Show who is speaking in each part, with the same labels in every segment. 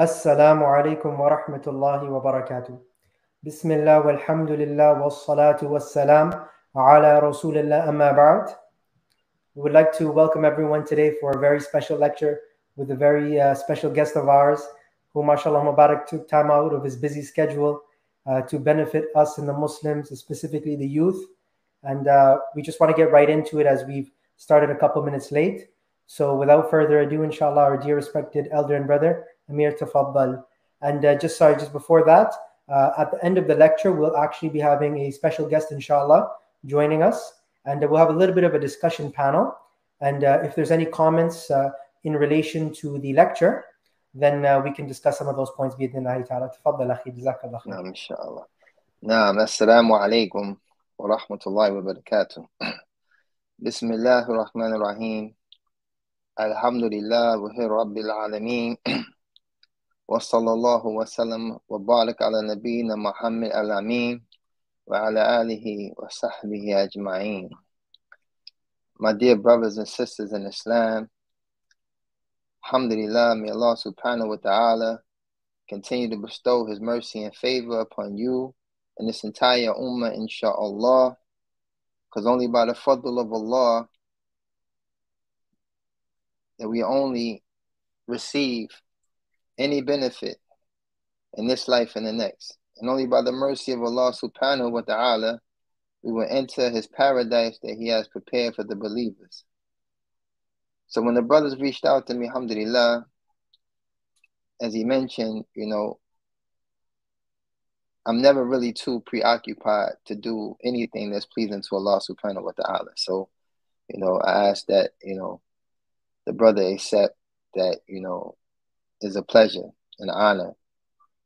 Speaker 1: السلام عليكم ورحمة الله وبركاته بسم الله والحمد لله والصلاة والسلام على رسول الله أما بعد We would like to welcome everyone today for a very special lecture with a very uh, special guest of ours who mashallah Mubarak took time out of his busy schedule uh, to benefit us and the Muslims, specifically the youth. And uh, we just want to get right into it as we've started a couple minutes late. So without further ado, inshallah, our dear respected elder and brother, Amir Tafaddal. And uh, just sorry, just before that, uh, at the end of the lecture, we'll actually be having a special guest, inshallah, joining us. And uh, we'll have a little bit of a discussion panel. And uh, if there's any comments uh, in relation to the lecture, then we can discuss some of those points. بإذن ta'ala. تفضل أخي جزاك الله Wa
Speaker 2: نعم wa rahmatullahi wa barakatuh. Bismillahir al-Rahim. Alhamdulillah, وبركاته. بسم الله الرحمن وصلى الله وسلم وبارك على نبينا محمد الأمين وعلى آله وصحبه أجمعين My dear brothers and sisters in Islam, Alhamdulillah, may Allah subhanahu wa ta'ala continue to bestow His mercy and favor upon you and this entire ummah, inshaAllah, because only by the fadl of Allah that we only receive any benefit in this life and the next. And only by the mercy of Allah subhanahu wa ta'ala we will enter his paradise that he has prepared for the believers. So when the brothers reached out to me, alhamdulillah, as he mentioned, you know, I'm never really too preoccupied to do anything that's pleasing to Allah subhanahu wa ta'ala. So, you know, I ask that, you know, the brother accept that, you know, is a pleasure and honor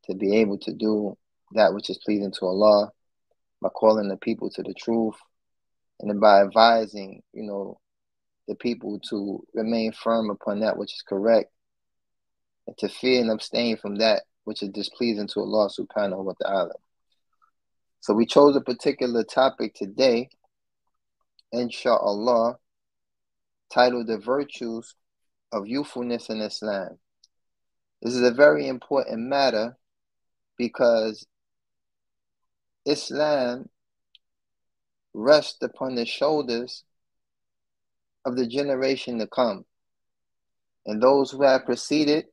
Speaker 2: to be able to do that which is pleasing to Allah by calling the people to the truth and by advising, you know, the people to remain firm upon that which is correct and to fear and abstain from that which is displeasing to Allah subhanahu wa ta'ala. So we chose a particular topic today, inshallah, titled The Virtues of Youthfulness in Islam. This is a very important matter because Islam rests upon the shoulders of the generation to come. And those who have preceded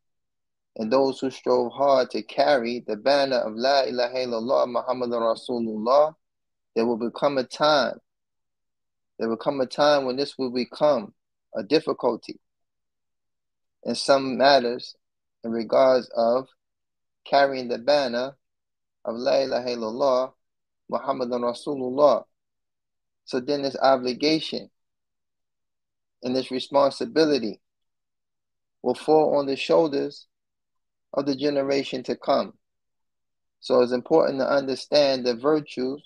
Speaker 2: and those who strove hard to carry the banner of La ilaha illallah Muhammad Rasulullah, there will become a time, there will come a time when this will become a difficulty in some matters in regards of carrying the banner of La ilaha illallah Muhammad Rasulullah. So then this obligation and this responsibility will fall on the shoulders of the generation to come. So it's important to understand the virtues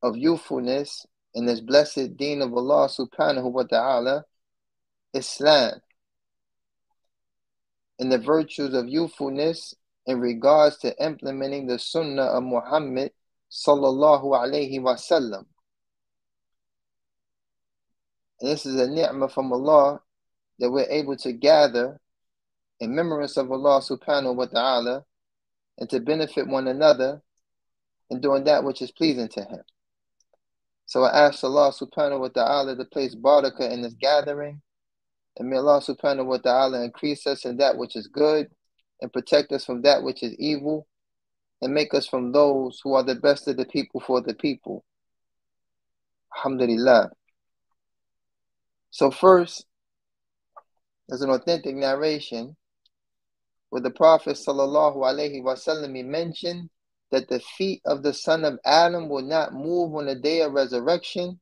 Speaker 2: of youthfulness in this blessed deen of Allah subhanahu wa ta'ala, Islam. And the virtues of youthfulness in regards to implementing the sunnah of Muhammad sallallahu alayhi wasallam. And this is a ni'mah from Allah that we're able to gather in remembrance of Allah subhanahu wa ta'ala and to benefit one another in doing that which is pleasing to Him. So I ask Allah subhanahu wa ta'ala to place barakah in this gathering. And may Allah subhanahu wa ta'ala increase us in that which is good and protect us from that which is evil and make us from those who are the best of the people for the people. Alhamdulillah. So first, there's an authentic narration where the Prophet wasallam mentioned that the feet of the son of Adam will not move on the day of resurrection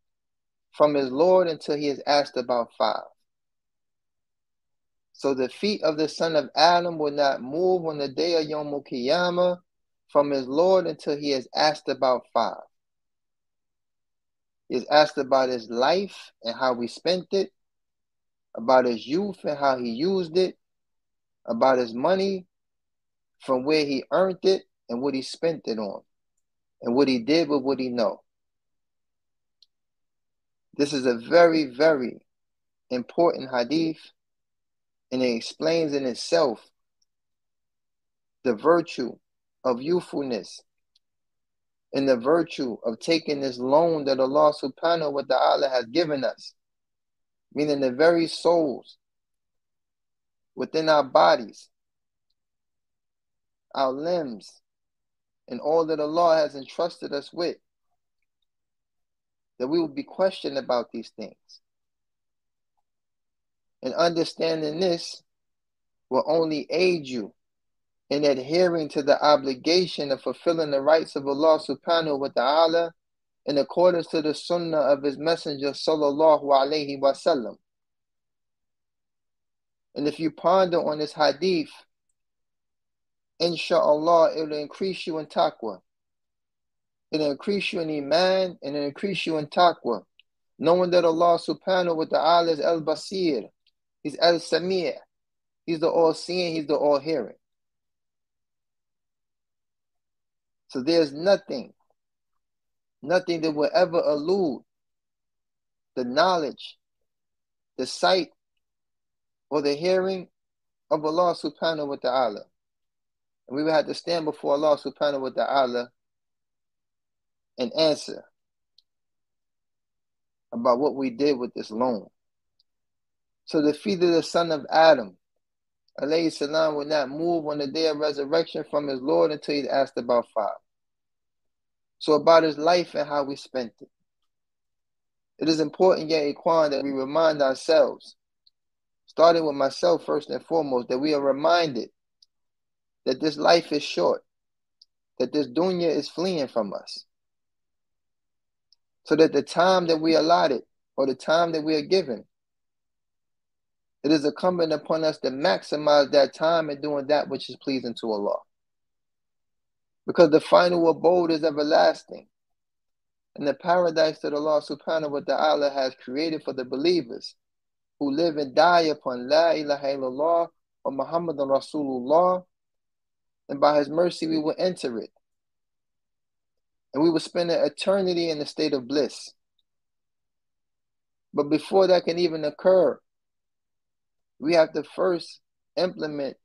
Speaker 2: from his Lord until he is asked about five. So the feet of the son of Adam will not move on the day of Yom Qiyamah from his Lord until he is asked about five. He is asked about his life and how we spent it, about his youth and how he used it, about his money, from where he earned it and what he spent it on, and what he did with what he know. This is a very, very important hadith, and it explains in itself the virtue of youthfulness and the virtue of taking this loan that Allah subhanahu wa ta'ala has given us, meaning the very souls within our bodies, our limbs, and all that Allah has entrusted us with, that we will be questioned about these things. And understanding this will only aid you in adhering to the obligation of fulfilling the rights of Allah subhanahu wa ta'ala in accordance to the sunnah of his messenger sallallahu alayhi wasallam. And if you ponder on this hadith, inshallah, it will increase you in taqwa. It'll increase you in iman and it'll increase you in taqwa. Knowing that Allah subhanahu wa ta'ala is al-basir, He's al-samir, He's the all-seeing, He's the all-hearing. So there's nothing, nothing that will ever elude the knowledge, the sight, or the hearing of Allah subhanahu wa ta'ala. And we will have to stand before Allah subhanahu wa ta'ala and answer about what we did with this loan. So the feet of the son of Adam, alayhi salam, will not move on the day of resurrection from his Lord until he asked about five. So about his life and how we spent it. It is important, yet, Ikhwan, that we remind ourselves, starting with myself first and foremost, that we are reminded that this life is short, that this dunya is fleeing from us. So that the time that we allotted or the time that we are given, it is incumbent upon us to maximize that time in doing that which is pleasing to Allah because the final abode is everlasting. And the paradise that Allah subhanahu wa ta'ala has created for the believers who live and die upon La ilaha illallah or Muhammadan Rasulullah. And by His mercy, we will enter it. And we will spend an eternity in a state of bliss. But before that can even occur, we have to first implement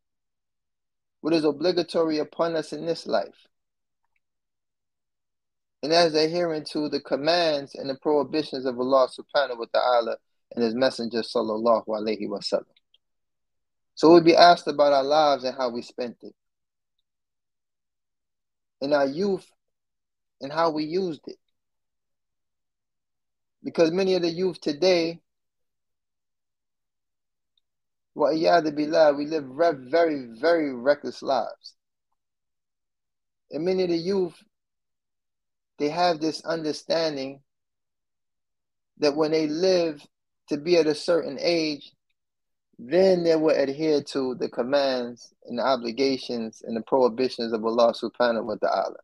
Speaker 2: what is obligatory upon us in this life. And as adhering to the commands and the prohibitions of Allah subhanahu wa ta'ala and His Messenger sallallahu alayhi wa sallam. So we'll be asked about our lives and how we spent it. In our youth and how we used it. Because many of the youth today billah, we live very, very reckless lives. And many of the youth, they have this understanding that when they live to be at a certain age, then they will adhere to the commands and the obligations and the prohibitions of Allah subhanahu wa ta'ala.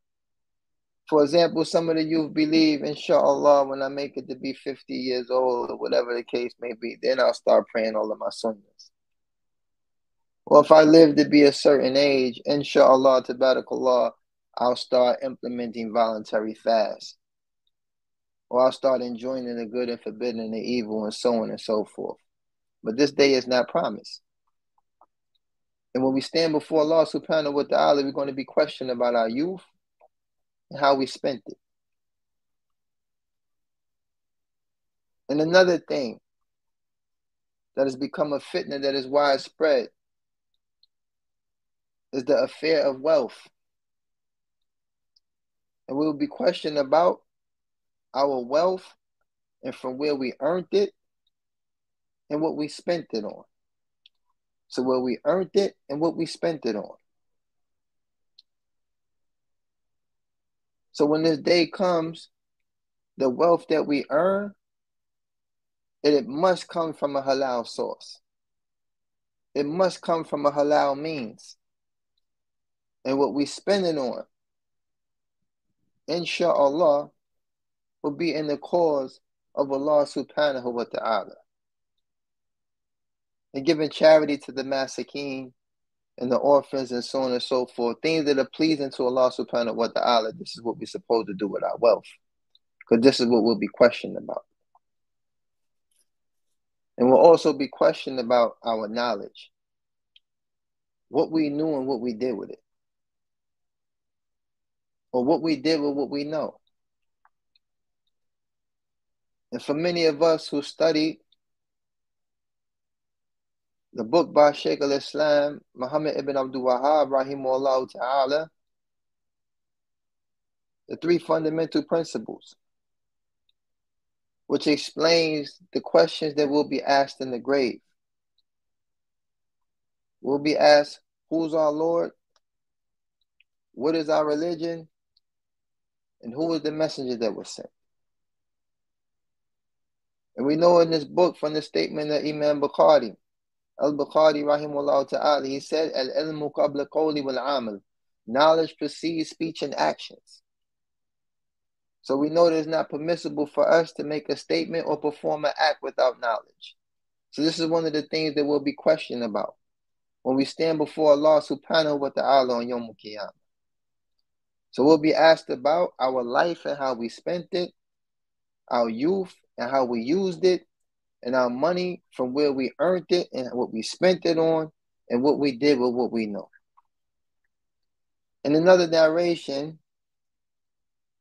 Speaker 2: For example, some of the youth believe, inshallah, when I make it to be 50 years old or whatever the case may be, then I'll start praying all of my sunnahs. Well, if I live to be a certain age, inshallah, tabarakallah, I'll start implementing voluntary fast. Or I'll start enjoying the good and forbidding the evil and so on and so forth. But this day is not promised. And when we stand before Allah subhanahu wa ta'ala, we're going to be questioned about our youth and how we spent it. And another thing that has become a fitna that is widespread is the affair of wealth. And we will be questioned about our wealth and from where we earned it and what we spent it on. So, where we earned it and what we spent it on. So, when this day comes, the wealth that we earn, it must come from a halal source. It must come from a halal means and what we spend it on, inshallah, will be in the cause of Allah subhanahu wa ta'ala. And giving charity to the masakeen and the orphans and so on and so forth, things that are pleasing to Allah subhanahu wa ta'ala, this is what we're supposed to do with our wealth. Because this is what we'll be questioned about. And we'll also be questioned about our knowledge. What we knew and what we did with it. Or what we did with what we know. And for many of us who studied the book by Shaykh al-Islam, Muhammad ibn Abdul Wahab, rahimahullah ta'ala, the three fundamental principles, which explains the questions that will be asked in the grave. We'll be asked, who's our Lord? What is our religion? And who was the messenger that was sent? And we know in this book from the statement of Imam Bukhari, Al-Bukhari rahimahullah ta'ala, he said, Al-ilmu qabla qawli wal-amal. Knowledge precedes speech and actions. So we know that it's not permissible for us to make a statement or perform an act without knowledge. So this is one of the things that we'll be questioned about when we stand before Allah subhanahu wa ta'ala on Yom Qiyamah. So we'll be asked about our life and how we spent it, our youth and how we used it, and our money from where we earned it and what we spent it on, and what we did with what we know. In another narration,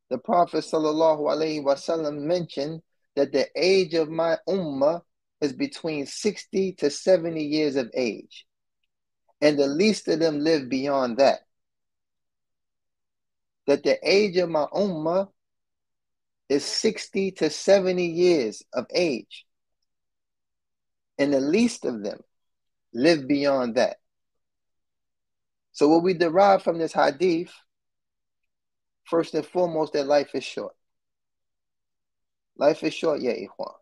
Speaker 2: the Prophet wasallam mentioned that the age of my ummah is between 60 to 70 years of age, and the least of them live beyond that that the age of my ummah is 60 to 70 years of age. And the least of them live beyond that. So, what we derive from this hadith, first and foremost, that life is short. Life is short, yeah, Ikhwan.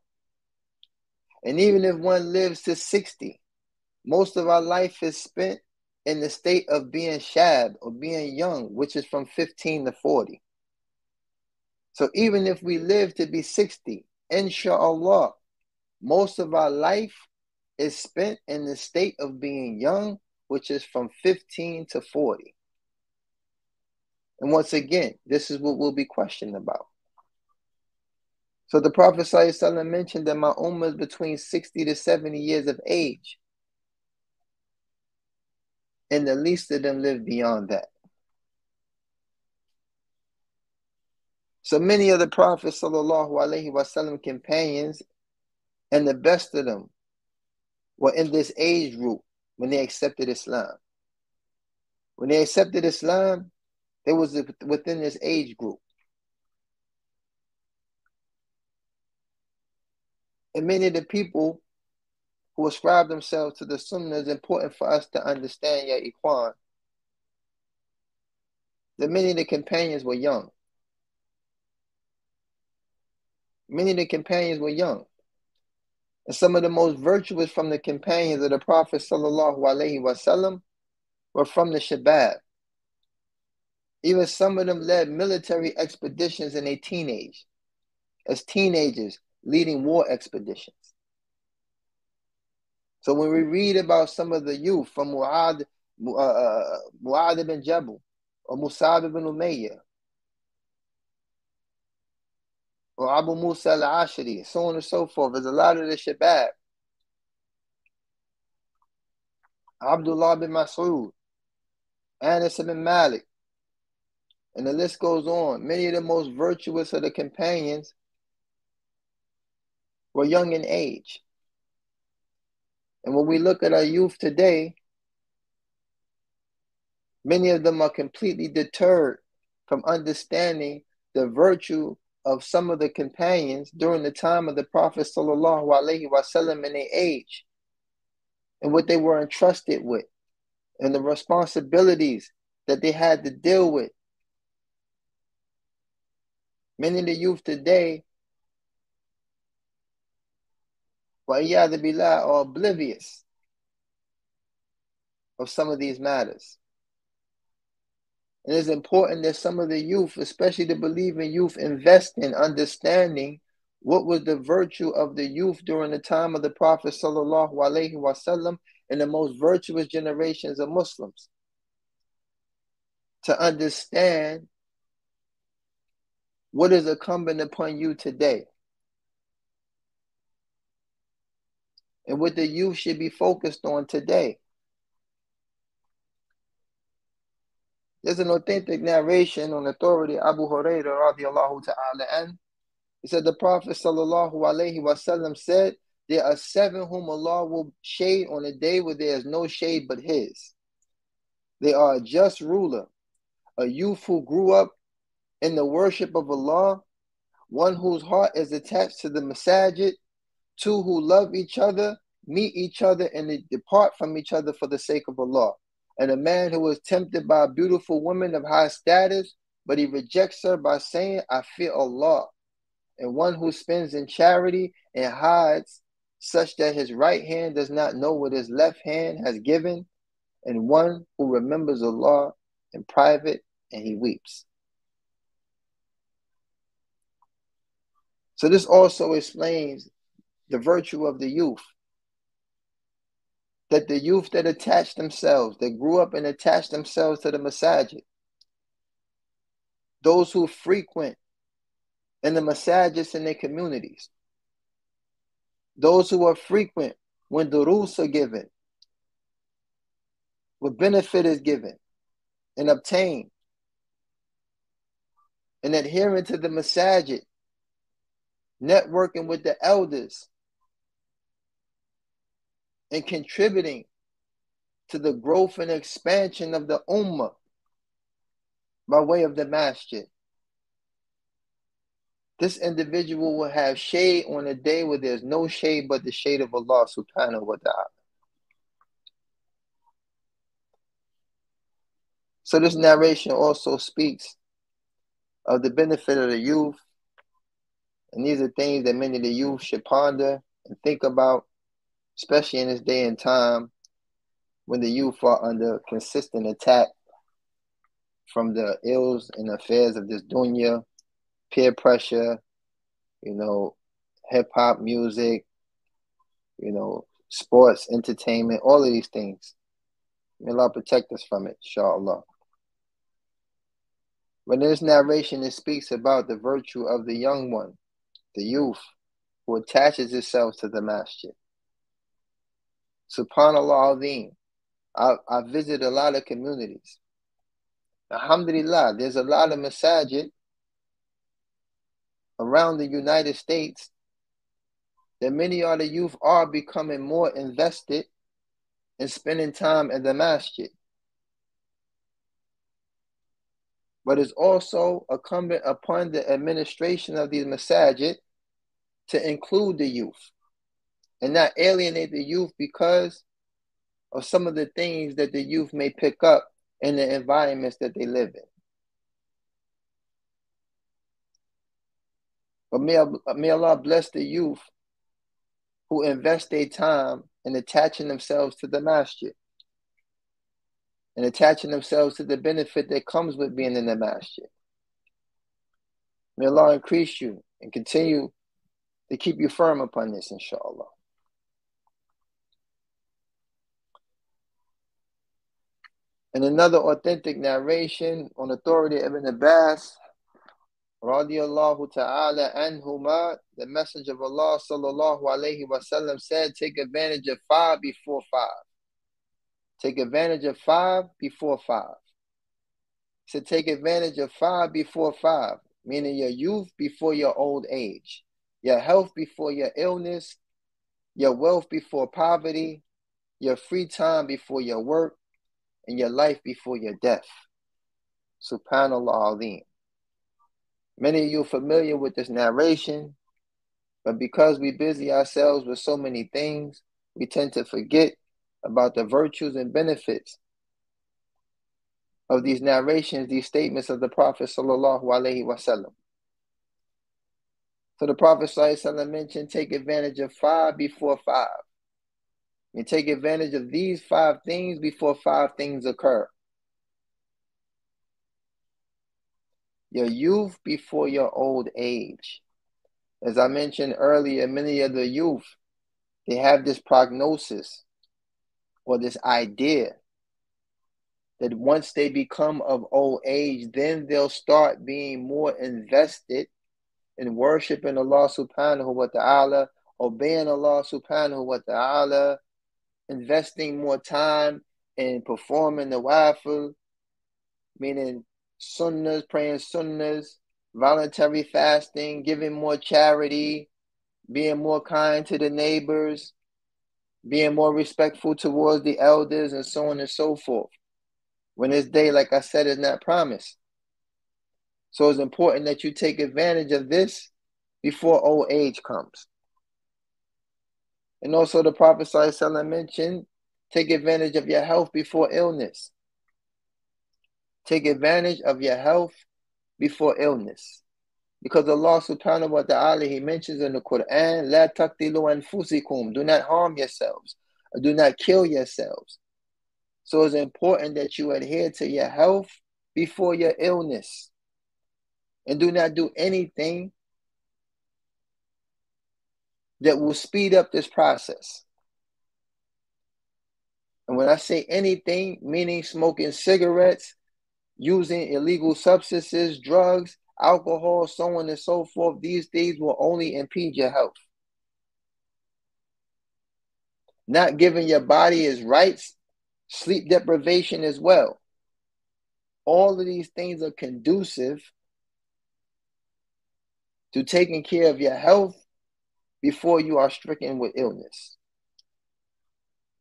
Speaker 2: And even if one lives to 60, most of our life is spent in the state of being shab or being young, which is from 15 to 40. So even if we live to be 60, inshallah, most of our life is spent in the state of being young, which is from 15 to 40. And once again, this is what we'll be questioned about. So the Prophet ﷺ mentioned that my ummah is between 60 to 70 years of age and the least of them live beyond that. So many of the Prophet wasallam companions, and the best of them, were in this age group when they accepted Islam. When they accepted Islam, they was within this age group. And many of the people who ascribe themselves to the Sunnah is important for us to understand, Ya Ikhwan, that many of the companions were young. Many of the companions were young. And some of the most virtuous from the companions of the Prophet wasallam were from the Shabab. Even some of them led military expeditions in their teenage, as teenagers leading war expeditions. So when we read about some of the youth from Mu'ad, uh, uh, Mu'ad ibn Jabal or Musab ibn Umayr or Abu Musa al-Ashari, so on and so forth, there's a lot of the Shabab. Abdullah bin Mas'ud, Anas ibn Malik, and the list goes on. Many of the most virtuous of the companions were young in age. And when we look at our youth today, many of them are completely deterred from understanding the virtue of some of the companions during the time of the Prophet sallallahu alaihi wasallam in their age, and what they were entrusted with, and the responsibilities that they had to deal with. Many of the youth today billah, are oblivious of some of these matters. And it's important that some of the youth, especially the believing youth, invest in understanding what was the virtue of the youth during the time of the Prophet sallallahu alaihi wasallam and the most virtuous generations of Muslims. To understand what is incumbent upon you today. And what the youth should be focused on today. There's an authentic narration on authority Abu Hurairah radiallahu ta'ala and he said the Prophet sallallahu alaihi wasallam said there are seven whom Allah will shade on a day where there is no shade but his. They are a just ruler, a youth who grew up in the worship of Allah, one whose heart is attached to the masajid, two who love each other, meet each other, and depart from each other for the sake of Allah, and a man who is tempted by a beautiful woman of high status, but he rejects her by saying, I fear Allah, and one who spends in charity and hides such that his right hand does not know what his left hand has given, and one who remembers Allah in private and he weeps. So, this also explains the virtue of the youth. That the youth that attached themselves, that grew up and attached themselves to the masajid, those who frequent in the masajids in their communities, those who are frequent when the rules are given, what benefit is given and obtained, and adhering to the masajid, networking with the elders, and contributing to the growth and expansion of the ummah by way of the masjid. This individual will have shade on a day where there's no shade but the shade of Allah subhanahu wa ta'ala. So this narration also speaks of the benefit of the youth. And these are things that many of the youth should ponder and think about, especially in this day and time when the youth are under consistent attack from the ills and affairs of this dunya, peer pressure, you know, hip hop music, you know, sports, entertainment, all of these things. May Allah protect us from it, inshallah. But in this narration, it speaks about the virtue of the young one, the youth, who attaches itself to the masjid. Subhanallah Azim. I, I visit a lot of communities. Alhamdulillah, there's a lot of masajid around the United States that many of the youth are becoming more invested in spending time in the masjid. but it's also incumbent upon the administration of these masajid to include the youth and not alienate the youth because of some of the things that the youth may pick up in the environments that they live in. But may, may Allah bless the youth who invest their time in attaching themselves to the masjid and attaching themselves to the benefit that comes with being in the masjid. May Allah increase you and continue to keep you firm upon this, inshallah. In another authentic narration on authority of Ibn Abbas, radiallahu ta'ala anhuma, the Messenger of Allah sallallahu alayhi wasallam said, take advantage of five before five. Take advantage of five before five. So take advantage of five before five, meaning your youth before your old age, your health before your illness, your wealth before poverty, your free time before your work, and your life before your death. Subhanallah alim. Many of you are familiar with this narration, but because we busy ourselves with so many things, we tend to forget about the virtues and benefits of these narrations, these statements of the Prophet sallallahu alaihi wasallam. So the Prophet sallallahu mentioned take advantage of five before five. And take advantage of these five things before five things occur. Your youth before your old age. As I mentioned earlier, many of the youth, they have this prognosis or this idea that once they become of old age, then they'll start being more invested in worshiping Allah subhanahu wa ta'ala, obeying Allah subhanahu wa ta'ala, investing more time in performing the wafil, meaning sunnahs, praying sunnahs, voluntary fasting, giving more charity, being more kind to the neighbors, being more respectful towards the elders, and so on and so forth. When this day, like I said, is not promised. So it's important that you take advantage of this before old age comes. And also the Prophet ﷺ mentioned, take advantage of your health before illness. Take advantage of your health before illness. Because Allah subhanahu wa ta'ala, He mentions in the Quran, La taqtilu anfusikum, do not harm yourselves, do not kill yourselves. So it's important that you adhere to your health before your illness. And do not do anything that will speed up this process. And when I say anything, meaning smoking cigarettes, using illegal substances, drugs, alcohol, so on and so forth, these things will only impede your health. Not giving your body its rights, sleep deprivation as well. All of these things are conducive to taking care of your health before you are stricken with illness.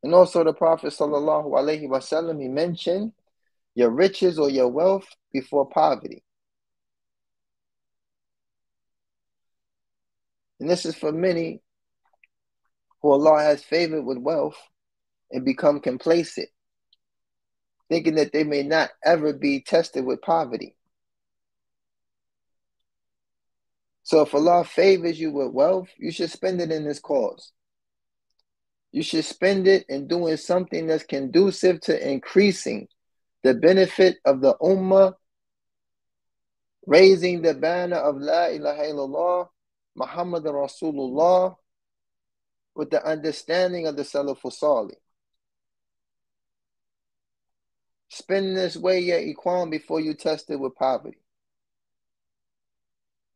Speaker 2: And also the Prophet sallallahu alaihi wasallam he mentioned your riches or your wealth before poverty. And this is for many who Allah has favored with wealth and become complacent, thinking that they may not ever be tested with poverty. So if Allah favors you with wealth, you should spend it in His cause. You should spend it in doing something that's conducive to increasing the benefit of the ummah, raising the banner of La ilaha illallah, Muhammad Rasulullah, with the understanding of the Salafus Salih. Spend this way your equality before you test it with poverty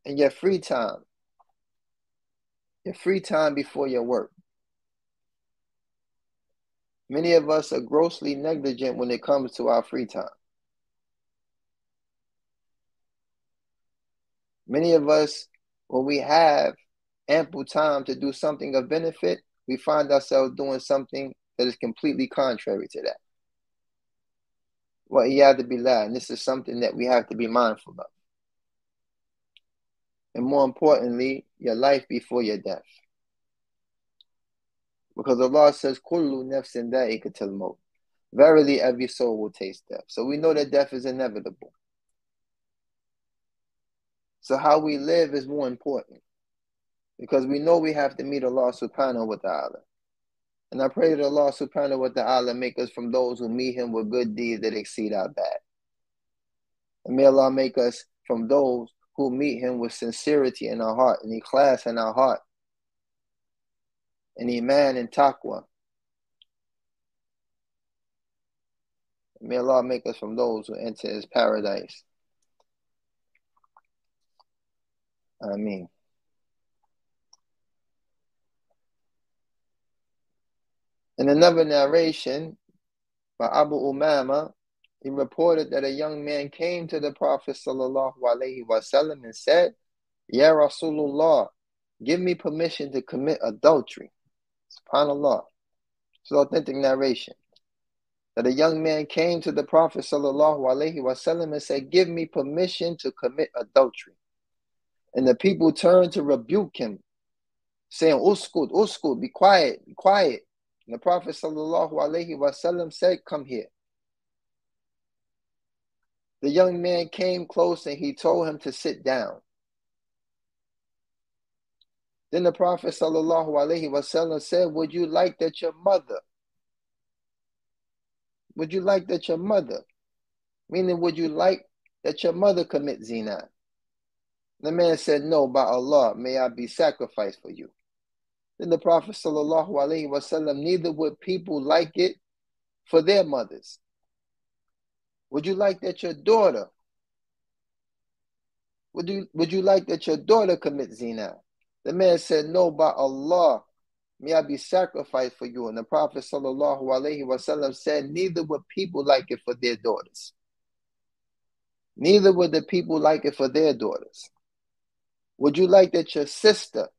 Speaker 2: in your free time, your free time before your work. Many of us are grossly negligent when it comes to our free time. Many of us, when we have ample time to do something of benefit, we find ourselves doing something that is completely contrary to that. Well, you have to be loud, and this is something that we have to be mindful of and more importantly, your life before your death. Because Allah says, Kullu nafsin. Verily, every soul will taste death. So we know that death is inevitable. So how we live is more important. Because we know we have to meet Allah subhanahu wa ta'ala. And I pray that Allah subhanahu wa ta'ala make us from those who meet him with good deeds that exceed our bad. And may Allah make us from those who meet him with sincerity in our heart and ikhlas in our heart and iman and taqwa. May Allah make us from those who enter his paradise. Ameen. In another narration by Abu Umama, he reported that a young man came to the Prophet wasallam and said, "Ya Rasulullah, give me permission to commit adultery." Subhanallah. It's an authentic narration. That a young man came to the Prophet wasallam and said, "Give me permission to commit adultery." And the people turned to rebuke him, saying, "Uskud, uskud, be quiet, be quiet." And the Prophet wasallam said, "Come here." The young man came close and he told him to sit down. Then the Prophet wasallam said, Would you like that your mother? Would you like that your mother? Meaning, would you like that your mother commit zina? The man said, No, by Allah, may I be sacrificed for you. Then the Prophet wasallam, neither would people like it for their mothers. Would you like that your daughter? Would you would you like that your daughter commit zina? The man said, No, by Allah, may I be sacrificed for you. And the Prophet sallallahu alaihi wasallam said, Neither would people like it for their daughters. Neither would the people like it for their daughters. Would you like that your sister?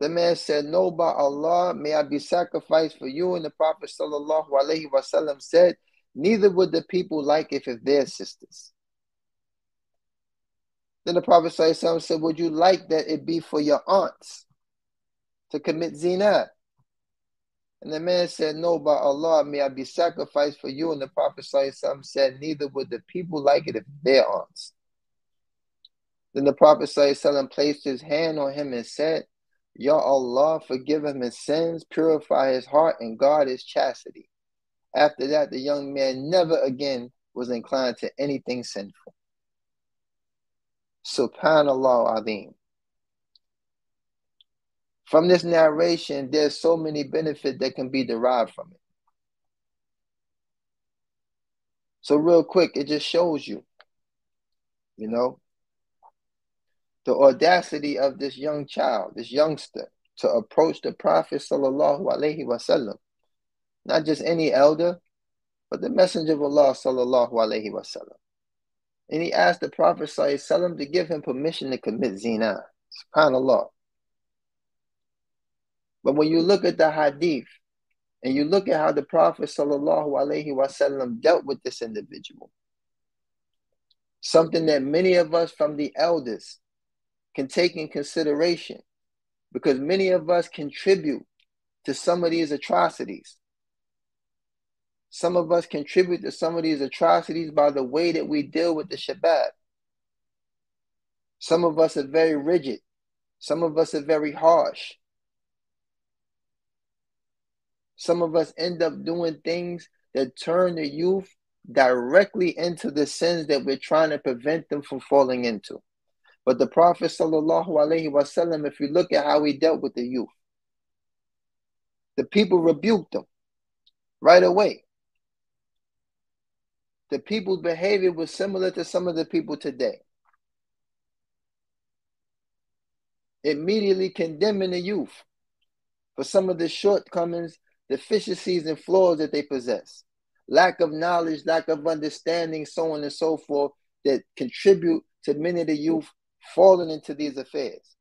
Speaker 2: The man said, No, by Allah, may I be sacrificed for you. And the Prophet sallallahu wasallam said, Neither would the people like it if they're sisters. Then the Prophet sallallahu said, Would you like that it be for your aunts to commit zina? And the man said, No, by Allah, may I be sacrificed for you. And the Prophet ﷺ said, Neither would the people like it if their aunts. Then the Prophet ﷺ placed his hand on him and said, Ya Allah, forgive him his sins, purify his heart, and guard his chastity. After that, the young man never again was inclined to anything sinful. Subhanallah Adim. From this narration, there's so many benefits that can be derived from it. So, real quick, it just shows you, you know, the audacity of this young child, this youngster, to approach the Prophet sallallahu alaihi wasallam, not just any elder, but the Messenger of Allah sallallahu alaihi wasallam. And he asked the Prophet sallallahu to give him permission to commit zina. Subhanallah. But when you look at the hadith and you look at how the Prophet sallallahu alaihi wasallam dealt with this individual, something that many of us from the elders can take in consideration because many of us contribute to some of these atrocities. Some of us contribute to some of these atrocities by the way that we deal with the Shabab. Some of us are very rigid. Some of us are very harsh. Some of us end up doing things that turn the youth directly into the sins that we're trying to prevent them from falling into. But the Prophet sallallahu alaihi wasallam, if you look at how he dealt with the youth, the people rebuked them right away. The people's behavior was similar to some of the people today. Immediately condemning the youth for some of the shortcomings deficiencies and flaws that they possess, lack of knowledge, lack of understanding, so on and so forth, that contribute to many of the youth falling into these affairs.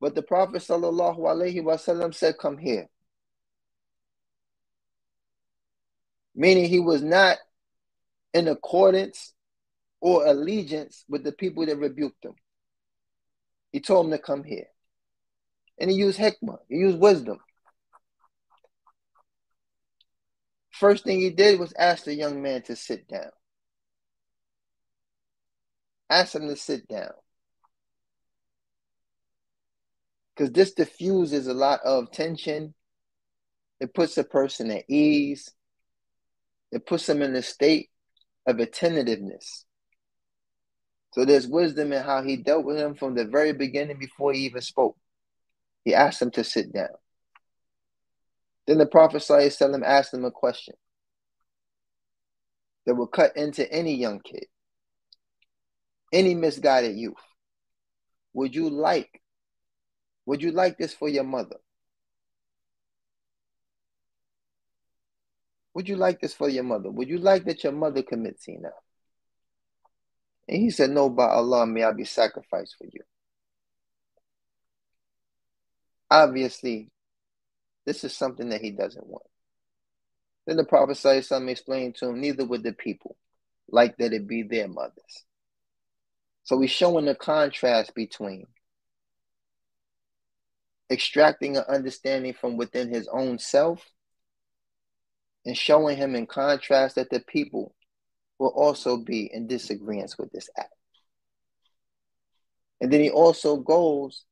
Speaker 2: But the Prophet wasallam said, "Come here," meaning he was not in accordance or allegiance with the people that rebuked him. He told them to come here, and he used hikmah, he used wisdom. First thing he did was ask the young man to sit down. Ask him to sit down. Because this diffuses a lot of tension. It puts a person at ease. It puts them in a state of attentiveness. So there's wisdom in how he dealt with him from the very beginning before he even spoke. He asked him to sit down. Then the Prophet ﷺ asked him a question that will cut into any young kid, any misguided youth. Would you like, would you like this for your mother? Would you like this for your mother? Would you like that your mother commits zina? And he said, No, by Allah, may I be sacrificed for you. Obviously, this is something that he doesn't want. Then the Prophet something explained to him, neither would the people like that it be their mothers. So he's showing the contrast between extracting an understanding from within his own self and showing him in contrast that the people will also be in disagreement with this act. And then he also goes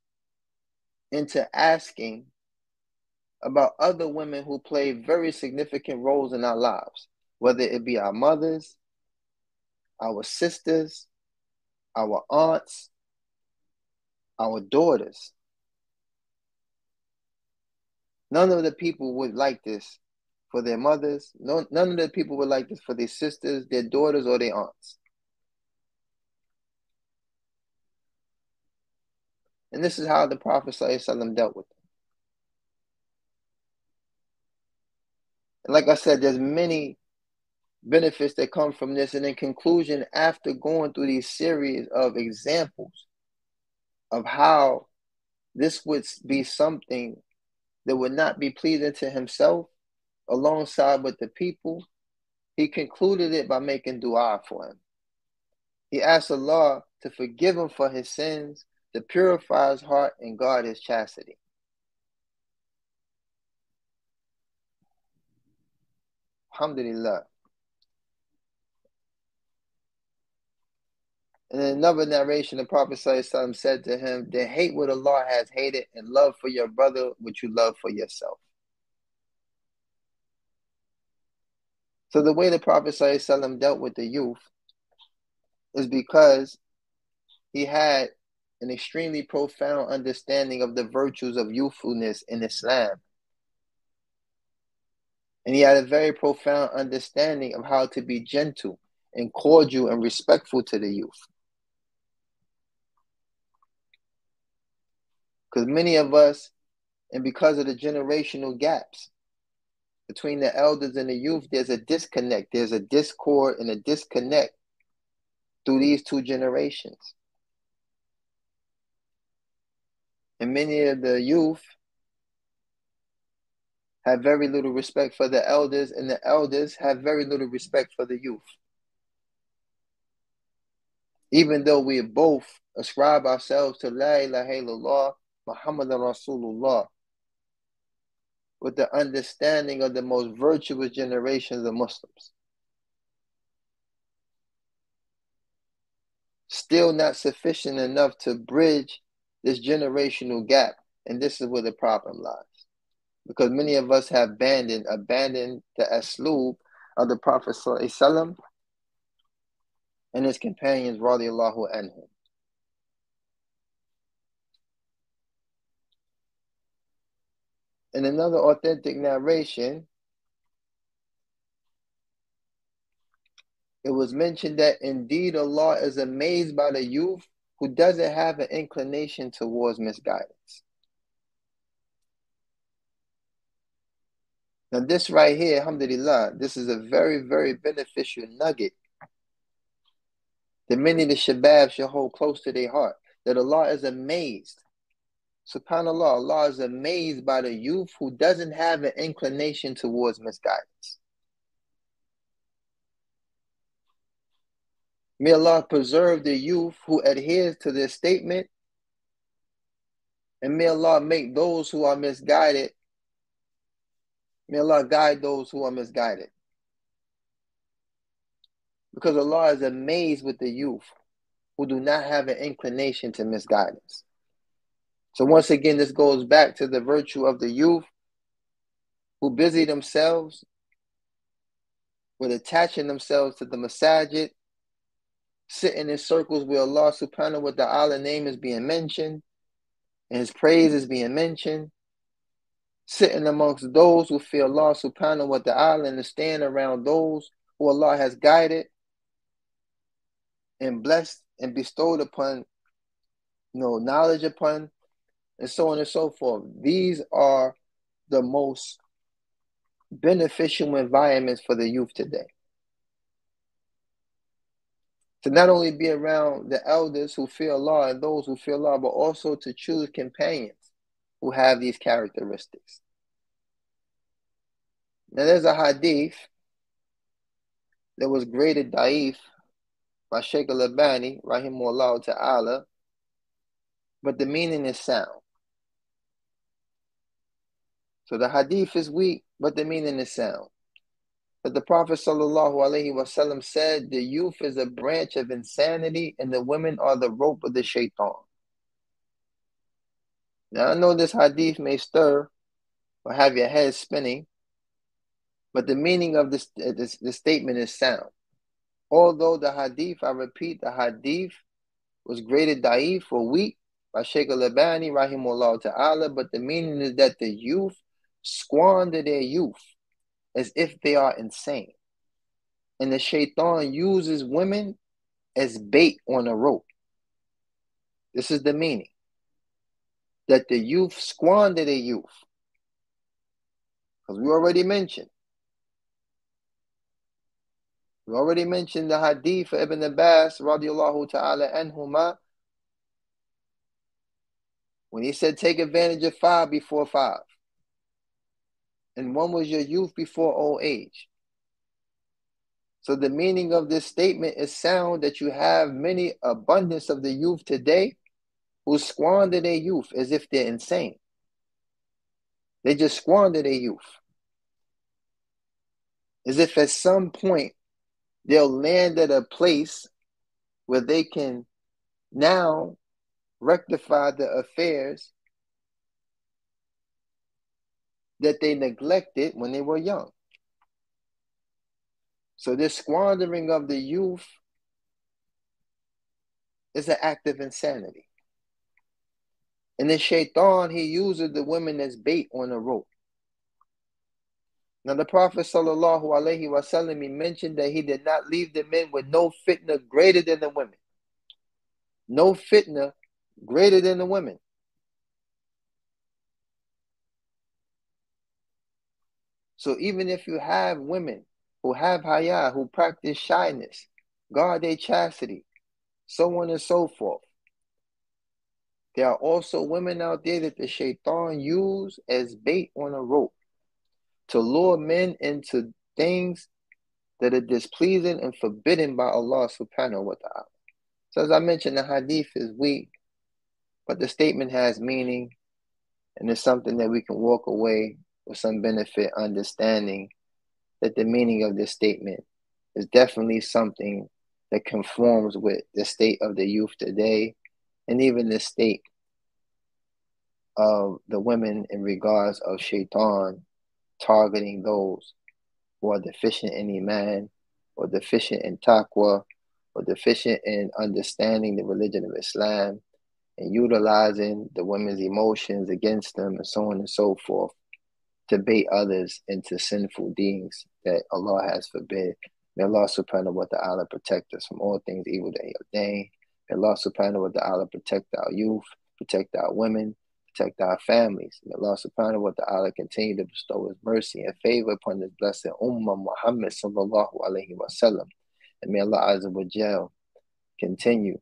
Speaker 2: into asking about other women who play very significant roles in our lives, whether it be our mothers, our sisters, our aunts, our daughters. None of the people would like this for their mothers. No, none of the people would like this for their sisters, their daughters, or their aunts. And this is how the Prophet ﷺ dealt with them. And like I said, there's many benefits that come from this. And in conclusion, after going through these series of examples of how this would be something that would not be pleasing to himself alongside with the people, he concluded it by making dua for him. He asked Allah to forgive him for his sins, to purify his heart, and guard his chastity. Alhamdulillah. In another narration, the Prophet said to him, Then hate what Allah has hated and love for your brother what you love for yourself. So the way the Prophet dealt with the youth is because he had an extremely profound understanding of the virtues of youthfulness in Islam. And he had a very profound understanding of how to be gentle and cordial and respectful to the youth. Because many of us, and because of the generational gaps between the elders and the youth, there's a disconnect, there's a discord and a disconnect through these two generations. And many of the youth have very little respect for the elders, and the elders have very little respect for the youth. Even though we both ascribe ourselves to La ilaha illallah, Muhammad Rasulullah, with the understanding of the most virtuous generations of Muslims. Still not sufficient enough to bridge this generational gap. And this is where the problem lies because many of us have abandoned abandoned the aslub of the Prophet and his companions radiallahu anhum. In another authentic narration, it was mentioned that indeed Allah is amazed by the youth who doesn't have an inclination towards misguidance. Now, this right here, alhamdulillah, this is a very, very beneficial nugget that many of the shabab should hold close to their heart. That Allah is amazed. SubhanAllah, Allah is amazed by the youth who doesn't have an inclination towards misguidance. May Allah preserve the youth who adheres to this statement. And may Allah make those who are misguided May Allah guide those who are misguided. Because Allah is amazed with the youth who do not have an inclination to misguidance. So once again, this goes back to the virtue of the youth who busy themselves with attaching themselves to the masajid, sitting in circles where Allah subhanahu wa ta'ala name is being mentioned and his praise is being mentioned sitting amongst those who fear Allah subhanahu wa ta'ala and stand around those who Allah has guided and blessed and bestowed upon you know knowledge upon and so on and so forth. These are the most beneficial environments for the youth today. To not only be around the elders who fear Allah and those who fear Allah, but also to choose companions who have these characteristics. Now there's a hadith that was graded da'if by Sheikh al-Albani, rahimahullah ta'ala, but the meaning is sound. So the hadith is weak, but the meaning is sound. But the Prophet wasallam said, the youth is a branch of insanity and the women are the rope of the shaitan. Now I know this hadith may stir or have your head spinning, but the meaning of this, uh, this, this statement is sound. Although the hadith, I repeat, the hadith was graded da'if or weak by Sheikh al-Albani, rahimullah ta'ala, but the meaning is that the youth squander their youth as if they are insane. And the shaitan uses women as bait on a rope. This is the meaning that the youth squander their youth. Because we already mentioned We already mentioned the hadith of Ibn Abbas radiallahu ta'ala anhuma when he said take advantage of five before five. And one was your youth before old age. So the meaning of this statement is sound that you have many abundance of the youth today who squander their youth as if they're insane. They just squander their youth. As if at some point they'll land at a place where they can now rectify the affairs that they neglected when they were young. So this squandering of the youth is an act of insanity. And the shaitan, he uses the women as bait on a rope. Now the Prophet sallallahu alaihi wasallam he mentioned that he did not leave the men with no fitna greater than the women. No fitna greater than the women. So even if you have women who have haya, who practice shyness, guard their chastity, so on and so forth. There are also women out there that the shaitan use as bait on a rope to lure men into things that are displeasing and forbidden by Allah subhanahu wa ta'ala. So as I mentioned, the hadith is weak, but the statement has meaning and it's something that we can walk away with some benefit understanding that the meaning of this statement is definitely something that conforms with the state of the youth today and even the state of the women in regards of shaitan targeting those who are deficient in iman or deficient in taqwa or deficient in understanding the religion of Islam and utilizing the women's emotions against them and so on and so forth to bait others into sinful deeds that Allah has forbid. May Allah subhanahu wa ta'ala protect us from all things evil that He ordained. May Allah subhanahu wa ta'ala protect our youth, protect our women, protect our families. May Allah subhanahu wa ta'ala continue to bestow His mercy and favor upon this blessed Ummah Muhammad sallallahu alayhi wa sallam. And may Allah azza wa jal continue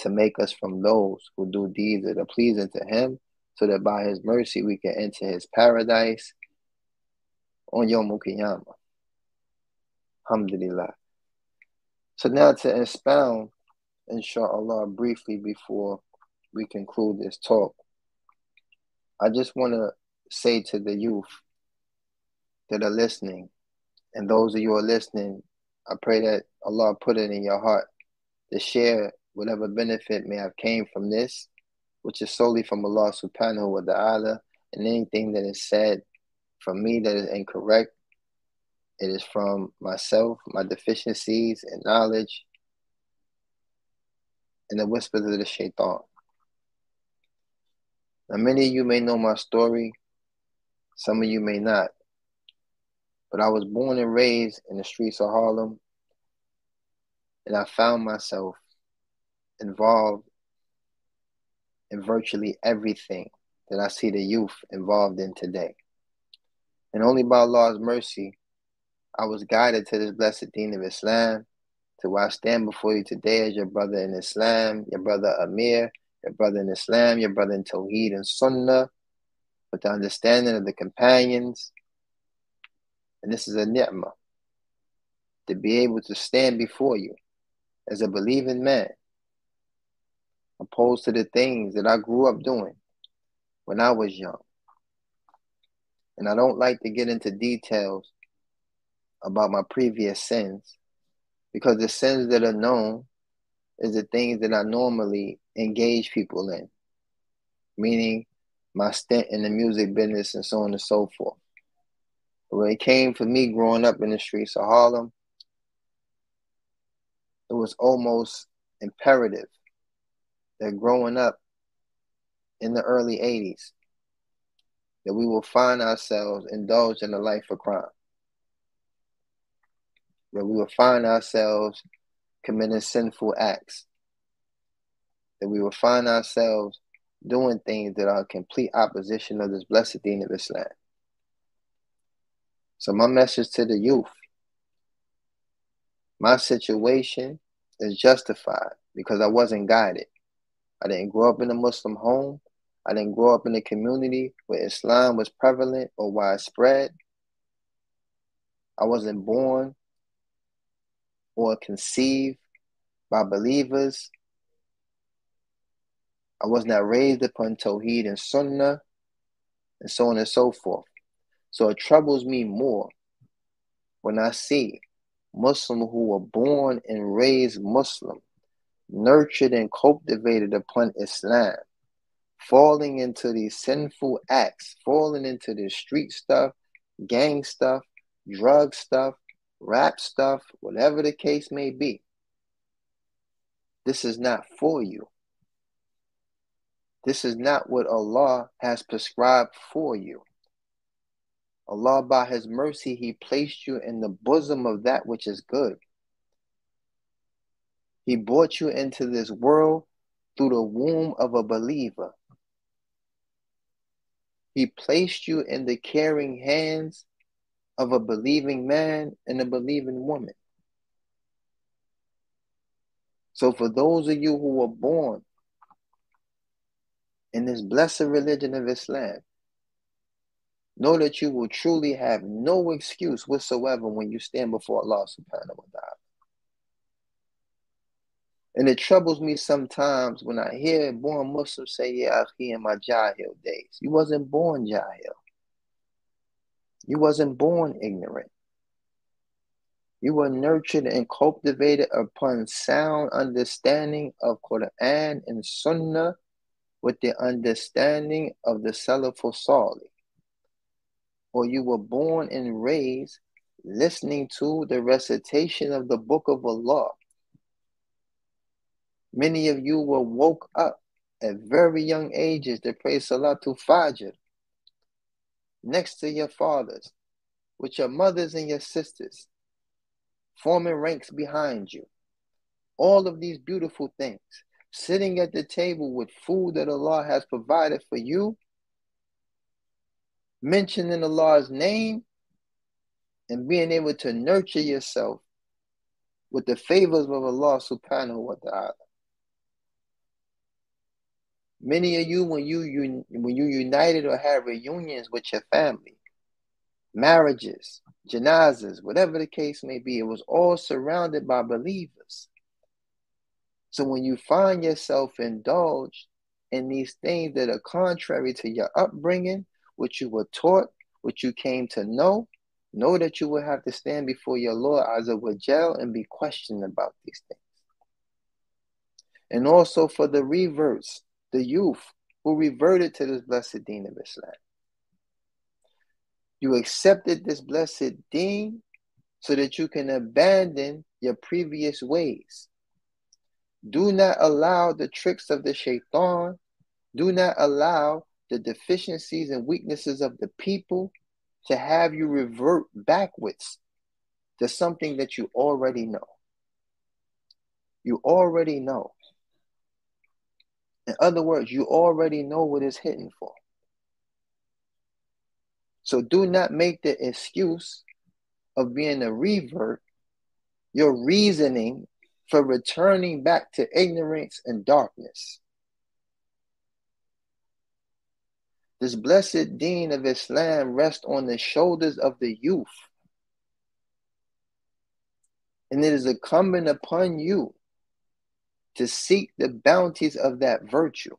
Speaker 2: to make us from those who do deeds that are pleasing to Him so that by his mercy we can enter his paradise on Yom Qiyamah. Alhamdulillah. So now to expound, inshallah, briefly before we conclude this talk, I just want to say to the youth that are listening, and those of you who are listening, I pray that Allah put it in your heart to share whatever benefit may have came from this which is solely from Allah subhanahu wa ta'ala, and anything that is said from me that is incorrect, it is from myself, my deficiencies and knowledge, and the whispers of the shaitan. Now, many of you may know my story, some of you may not. But I was born and raised in the streets of Harlem, and I found myself involved in virtually everything that I see the youth involved in today. And only by Allah's mercy, I was guided to this blessed deen of Islam, to where I stand before you today as your brother in Islam, your brother Amir, your brother in Islam, your brother in Tawheed and Sunnah, with the understanding of the companions. And this is a ni'mah, to be able to stand before you as a believing man opposed to the things that I grew up doing when I was young. And I don't like to get into details about my previous sins because the sins that are known is the things that I normally engage people in, meaning my stint in the music business and so on and so forth. But when it came for me growing up in the streets of Harlem, it was almost imperative that growing up in the early 80s, that we will find ourselves indulged in a life of crime. That we will find ourselves committing sinful acts. That we will find ourselves doing things that are complete opposition of this blessed deen of Islam. So my message to the youth My situation is justified because I wasn't guided. I didn't grow up in a Muslim home. I didn't grow up in a community where Islam was prevalent or widespread. I wasn't born or conceived by believers. I was not raised upon Tawheed and Sunnah, and so on and so forth. So it troubles me more when I see Muslims who were born and raised Muslim, nurtured and cultivated upon Islam, falling into these sinful acts, falling into this street stuff, gang stuff, drug stuff, rap stuff, whatever the case may be. This is not for you. This is not what Allah has prescribed for you. Allah, by His mercy, He placed you in the bosom of that which is good. He brought you into this world through the womb of a believer. He placed you in the caring hands of a believing man and a believing woman. So, for those of you who were born in this blessed religion of Islam, know that you will truly have no excuse whatsoever when you stand before Allah subhanahu wa ta'ala. And it troubles me sometimes when I hear born Muslims say, Yeah, I he in my Jahil days. You wasn't born Jahil. You wasn't born ignorant. You were nurtured and cultivated upon sound understanding of Quran and Sunnah with the understanding of the Salaful Salih. Or you were born and raised listening to the recitation of the Book of Allah Many of you were woke up at very young ages to pray Salatul Fajr next to your fathers, with your mothers and your sisters, forming ranks behind you. All of these beautiful things, sitting at the table with food that Allah has provided for you, mentioning Allah's name, and being able to nurture yourself with the favors of Allah subhanahu wa ta'ala. Many of you, when you, when you united or had reunions with your family, marriages, janazas, whatever the case may be, it was all surrounded by believers. So when you find yourself indulged in these things that are contrary to your upbringing, what you were taught, what you came to know, know that you will have to stand before your Lord Azza and be questioned about these things. And also for the reverse, the youth who reverted to this blessed deen of Islam. You accepted this blessed deen so that you can abandon your previous ways. Do not allow the tricks of the shaitan. Do not allow the deficiencies and weaknesses of the people to have you revert backwards to something that you already know. You already know. In other words, you already know what it's hitting for. So do not make the excuse of being a revert your reasoning for returning back to ignorance and darkness. This blessed deen of Islam rests on the shoulders of the youth. And it is incumbent upon you to seek the bounties of that virtue.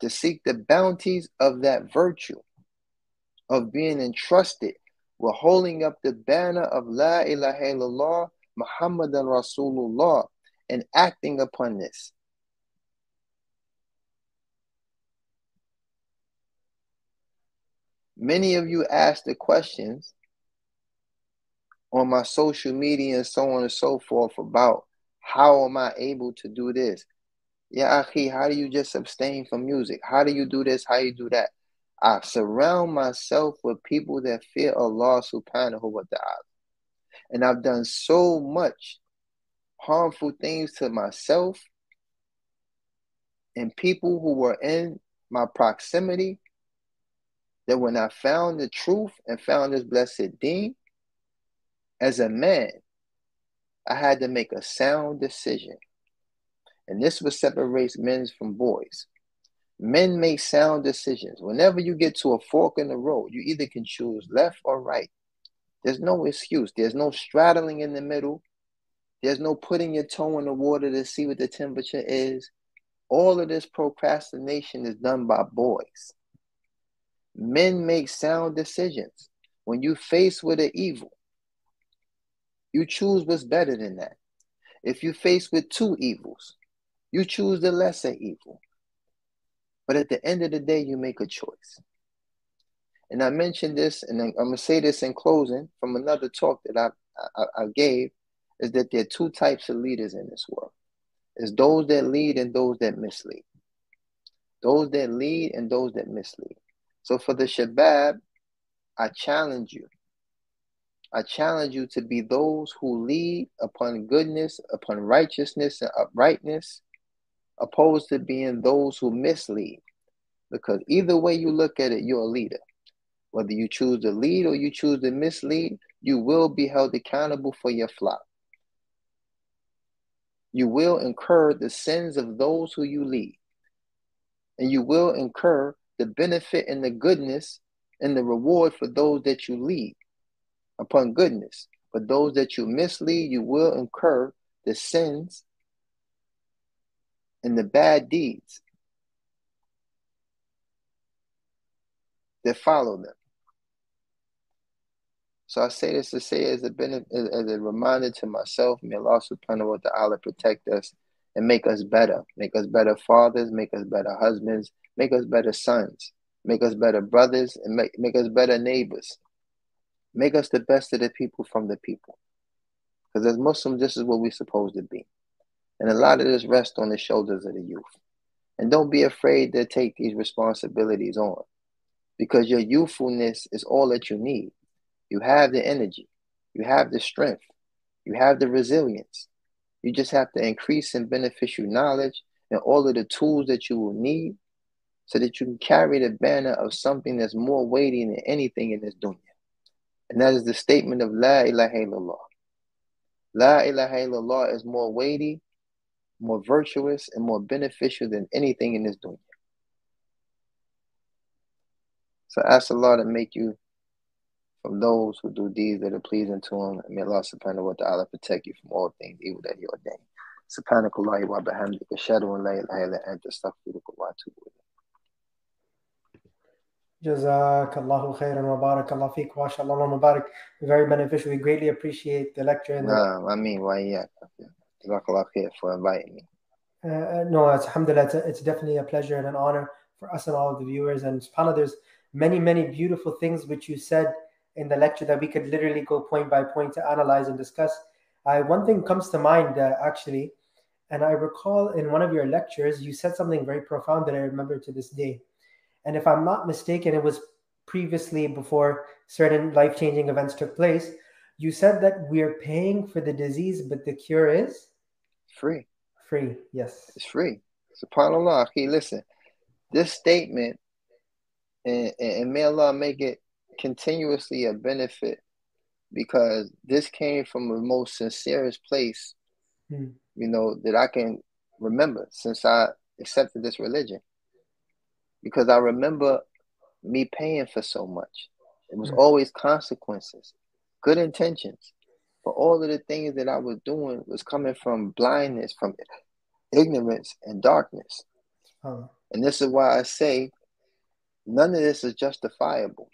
Speaker 2: To seek the bounties of that virtue of being entrusted with holding up the banner of La ilaha illallah Muhammadan Rasulullah and acting upon this. Many of you ask the questions on my social media and so on and so forth about how am I able to do this? Yeah, Akhi, how do you just abstain from music? How do you do this? How you do that? I surround myself with people that fear Allah subhanahu wa ta'ala. And I've done so much harmful things to myself and people who were in my proximity that when I found the truth and found this blessed deen, as a man, I had to make a sound decision. And this what separates men from boys. Men make sound decisions. Whenever you get to a fork in the road, you either can choose left or right. There's no excuse. There's no straddling in the middle. There's no putting your toe in the water to see what the temperature is. All of this procrastination is done by boys. Men make sound decisions. When you face with an evil, you choose what's better than that. If you face with two evils, you choose the lesser evil. But at the end of the day, you make a choice. And I mentioned this, and I'm going to say this in closing from another talk that I, I, I gave, is that there are two types of leaders in this world. It's those that lead and those that mislead. Those that lead and those that mislead. So for the Shabab, I challenge you. I challenge you to be those who lead upon goodness, upon righteousness and uprightness, opposed to being those who mislead. Because either way you look at it, you're a leader. Whether you choose to lead or you choose to mislead, you will be held accountable for your flock. You will incur the sins of those who you lead. And you will incur the benefit and the goodness and the reward for those that you lead upon goodness. But those that you mislead, you will incur the sins and the bad deeds that follow them. So I say this to say as a benefit, as a reminder to myself, may Allah subhanahu wa ta'ala protect us and make us better. Make us better fathers, make us better husbands, make us better sons, make us better brothers, and make, make us better neighbors. Make us the best of the people from the people. Because as Muslims, this is what we're supposed to be. And a lot of this rests on the shoulders of the youth. And don't be afraid to take these responsibilities on. Because your youthfulness is all that you need. You have the energy, you have the strength, you have the resilience. You just have to increase in beneficial knowledge and all of the tools that you will need so that you can carry the banner of something that's more weighty than anything in this dunya. And that is the statement of La ilaha illallah. La ilaha illallah is more weighty, more virtuous, and more beneficial than anything in this dunya. So ask Allah to make you from those who do deeds that are pleasing to him. And may Allah subhanahu wa ta'ala protect you from all things evil that he ordained. سبحانك الله وبحمدك أشهد أن لا إله إلا أنت أستغفرك وأتوب إليك
Speaker 1: Jazakallahu khairan wa barakallahu feek wa shallallahu mubarak. Very beneficial. We greatly appreciate the lecture. And the...
Speaker 2: I mean, why, yeah. Jazakallahu khair for inviting me.
Speaker 1: Uh, uh no, it's, alhamdulillah, it's, it's, definitely a pleasure and an honor for us and all of the viewers. And subhanAllah, there's many, many beautiful things which you said in the lecture that we could literally go point by point to analyze and discuss. One thing comes to mind, uh, actually, and I recall in one of your lectures, you said something very profound that I remember to this day and if I'm not mistaken, it was previously before certain life changing events took place. You said that we're paying for the disease, but the cure is
Speaker 2: Free.
Speaker 1: free. Yes.
Speaker 2: It's free. SubhanAllah. He listen. This statement, and, and may Allah make it continuously a benefit because this came from the most sincerest place,
Speaker 1: Hmm.
Speaker 2: you know, that I can remember since I accepted this religion. Because I remember me paying for so much. It was
Speaker 1: Mm.
Speaker 2: always consequences, good intentions. But all of the things that I was doing was coming from blindness, from ignorance and darkness.
Speaker 1: SubhanAllah.
Speaker 2: And this is why I say none of this is justifiable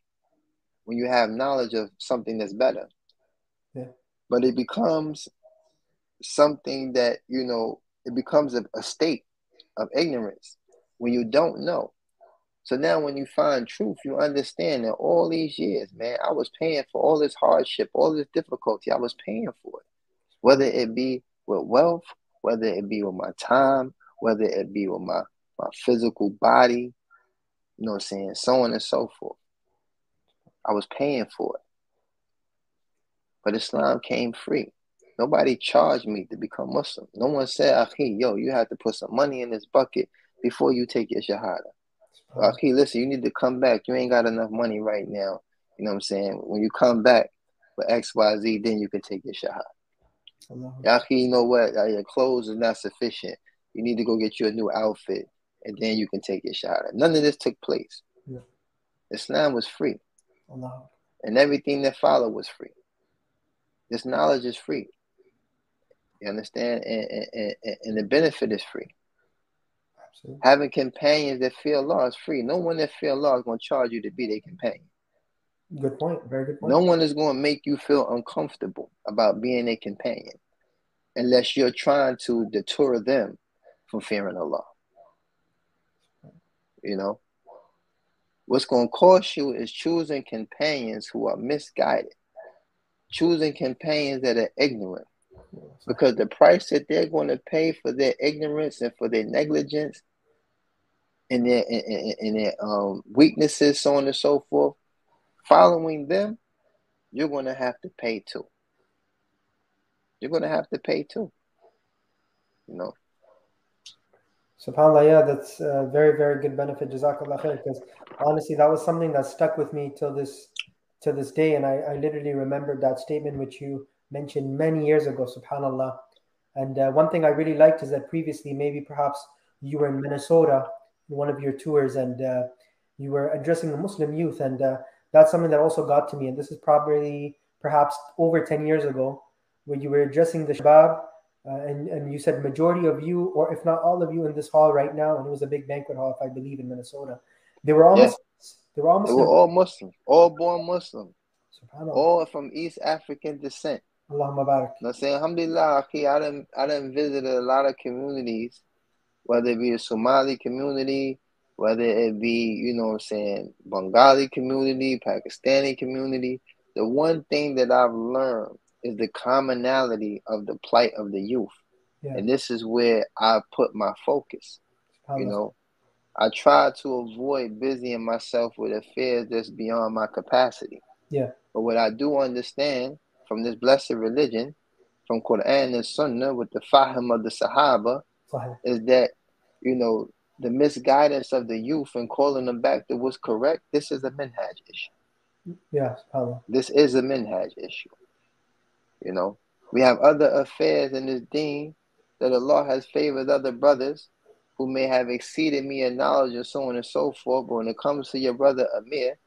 Speaker 2: when you have knowledge of something that's better.
Speaker 1: Yeah.
Speaker 2: But it becomes something that, you know, it becomes a, a state of ignorance when you don't know. So now when you find truth, you understand that all these years, man, I was paying for all this hardship, all this difficulty, I was paying for it. Whether it be with wealth, whether it be with my time, whether it be with my, my physical body, you know what I'm saying, so on and so forth. I was paying for it. But Islam came free. Nobody charged me to become Muslim. No one said, Akhi, yo, you have to put some money in this bucket before you take your Shahada.
Speaker 1: SubhanAllah.
Speaker 2: Akhi, listen, you need to come back. You ain't got enough money right now. You know what I'm saying? When you come back, for XYZ, then you can take your
Speaker 1: shot.
Speaker 2: Yaki, you know what? Uh, Your clothes is not sufficient. You need to go get you a new outfit, and then you can take your shahada. None of this took place.
Speaker 1: Yeah.
Speaker 2: Islam was free,
Speaker 1: Allah.
Speaker 2: and everything that followed was free. This knowledge is free. You understand? And, and, and, and the benefit is free. Having companions that fear Allah is free. No one that fear Allah is going to charge you to be their companion.
Speaker 1: Good point. Very good point.
Speaker 2: No one is going to make you feel uncomfortable about being a companion unless you're trying to deter them from fearing Allah. You know? What's going to cost you is choosing companions who are misguided, choosing companions that are ignorant, because the price that they're going to pay for their ignorance and for their negligence and their and, and- and their um, weaknesses, so on and so forth, following them, you're going to have to pay too. You're going to have to pay too. You know,
Speaker 1: SubhanAllah, yeah, that's a very, very good benefit. Jazakallah khair. Because honestly, that was something that stuck with me till this till this day. And I, I literally remembered that statement which you mentioned many years ago, subhanAllah. And uh, one thing I really liked is that previously, maybe perhaps you were in Minnesota in one of your tours and uh, you were addressing the Muslim youth. And uh, that's something that also got to me. And this is probably perhaps over 10 years ago, where you were addressing the Shabab uh, and, and you said majority of you, or if not all of you in this hall right now, and it was a big banquet hall, if I believe, in Minnesota. They were all
Speaker 2: Yeah.
Speaker 1: Muslims. They were all
Speaker 2: they
Speaker 1: Muslims.
Speaker 2: were all Muslim, all born Muslim, all from East African descent.
Speaker 1: Allahumma barak.
Speaker 2: You know what I'm saying? Alhamdulillah, I done, I done visited a lot of communities, whether it be a Somali community, whether it be, you know I'm saying, Bengali community, Pakistani community. The one thing that I've learned is the commonality of the plight of the youth.
Speaker 1: Yeah.
Speaker 2: And this is where I put my focus. You know, I try to avoid busying myself with affairs that's beyond my capacity.
Speaker 1: Yeah.
Speaker 2: But what I do understand from this blessed religion, from Quran and Sunnah, with the fahim of the Sahaba,
Speaker 1: Sahih.
Speaker 2: is that, you know, the misguidance of the youth and calling them back to what's correct, this is a minhaj issue.
Speaker 1: Yes, subhanAllah.
Speaker 2: This is a minhaj issue. You know, we have other affairs in this deen that Allah has favored other brothers who may have exceeded me in knowledge and so on and so forth. But when it comes to your brother Amir,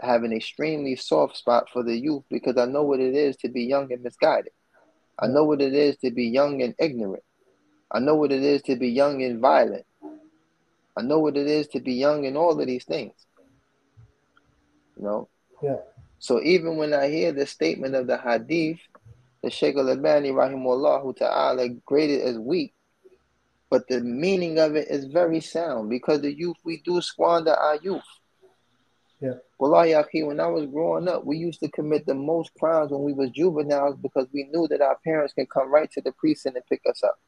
Speaker 2: have an extremely soft spot for the youth because I know what it is to be young and misguided. I know what it is to be young and ignorant. I know what it is to be young and violent. I know what it is to be young and all of these things. You know?
Speaker 1: Yeah.
Speaker 2: So even when I hear the statement of the hadith, the Shaykh al-Albani rahimahullah ta'ala graded as weak, but the meaning of it is very sound because the youth, we do squander our youth. Wallahi, akhi, when I was growing up, we used to commit the most crimes when we was juveniles because we knew that our parents can come right to the precinct and pick us up.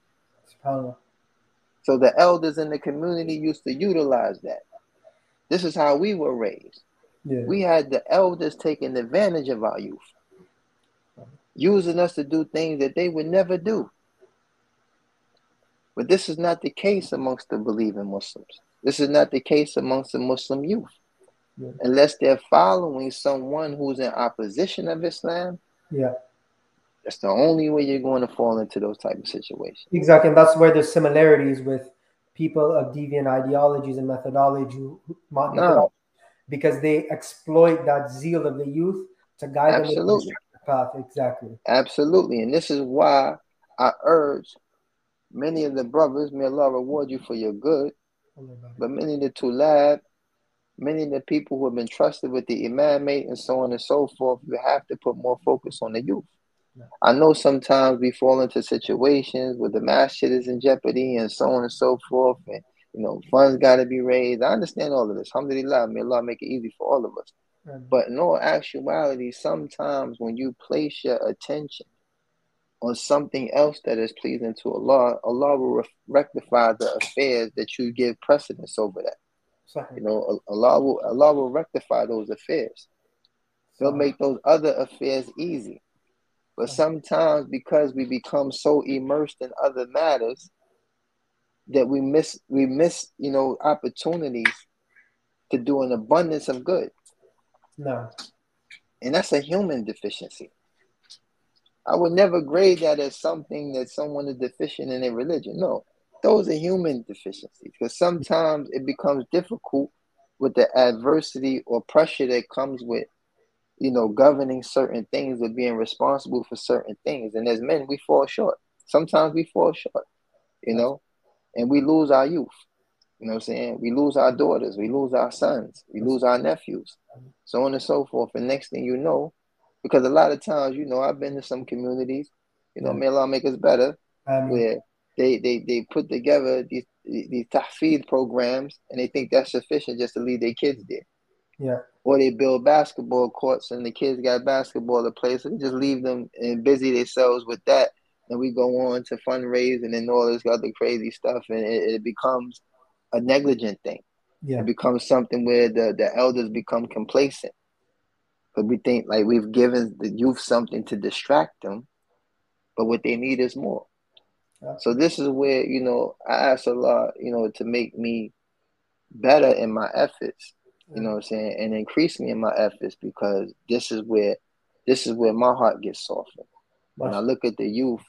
Speaker 2: So the elders in the community used to utilize that. This is how we were raised.
Speaker 1: Yeah.
Speaker 2: We had the elders taking advantage of our youth, using us to do things that they would never do. But this is not the case amongst the believing Muslims. This is not the case amongst the Muslim youth.
Speaker 1: Yeah.
Speaker 2: Unless they're following someone who's in opposition of Islam,
Speaker 1: yeah.
Speaker 2: that's the only way you're going to fall into those type of situations.
Speaker 1: Exactly. And that's where there's similarities with people of deviant ideologies and methodology,
Speaker 2: No.
Speaker 1: because they exploit that zeal of the youth to guide them in the
Speaker 2: Absolutely.
Speaker 1: path. Exactly.
Speaker 2: Absolutely. And this is why I urge many of the brothers, may Allah reward you for your good, but many of the tulab, many of the people who have been trusted with the imamate and so on and so forth, you have to put more focus on the youth. I know sometimes we fall into situations where the masjid is in jeopardy and so on and so forth, and you know, funds got to be raised. I understand all of this. Alhamdulillah, may Allah make it easy for all of us. But in all actuality, sometimes when you place your attention on something else that is pleasing to Allah, Allah will re- rectify the affairs that you give precedence over that. You know, Allah will Allah will rectify those affairs. He'll make those other affairs easy. But sometimes because we become so immersed in other matters that we miss we miss, you know, opportunities to do an abundance of good.
Speaker 1: No.
Speaker 2: And that's a human deficiency. I would never grade that as something that someone is deficient in their religion. No, those are human deficiencies because sometimes it becomes difficult with the adversity or pressure that comes with, you know, governing certain things or being responsible for certain things. And as men, we fall short. Sometimes we fall short, you know, and we lose our youth. You know what I'm saying? We lose our daughters, we lose our sons, we lose our nephews, so on and so forth. And next thing you know, because a lot of times, you know, I've been to some communities, you know, may Allah make us better, um, where they, they they put together these these tahfid programs and they think that's sufficient just to leave their kids there.
Speaker 1: Yeah.
Speaker 2: Or they build basketball courts and the kids got basketball to play, so they just leave them and busy themselves with that. And we go on to fundraising and all this other crazy stuff, and it, it becomes a negligent thing.
Speaker 1: Yeah.
Speaker 2: It becomes something where the, the elders become complacent. But we think like we've given the youth something to distract them, but what they need is more. So this is where, you know, I ask Allah, you know, to make me better in my efforts, you know what I'm saying, and increase me in my efforts because this is where this is where my heart gets softened. When I look at the youth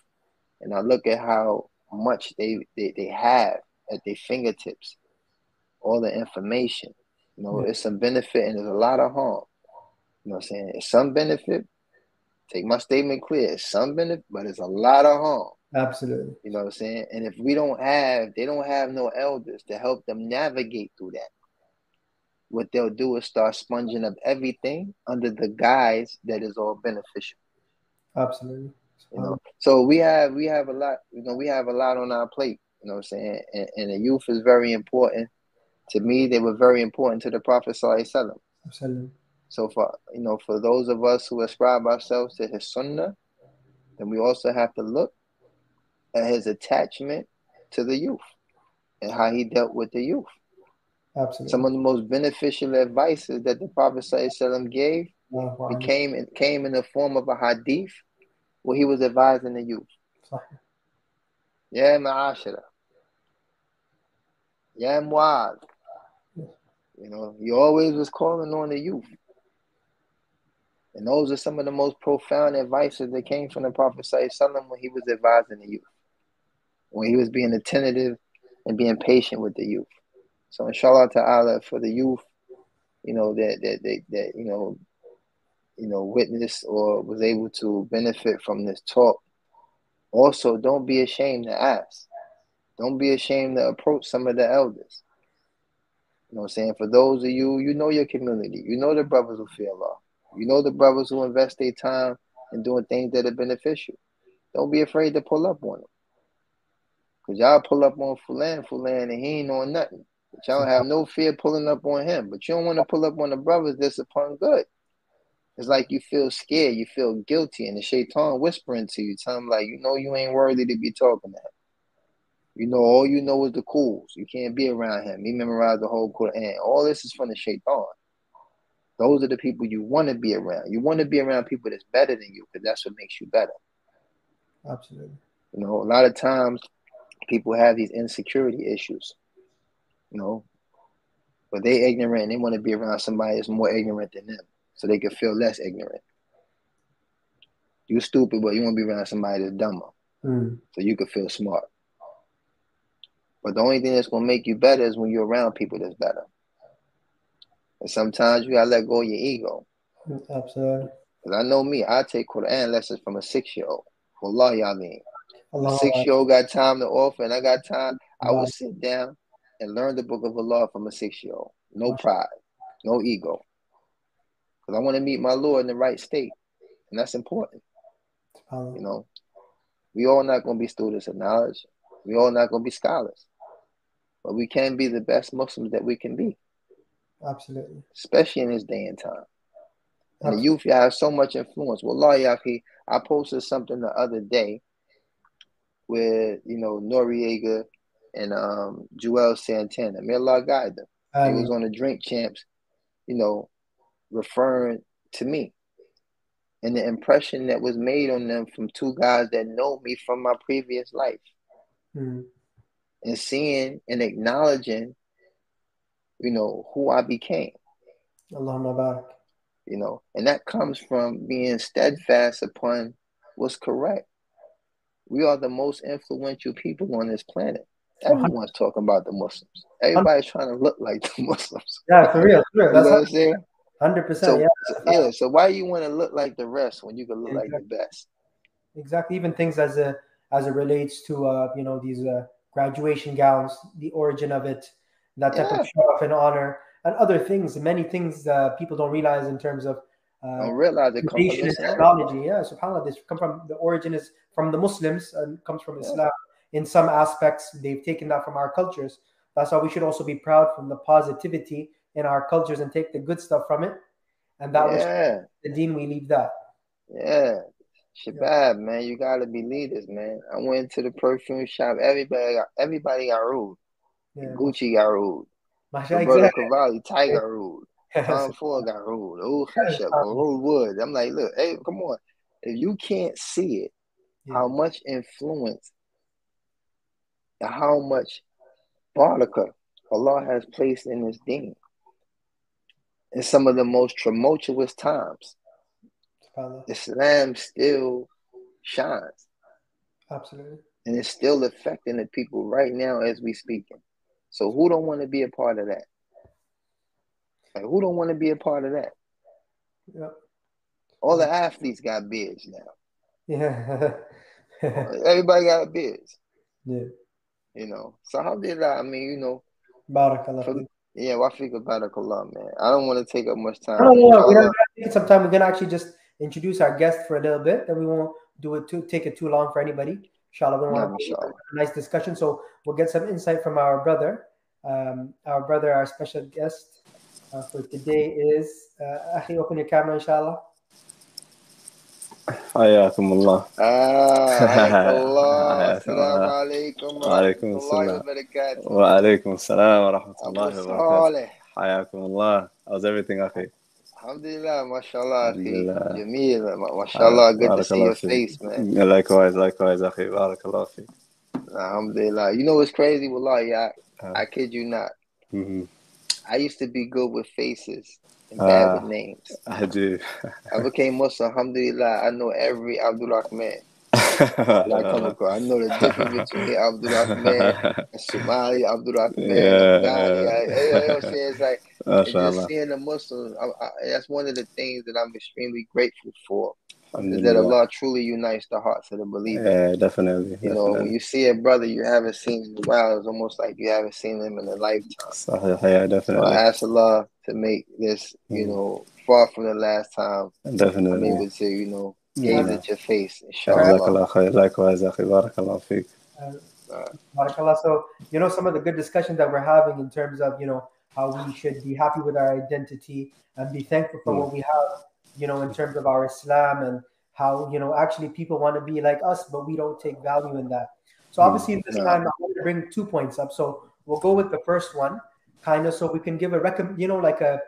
Speaker 2: and I look at how much they, they, they have at their fingertips, all the information. You know, yeah. it's some benefit and there's a lot of harm. You know what I'm saying? It's some benefit. Take my statement clear. It's some benefit, but it's a lot of harm.
Speaker 1: Absolutely.
Speaker 2: You know what I'm saying? And if we don't have, they don't have no elders to help them navigate through that. What they'll do is start sponging up everything under the guise that is all beneficial.
Speaker 1: Absolutely.
Speaker 2: You know, so we have we have a lot. You know, we have a lot on our plate. You know what I'm saying? And, and the youth is very important. To me, they were very important to the Prophet Sallallahu Alaihi Wasallam.
Speaker 1: Absolutely.
Speaker 2: So for you know, for those of us who ascribe ourselves to his sunnah, then we also have to look at his attachment to the youth and how he dealt with the youth.
Speaker 1: Absolutely.
Speaker 2: Some of the most beneficial advices that the Prophet Sallallahu gave wow. became came in the form of a hadith where he was advising the youth. Yeah, ma'ashara. Yeah, Muad. You know, he always was calling on the youth. And those are some of the most profound advices that came from the Prophet Sallallahu when he was advising the youth. When he was being attentive and being patient with the youth. So inshallah ta'ala for the youth, you know, that that that, that you know, you know, witnessed or was able to benefit from this talk. Also, don't be ashamed to ask. Don't be ashamed to approach some of the elders. You know what I'm saying? For those of you, you know your community. You know the brothers who fear Allah. You know the brothers who invest their time in doing things that are beneficial. Don't be afraid to pull up on them. Because y'all pull up on Fulan, Fulan, and he ain't on nothing. But y'all have no fear pulling up on him. But you don't want to pull up on the brothers that's upon good. It's like you feel scared, you feel guilty, and the shaitan whispering to you, telling like, you know you ain't worthy to be talking to him. You know, all you know is the cools. You can't be around him. He memorized the whole Quran. All this is from the shaitan. Those are the people you want to be around. You want to be around people that's better than you because that's what makes you better.
Speaker 1: Absolutely.
Speaker 2: You know, a lot of times people have these insecurity issues, you know, but they ignorant and they want to be around somebody that's more ignorant than them so they can feel less ignorant. You stupid, but you want to be around somebody that's dumber
Speaker 1: mm.
Speaker 2: so you can feel smart. But the only thing that's gonna make you better is when you're around people that's better. And sometimes you gotta let go of your ego.
Speaker 1: Absolutely.
Speaker 2: Because I know me, I take Quran lessons from a six year old. Wallahi, I mean. A six year old got time to offer, and I got time. I will sit down and learn the book of Allah from a six year old. No pride, no ego. Because I want to meet my Lord in the right state. And that's important. You know, we all not going to be students of knowledge. We all not going to be scholars but we can be the best Muslims that we can be.
Speaker 1: Absolutely.
Speaker 2: Especially in this day and time. And Absolutely. the youth have so much influence. Well, Yaki, I posted something the other day with, you know, Noreaga and um Juelz Santana. May Allah guide them. Um, he was on the drink champs, you know, referring to me. And the impression that was made on them from two guys that know me from my previous life.
Speaker 1: Mm-hmm
Speaker 2: and seeing and acknowledging, you know, who I became.
Speaker 1: Allahumma barak.
Speaker 2: You know, and that comes from being steadfast upon what's correct. We are the most influential people on this planet. Everyone's talking about the Muslims. Everybody's trying to look like the Muslims.
Speaker 1: Yeah, for real. For real. That's
Speaker 2: you know what I'm saying?
Speaker 1: Hundred
Speaker 2: So,
Speaker 1: percent. Yeah.
Speaker 2: so, yeah. So why you want to look like the rest when you can look like the best?
Speaker 1: Exactly. Even things as a as it relates to uh, you know these uh, graduation gowns, the origin of it, that type
Speaker 2: Yeah.
Speaker 1: of show off and honor, and other things. Many things uh, people don't realize in terms of uh,
Speaker 2: don't realize it from
Speaker 1: innovation and technology. Yeah, subhanallah, this come from the origin is from the Muslims and comes from
Speaker 2: Yeah.
Speaker 1: Islam. In some aspects, they've taken that from our cultures. That's why we should also be proud from the positivity in our cultures and take the good stuff from it. And that was
Speaker 2: Yeah,
Speaker 1: the deen. We leave that.
Speaker 2: yeah. Shabab, man, you gotta be leaders, man. I went to the perfume shop. Everybody got everybody got oud.
Speaker 1: Yeah,
Speaker 2: Gucci got.
Speaker 1: Masha,
Speaker 2: Roberto
Speaker 1: exactly.
Speaker 2: Cavalli, Ty ruled. Tom Ford got oud. Old Bishop, Oud Wood. I'm like, look, hey, come on. If you can't see it,
Speaker 1: Yeah.
Speaker 2: how much influence and how much barakah Allah has placed in this deen in some of the most tumultuous times,
Speaker 1: Subhanallah.
Speaker 2: Islam still shines
Speaker 1: Absolutely.
Speaker 2: and it's still affecting the people right now as we speaking. So who don't want to be a part of that? Like, who don't want to be a part of that?
Speaker 1: Yep.
Speaker 2: All the athletes got beards now.
Speaker 1: Yeah.
Speaker 2: Everybody got beards,
Speaker 1: yeah.
Speaker 2: you know. So how did I? I mean, you know,
Speaker 1: Barakallah.
Speaker 2: For- yeah. Well, I think about lot, man. I don't want to take up much time.
Speaker 1: No, no, no. We're taking some time. We're gonna actually just introduce our guest for a little bit, and we won't do it too take it too long for anybody Inshallah, we don't
Speaker 2: No,
Speaker 1: want to
Speaker 2: inshallah.
Speaker 1: a nice discussion. So we'll get some insight from our brother. Um, our brother, our special guest uh, for today is uh, Akhi, open your camera, inshallah.
Speaker 3: حياكم الله
Speaker 2: Ah, Allah.
Speaker 3: Ayakallah.
Speaker 2: Assalamu alaikum.
Speaker 3: Alaikum
Speaker 2: warahmatullahi
Speaker 3: assalam.
Speaker 2: wabarakatuh.
Speaker 3: وعليكم السلام ورحمة الله
Speaker 2: Abu
Speaker 3: وبركاته
Speaker 2: Saleh.
Speaker 3: حياكم الله How's everything أخي
Speaker 2: Alhamdulillah, mashallah,
Speaker 3: Alhamdulillah.
Speaker 2: Jameel, ah, mashallah, good to see your face, man.
Speaker 3: Yeah, likewise, likewise, akhi, barakallah fi.
Speaker 2: Alhamdulillah. You know what's crazy? Wallahi, I,
Speaker 3: uh,
Speaker 2: I kid you not.
Speaker 3: Mm-hmm.
Speaker 2: I used to be good with faces and bad
Speaker 3: uh,
Speaker 2: with names.
Speaker 3: I do.
Speaker 2: I became Muslim, alhamdulillah. I know every Abdul Rahman. Alakalı anlolojik between Abdul Rahman, Somali Abdul Rahman,
Speaker 3: yeah.
Speaker 2: You know what I'm saying? It's like just seeing the Muslims. I, I, that's one of the things that I'm extremely grateful for. Is that Allah truly unites the hearts of the believers.
Speaker 3: Yeah, definitely.
Speaker 2: You definitely. know, when you see a brother you haven't seen in a while, it's almost like you haven't seen them in a lifetime.
Speaker 3: So, yeah, definitely.
Speaker 2: So I ask Allah to make this, you know, far from the last time
Speaker 3: definitely.
Speaker 2: I'm able to, you know, Amen. your face. Inshallah.
Speaker 3: Likewise, Akhi. Barakallah.
Speaker 1: Barakallah. So, you know, some of the good discussions that we're having in terms of, you know, how we should be happy with our identity and be thankful for
Speaker 3: hmm.
Speaker 1: what we have, you know, in terms of our Islam and how, you know, actually people want to be like us, but we don't take value in that. So,
Speaker 3: hmm.
Speaker 1: obviously, this time, I want to bring two points up. So, we'll go with the first one, kind of, so we can give a recommend, you know, like a,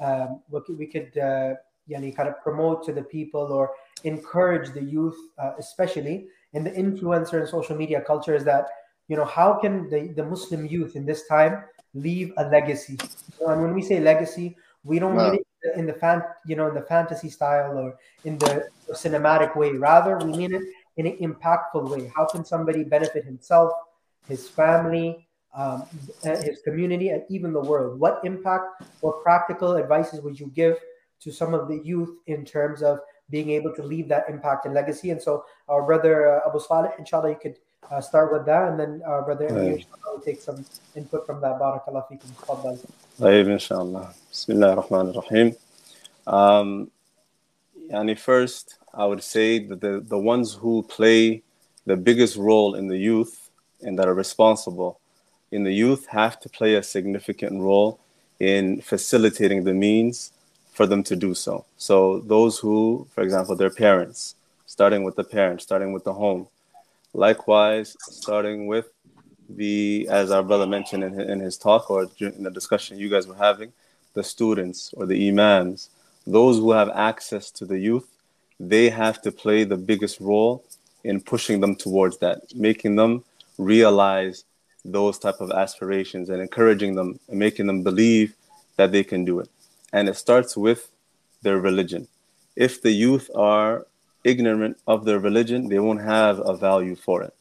Speaker 1: um, we could, we could uh, you know, kind of promote to the people or encourage the youth, uh, especially in the influencer and social media culture, is that you know how can the, the muslim youth in this time leave a legacy? You know, and when we say legacy we don't
Speaker 2: Wow.
Speaker 1: mean it in the fan you know in the fantasy style or in the cinematic way. Rather we mean it in an impactful way. How can somebody benefit himself his family um, his community and even the world? What impact what practical advices would you give to some of the youth in terms of being able to leave that impact and legacy. And so, our brother uh, Abu Saleh, inshallah, you could uh, start with that, and then our brother
Speaker 3: Amir,
Speaker 1: inshallah, will take some input from that. Barakallah fikum. Tafaddal.
Speaker 3: طيب إن شاء الله بسم الله um, يعني first I would say that the, the ones who play the biggest role in the youth and that are responsible in the youth have to play a significant role in facilitating the means for them to do so. So those who, for example, their parents, starting with the parents, starting with the home, likewise starting with the, as our brother mentioned in his, in his talk or during the discussion you guys were having, the students or the imams, those who have access to the youth, they have to play the biggest role in pushing them towards that, making them realize those type of aspirations and encouraging them and making them believe that they can do it. And it starts with their religion. If the youth are ignorant of their religion, they won't have a value for it.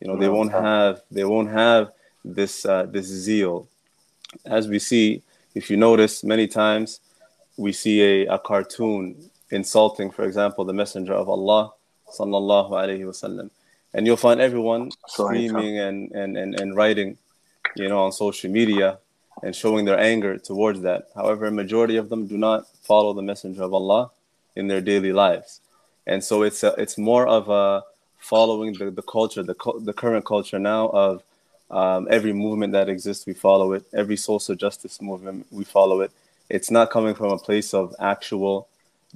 Speaker 3: You know, they won't have they won't have this uh, this zeal. As we see, if you notice, many times we see a, a cartoon insulting, for example, the Messenger of Allah, sallallahu alaihi wasallam, and you'll find everyone screaming and, and, and, and writing, you know, on social media and showing their anger towards that. However, a majority of them do not follow the Messenger of Allah in their daily lives, and so it's a, it's more of a following the, the culture, the the current culture now of um, every movement that exists, we follow it. Every social justice movement, we follow it. It's not coming from a place of actual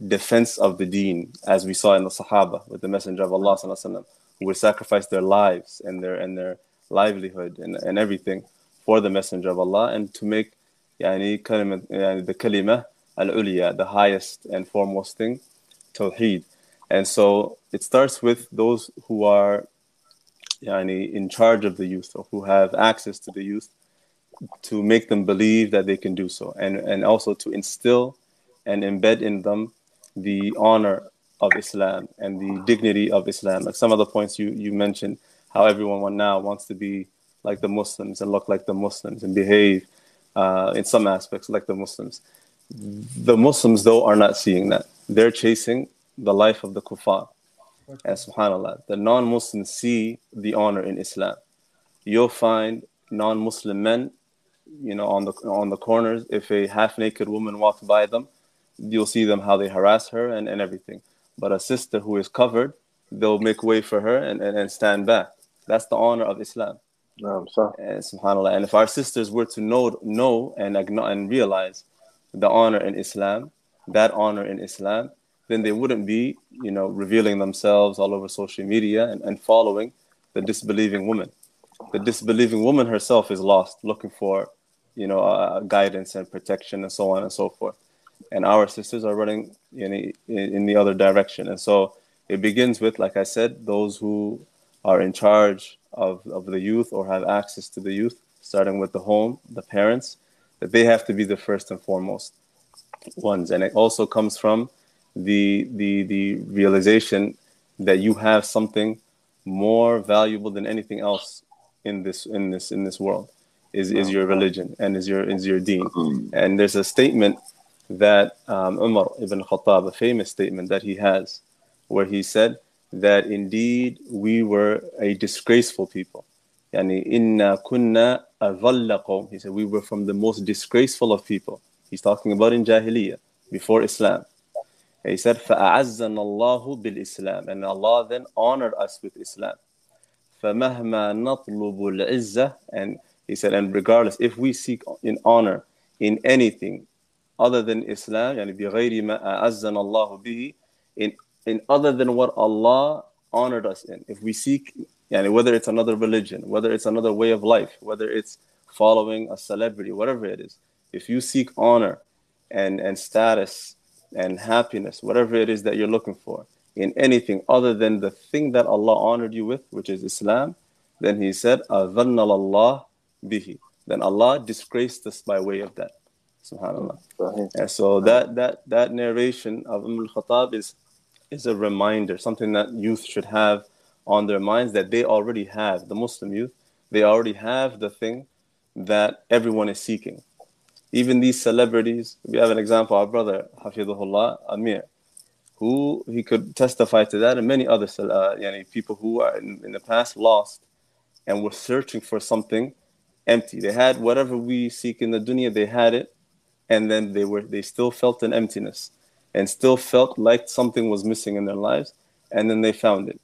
Speaker 3: defense of the deen, as we saw in the Sahaba with the Messenger of Allah, وسلم, who would sacrifice their lives and their and their livelihood and, and everything for the Messenger of Allah and to make yani, kalimat, yani, the kalima al-uliya, the highest and foremost thing, tawheed. And so it starts with those who are yani, in charge of the youth or who have access to the youth to make them believe that they can do so and, and also to instill and embed in them the honor of Islam and the dignity of Islam. Like some of the points you, you mentioned, how everyone now wants to be like the Muslims and look like the Muslims and behave uh, in some aspects like the Muslims. The Muslims, though, are not seeing that. They're chasing the life of the kuffar. And subhanAllah, the non Muslims see the honor in Islam. You'll find non Muslim men, you know, on the, on the corners. If a half naked woman walks by them, you'll see them how they harass her and, and everything. But a sister who is covered, they'll make way for her and, and, and stand back. That's the honor of Islam.
Speaker 2: So.
Speaker 3: And subhanAllah. And if our sisters were to know, know and, and realize the honor in Islam, that honor in Islam, then they wouldn't be, you know, revealing themselves all over social media and, and following the disbelieving woman. The disbelieving woman herself is lost, looking for, you know, uh, guidance and protection and so on and so forth. And our sisters are running in, in, in the other direction. And so it begins with, like I said, those who are in charge of, of the youth or have access to the youth, starting with the home, the parents, that they have to be the first and foremost ones. And it also comes from the the the realization that you have something more valuable than anything else in this in this in this world is is your religion and is your is your deen and there's a statement that um, Umar ibn Khattab a famous statement that he has where he said that indeed we were a disgraceful people يعني إنا كنا أذل he said we were from the most disgraceful of people he's talking about in Jahiliyyah before Islam he said, فَأَعَزَّنَ اللَّهُ بِالْإِسْلَامِ And Allah then honored us with Islam. فَمَهْمَا نَطْلُبُ الْعِزَّةِ And he said, and regardless, if we seek in honor in anything other than Islam, يعني بغير ما أعزنا الله به, in, in other than what Allah honored us in. If we seek, and whether it's another religion, whether it's another way of life, whether it's following a celebrity, whatever it is, if you seek honor and, and status and happiness, whatever it is that you're looking for, in anything other than the thing that Allah honored you with, which is Islam, then He said, Allah bihi. Then Allah disgraced us by way of that. Subhanallah. And so that that that narration of Umm al-Khattab is is a reminder, something that youth should have on their minds that they already have, the Muslim youth, they already have the thing that everyone is seeking. Even these celebrities, we have an example, our brother, Hafidullah Amir, who he could testify to that, and many other uh, yani, people who are in, in the past lost and were searching for something empty. They had whatever we seek in the dunya, they had it, and then they were they still felt an emptiness and still felt like something was missing in their lives, and then they found it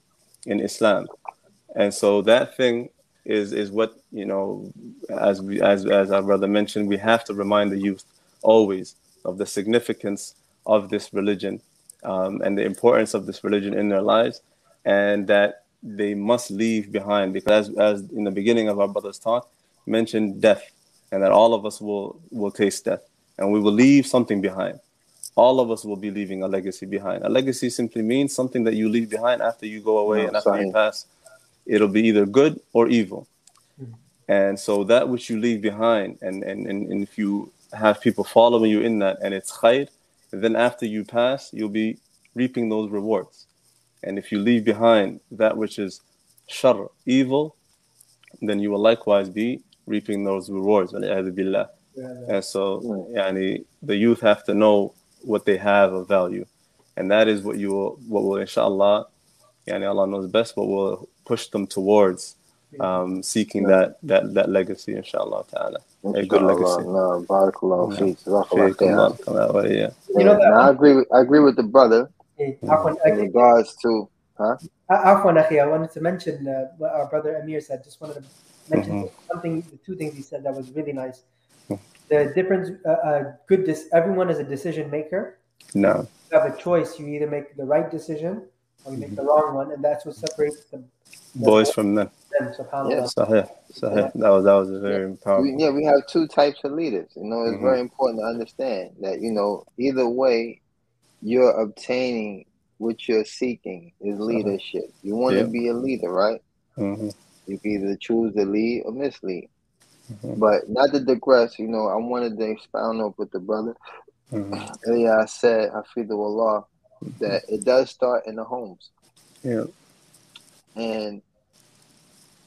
Speaker 3: in Islam. And so that thing is is what you know as we as as our brother mentioned we have to remind the youth always of the significance of this religion um, and the importance of this religion in their lives and that they must leave behind because as, as in the beginning of our brother's talk mentioned death and that all of us will will taste death and we will leave something behind all of us will be leaving a legacy behind a legacy simply means something that you leave behind after you go away no, and after you pass it'll be either good or evil. Mm-hmm. And so that which you leave behind, and, and, and, and if you have people following you in that, and it's khair, then after you pass, you'll be reaping those rewards. And if you leave behind that which is shar, evil, then you will likewise be reaping those rewards. Billah. And so, yani, the youth have to know what they have of value, and that is what you will, what will, inshallah, yani Allah knows best, what will push them towards um, seeking that that that legacy, inshallah ta'ala. A good legacy.
Speaker 2: No, barakallahu
Speaker 3: Yeah.
Speaker 2: feek.
Speaker 3: Jazakallah khairan. Yeah.
Speaker 1: You know
Speaker 2: Yeah,
Speaker 1: that-
Speaker 2: now I agree. With, I agree with the brother
Speaker 1: Hey, Afwan,
Speaker 2: in regards to
Speaker 1: A- Afwan, Akhi, I wanted to mention uh, what our brother Amir said. Just wanted to mention
Speaker 3: Mhm.
Speaker 1: something, the two things he said that was really nice. The difference, uh, uh, good. Dis- everyone is a decision maker.
Speaker 3: No.
Speaker 1: You have a choice. You either make the right decision or you make the wrong one, and that's what separates them.
Speaker 3: Boys from men.
Speaker 1: them.
Speaker 2: Yeah.
Speaker 3: Sahih. Sahih. That was that was a very
Speaker 2: we,
Speaker 3: powerful.
Speaker 2: yeah, we have two types of leaders. You know, it's
Speaker 3: Mhm.
Speaker 2: very important to understand that you know either way, you're obtaining what you're seeking is leadership. You want to.
Speaker 3: Yeah.
Speaker 2: be a leader, right?
Speaker 3: Mhm.
Speaker 2: You can either choose to lead or mislead.
Speaker 3: Mhm.
Speaker 2: But not to digress, you know, I wanted to expound on with the brother.
Speaker 3: Mhm.
Speaker 2: Earlier I said, I feel the Allah, that it does start in the homes.
Speaker 3: Yeah.
Speaker 2: And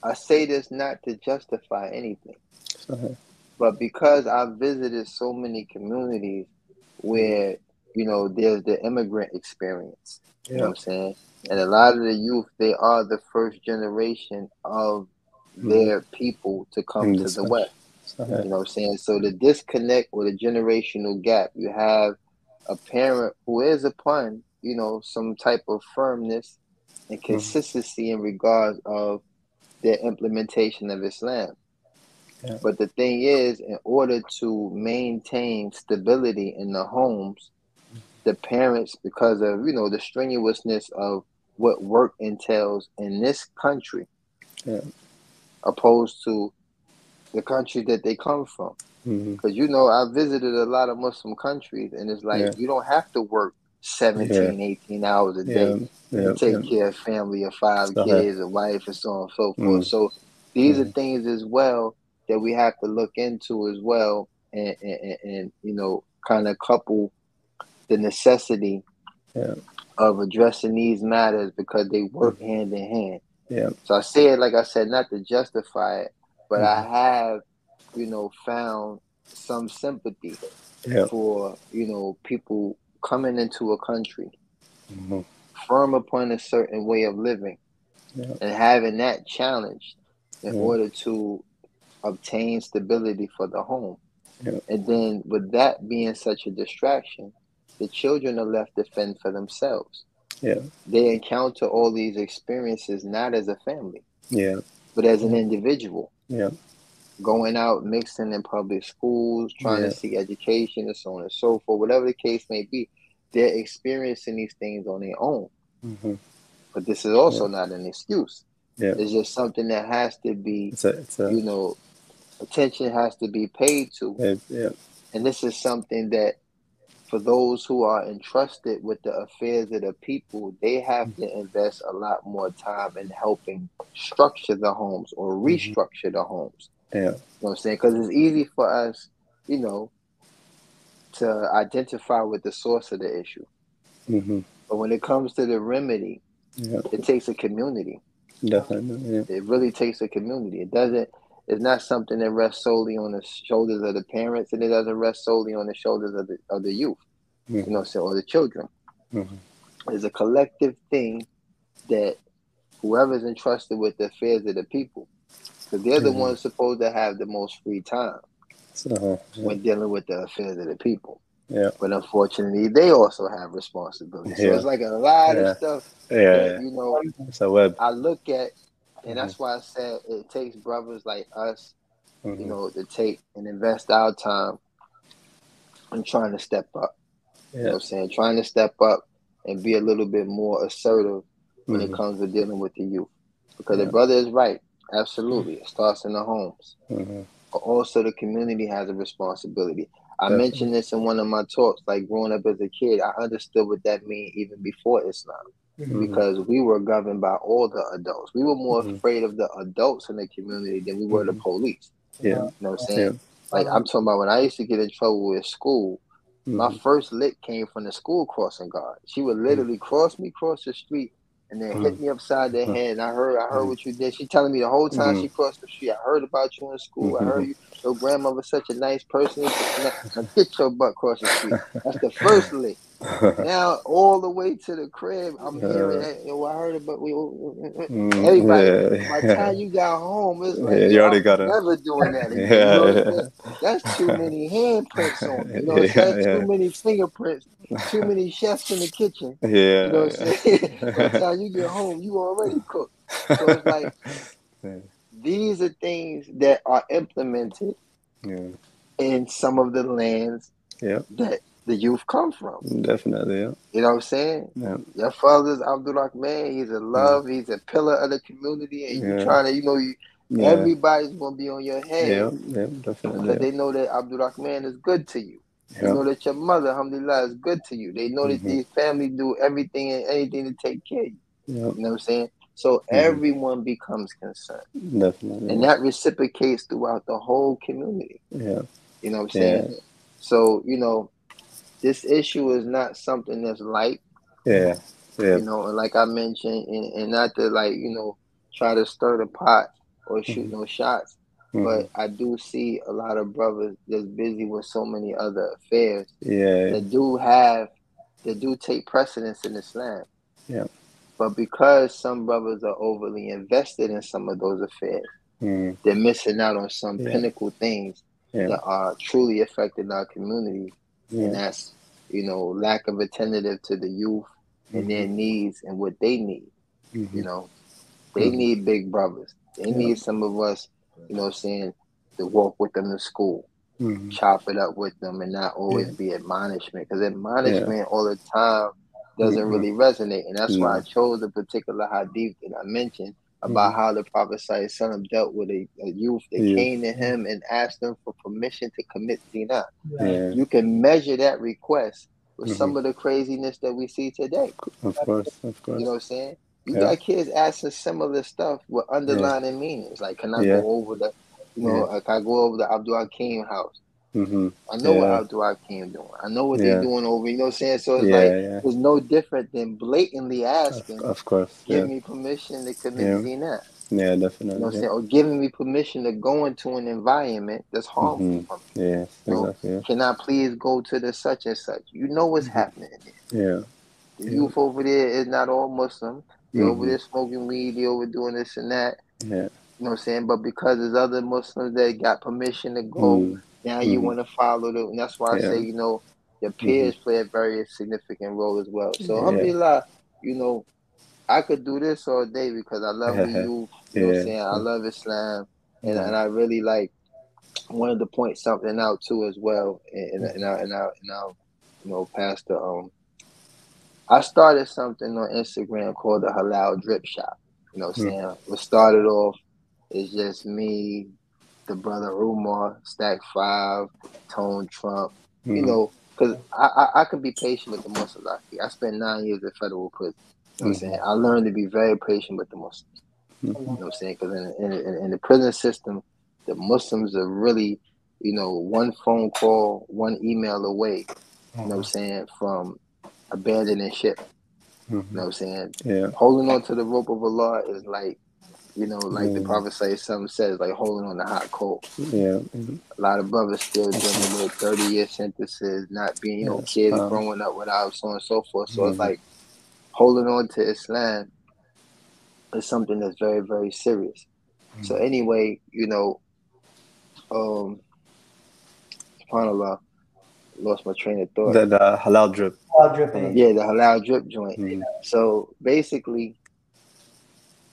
Speaker 2: I say this not to justify anything,
Speaker 3: Sahih.
Speaker 2: but because I've visited so many communities where, you know, there's the immigrant experience. You know what I'm saying? And a lot of the youth, they are the first generation of their people to come to the. West. You know what I'm saying? So the disconnect or the generational gap, you have a parent who is upon, you know, some type of firmness and
Speaker 3: Mm-hmm.
Speaker 2: consistency in regards of their implementation of Islam.
Speaker 3: Yeah.
Speaker 2: But the thing is, in order to maintain stability in the homes, the parents, because of you know the strenuousness of what work entails in this country,
Speaker 3: Yeah.
Speaker 2: Opposed to the country that they come from.
Speaker 3: Mhm.
Speaker 2: Because you know, I visited a lot of Muslim countries, and it's like
Speaker 3: Yeah.
Speaker 2: you don't have to work 17, 18 hours a day
Speaker 3: Yeah. Yeah.
Speaker 2: to take
Speaker 3: yeah.
Speaker 2: care of family of five kids, a wife, and so on and so forth.
Speaker 3: Mm.
Speaker 2: So these are
Speaker 3: Mm.
Speaker 2: things as well that we have to look into as well, and and, and, you know, kind of couple the necessity
Speaker 3: Yeah.
Speaker 2: of addressing these matters because they work hand in hand.
Speaker 3: Yeah.
Speaker 2: So I say it like I said, not to justify it, but I
Speaker 3: Mhm.
Speaker 2: have, you know, found some sympathy
Speaker 3: Yeah.
Speaker 2: for you know people coming into a country
Speaker 3: Mhm.
Speaker 2: firm upon a certain way of living
Speaker 3: Yeah.
Speaker 2: and having that challenged in
Speaker 3: Yeah.
Speaker 2: order to obtain stability for the home. And then with that being such a distraction, the children are left to fend for themselves.
Speaker 3: Yeah.
Speaker 2: They encounter all these experiences not as a family,
Speaker 3: Yeah.
Speaker 2: but as an individual.
Speaker 3: Yeah.
Speaker 2: Going out, mixing in public schools, trying
Speaker 3: Yeah.
Speaker 2: to seek education, and so on and so forth, whatever the case may be, they're experiencing these things on their own.
Speaker 3: Mhm.
Speaker 2: But this is also not an excuse.
Speaker 3: Yeah.
Speaker 2: It's just something that has to be,
Speaker 3: It's a. It's a.
Speaker 2: you know, attention has to be paid to.
Speaker 3: it- yeah.
Speaker 2: And this is something that, for those who are entrusted with the affairs of the people, they have to invest a lot more time in helping structure the homes or restructure the homes.
Speaker 3: Yeah.
Speaker 2: You know what I'm saying? Because it's easy for us, you know, to identify with the source of the issue.
Speaker 3: hmm
Speaker 2: But when it comes to the remedy,
Speaker 3: Yeah.
Speaker 2: it takes a community.
Speaker 3: Definitely. Yeah.
Speaker 2: It really takes a community. It doesn't. It's not something that rests solely on the shoulders of the parents, and it doesn't rest solely on the shoulders of the of the youth,
Speaker 3: Mhm.
Speaker 2: you know, so or the children.
Speaker 3: Mhm.
Speaker 2: It's a collective thing that whoever's entrusted with the affairs of the people, because they're the
Speaker 3: Mhm.
Speaker 2: ones supposed to have the most free time
Speaker 3: So, uh, yeah.
Speaker 2: when dealing with the affairs of the people.
Speaker 3: Yeah.
Speaker 2: But unfortunately, they also have responsibility. So
Speaker 3: Yeah.
Speaker 2: it's like a lot
Speaker 3: Yeah.
Speaker 2: of stuff
Speaker 3: Yeah.
Speaker 2: that you know
Speaker 3: web.
Speaker 2: I look at, and that's why I said it takes brothers like us, you
Speaker 3: Mhm.
Speaker 2: know, to take and invest our time in trying to step up. You know what I'm saying? Trying to step up and be a little bit more assertive when
Speaker 3: Mhm.
Speaker 2: it comes to dealing with the youth. Because
Speaker 3: Yeah.
Speaker 2: the brother is right. Absolutely. It starts in the homes.
Speaker 3: Mhm.
Speaker 2: But also the community has a responsibility. I
Speaker 3: Definitely.
Speaker 2: mentioned this in one of my talks, like growing up as a kid, I understood what that means even before Islam
Speaker 3: Mhm.
Speaker 2: because we were governed by all the adults. We were more
Speaker 3: Mhm.
Speaker 2: afraid of the adults in the community than we were the
Speaker 3: Mhm.
Speaker 2: police.
Speaker 3: Yeah.
Speaker 2: You know what I'm saying?
Speaker 3: Yeah.
Speaker 2: Like I'm talking about when I used to get in trouble with school, My
Speaker 3: Mhm.
Speaker 2: first lick came from the school crossing guard. She would literally cross me across the street and then hit me upside the head. And I heard, I heard what you did. She telling me the whole time she crossed the street. I heard about you in school. I heard you. Your grandmother's such a nice person. Now get your butt across the street. That's the first lick. Now all the way to the crib, I'm hearing, hey, yo, I heard it, but we.
Speaker 3: Mm,
Speaker 2: Everybody,
Speaker 3: yeah,
Speaker 2: by the time you got home, it's like
Speaker 3: Yeah, you
Speaker 2: yo,
Speaker 3: already got it.
Speaker 2: never doing that again. You know
Speaker 3: yeah.
Speaker 2: That's too many handprints on. You know
Speaker 3: yeah,
Speaker 2: saying?
Speaker 3: yeah,
Speaker 2: Too many fingerprints, too many chefs in the kitchen.
Speaker 3: yeah,
Speaker 2: You know what I'm saying? By the time you get home, you already cooked. So it's like
Speaker 3: Yeah.
Speaker 2: these are things that are implemented
Speaker 3: yeah,
Speaker 2: in some of the lands
Speaker 3: Yeah.
Speaker 2: that the youth come from.
Speaker 3: definitely, yeah,
Speaker 2: You know what I'm saying?
Speaker 3: yeah,
Speaker 2: Your father's Abdul Rahman, he's a love, he's a pillar of the community, and you're
Speaker 3: Yeah.
Speaker 2: trying to, you know, you
Speaker 3: yeah,
Speaker 2: everybody's gonna be on your head
Speaker 3: yeah, yeah,
Speaker 2: because
Speaker 3: definitely,
Speaker 2: they know that Abdul Rahman is good to you. You
Speaker 3: yeah,
Speaker 2: know that your mother, alhamdulillah, is good to you. They know that
Speaker 3: Mhm.
Speaker 2: these family do everything and anything to take care of you.
Speaker 3: yeah,
Speaker 2: You know what I'm saying? So
Speaker 3: Mhm.
Speaker 2: everyone becomes concerned.
Speaker 3: definitely,
Speaker 2: And that reciprocates throughout the whole community.
Speaker 3: yeah,
Speaker 2: You know what I'm
Speaker 3: yeah,
Speaker 2: saying? So, you know, this issue is not something that's light,
Speaker 3: yeah, yeah,
Speaker 2: you know, and like I mentioned, and, and not to like, you know, try to stir the pot or shoot
Speaker 3: Mhm.
Speaker 2: no shots.
Speaker 3: Mhm.
Speaker 2: But I do see a lot of brothers that's busy with so many other affairs
Speaker 3: yeah,
Speaker 2: that do have that do take precedence in Islam.
Speaker 3: Yeah.
Speaker 2: But because some brothers are overly invested in some of those affairs,
Speaker 3: mm,
Speaker 2: they're missing out on some
Speaker 3: Yeah.
Speaker 2: pinnacle things
Speaker 3: yeah,
Speaker 2: that are truly affecting our community. And that's, you know, lack of attentive to the youth and their needs and what they need.
Speaker 3: mhm,
Speaker 2: You know, they
Speaker 3: Mhm.
Speaker 2: need big brothers. They
Speaker 3: Yeah.
Speaker 2: need some of us, you know, saying to walk with them to school,
Speaker 3: mhm,
Speaker 2: chop it up with them, and not always
Speaker 3: Yeah.
Speaker 2: be admonishment. Because admonishment all the time doesn't really resonate, and that's why I chose a particular hadith that I mentioned about
Speaker 3: Mhm.
Speaker 2: how the Prophet Sallallahu dealt with a, a youth that
Speaker 3: Youth.
Speaker 2: came to him and asked him for permission to commit zina.
Speaker 3: yeah,
Speaker 2: You can measure that request with
Speaker 3: Mhm.
Speaker 2: some of the craziness that we see today.
Speaker 3: of course, of course,
Speaker 2: You know what I'm saying? You
Speaker 3: Yeah.
Speaker 2: got kids asking similar stuff with underlining meanings. Like, can I
Speaker 3: Yeah.
Speaker 2: go over the, you know,
Speaker 3: Yeah.
Speaker 2: like I go over the Abdul Hakim house.
Speaker 3: Hmm
Speaker 2: I know what
Speaker 3: Yeah.
Speaker 2: Abdul Hakim doing. I know what
Speaker 3: Yeah.
Speaker 2: they're doing over. You know what I'm saying? So it's
Speaker 3: yeah,
Speaker 2: like it's no different than blatantly asking,
Speaker 3: of, of course,
Speaker 2: give me permission to commit
Speaker 3: Yeah.
Speaker 2: zina.
Speaker 3: yeah,
Speaker 2: You know what I'm
Speaker 3: definitely,
Speaker 2: saying? Or giving me permission to go into an environment that's harmful
Speaker 3: Mhm.
Speaker 2: for me.
Speaker 3: yeah,
Speaker 2: No.
Speaker 3: exactly,
Speaker 2: Can I please go to the such and such? You know what's
Speaker 3: Mhm.
Speaker 2: happening there.
Speaker 3: yeah,
Speaker 2: The youth over there is not all Muslim. They're over
Speaker 3: Mhm.
Speaker 2: there smoking weed, They're over doing this and that.
Speaker 3: yeah,
Speaker 2: You know what I'm saying? But because there's other Muslims that got permission to go,
Speaker 3: Mm.
Speaker 2: Now you
Speaker 3: Mhm.
Speaker 2: want to follow them. And that's why I say, you know, your peers play a very significant role as well. So
Speaker 3: Yeah.
Speaker 2: alhamdulillah, you know, I could do this all day because I love the youth. You know what I'm saying? I love Islam. And,
Speaker 3: Yeah.
Speaker 2: and I really like wanted to point something out too as well. And, and, and, I, and, I, and I, you know, Pastor, um, I started something on Instagram called the Halal Drip Shop. You know what I'm
Speaker 3: Mm.
Speaker 2: saying? What started off is just me, the brother Umar, Stack Five, Tone Trump. You
Speaker 3: Mhm.
Speaker 2: know, because I, I I can be patient with the Muslims. I, I spent nine years in federal prison. You know what I'm
Speaker 3: Mhm.
Speaker 2: saying? I learned to be very patient with the Muslims.
Speaker 3: Mhm.
Speaker 2: You know what I'm saying? Because in, in, in, the prison system, the Muslims are really, you know, one phone call, one email away. You know what I'm saying? From abandoning ship. You know what I'm saying?
Speaker 3: yeah,
Speaker 2: Holding on to the rope of Allah is like, you know, like the
Speaker 3: Mm.
Speaker 2: Prophet say something says, like holding on the hot coal.
Speaker 3: yeah.
Speaker 2: A lot of brothers still dealing with 30 year sentences, not being, you know, kids
Speaker 3: um,
Speaker 2: growing up without so on and so forth. So it's
Speaker 3: Mhm.
Speaker 2: like holding on to Islam is something that's very, very serious. So
Speaker 3: Mm-hmm.
Speaker 2: anyway, you know, um, subhanAllah, lost my train of thought.
Speaker 3: the, the halal drip.
Speaker 1: Halal drip
Speaker 2: yeah, the halal drip joint.
Speaker 3: Mhm.
Speaker 2: So basically,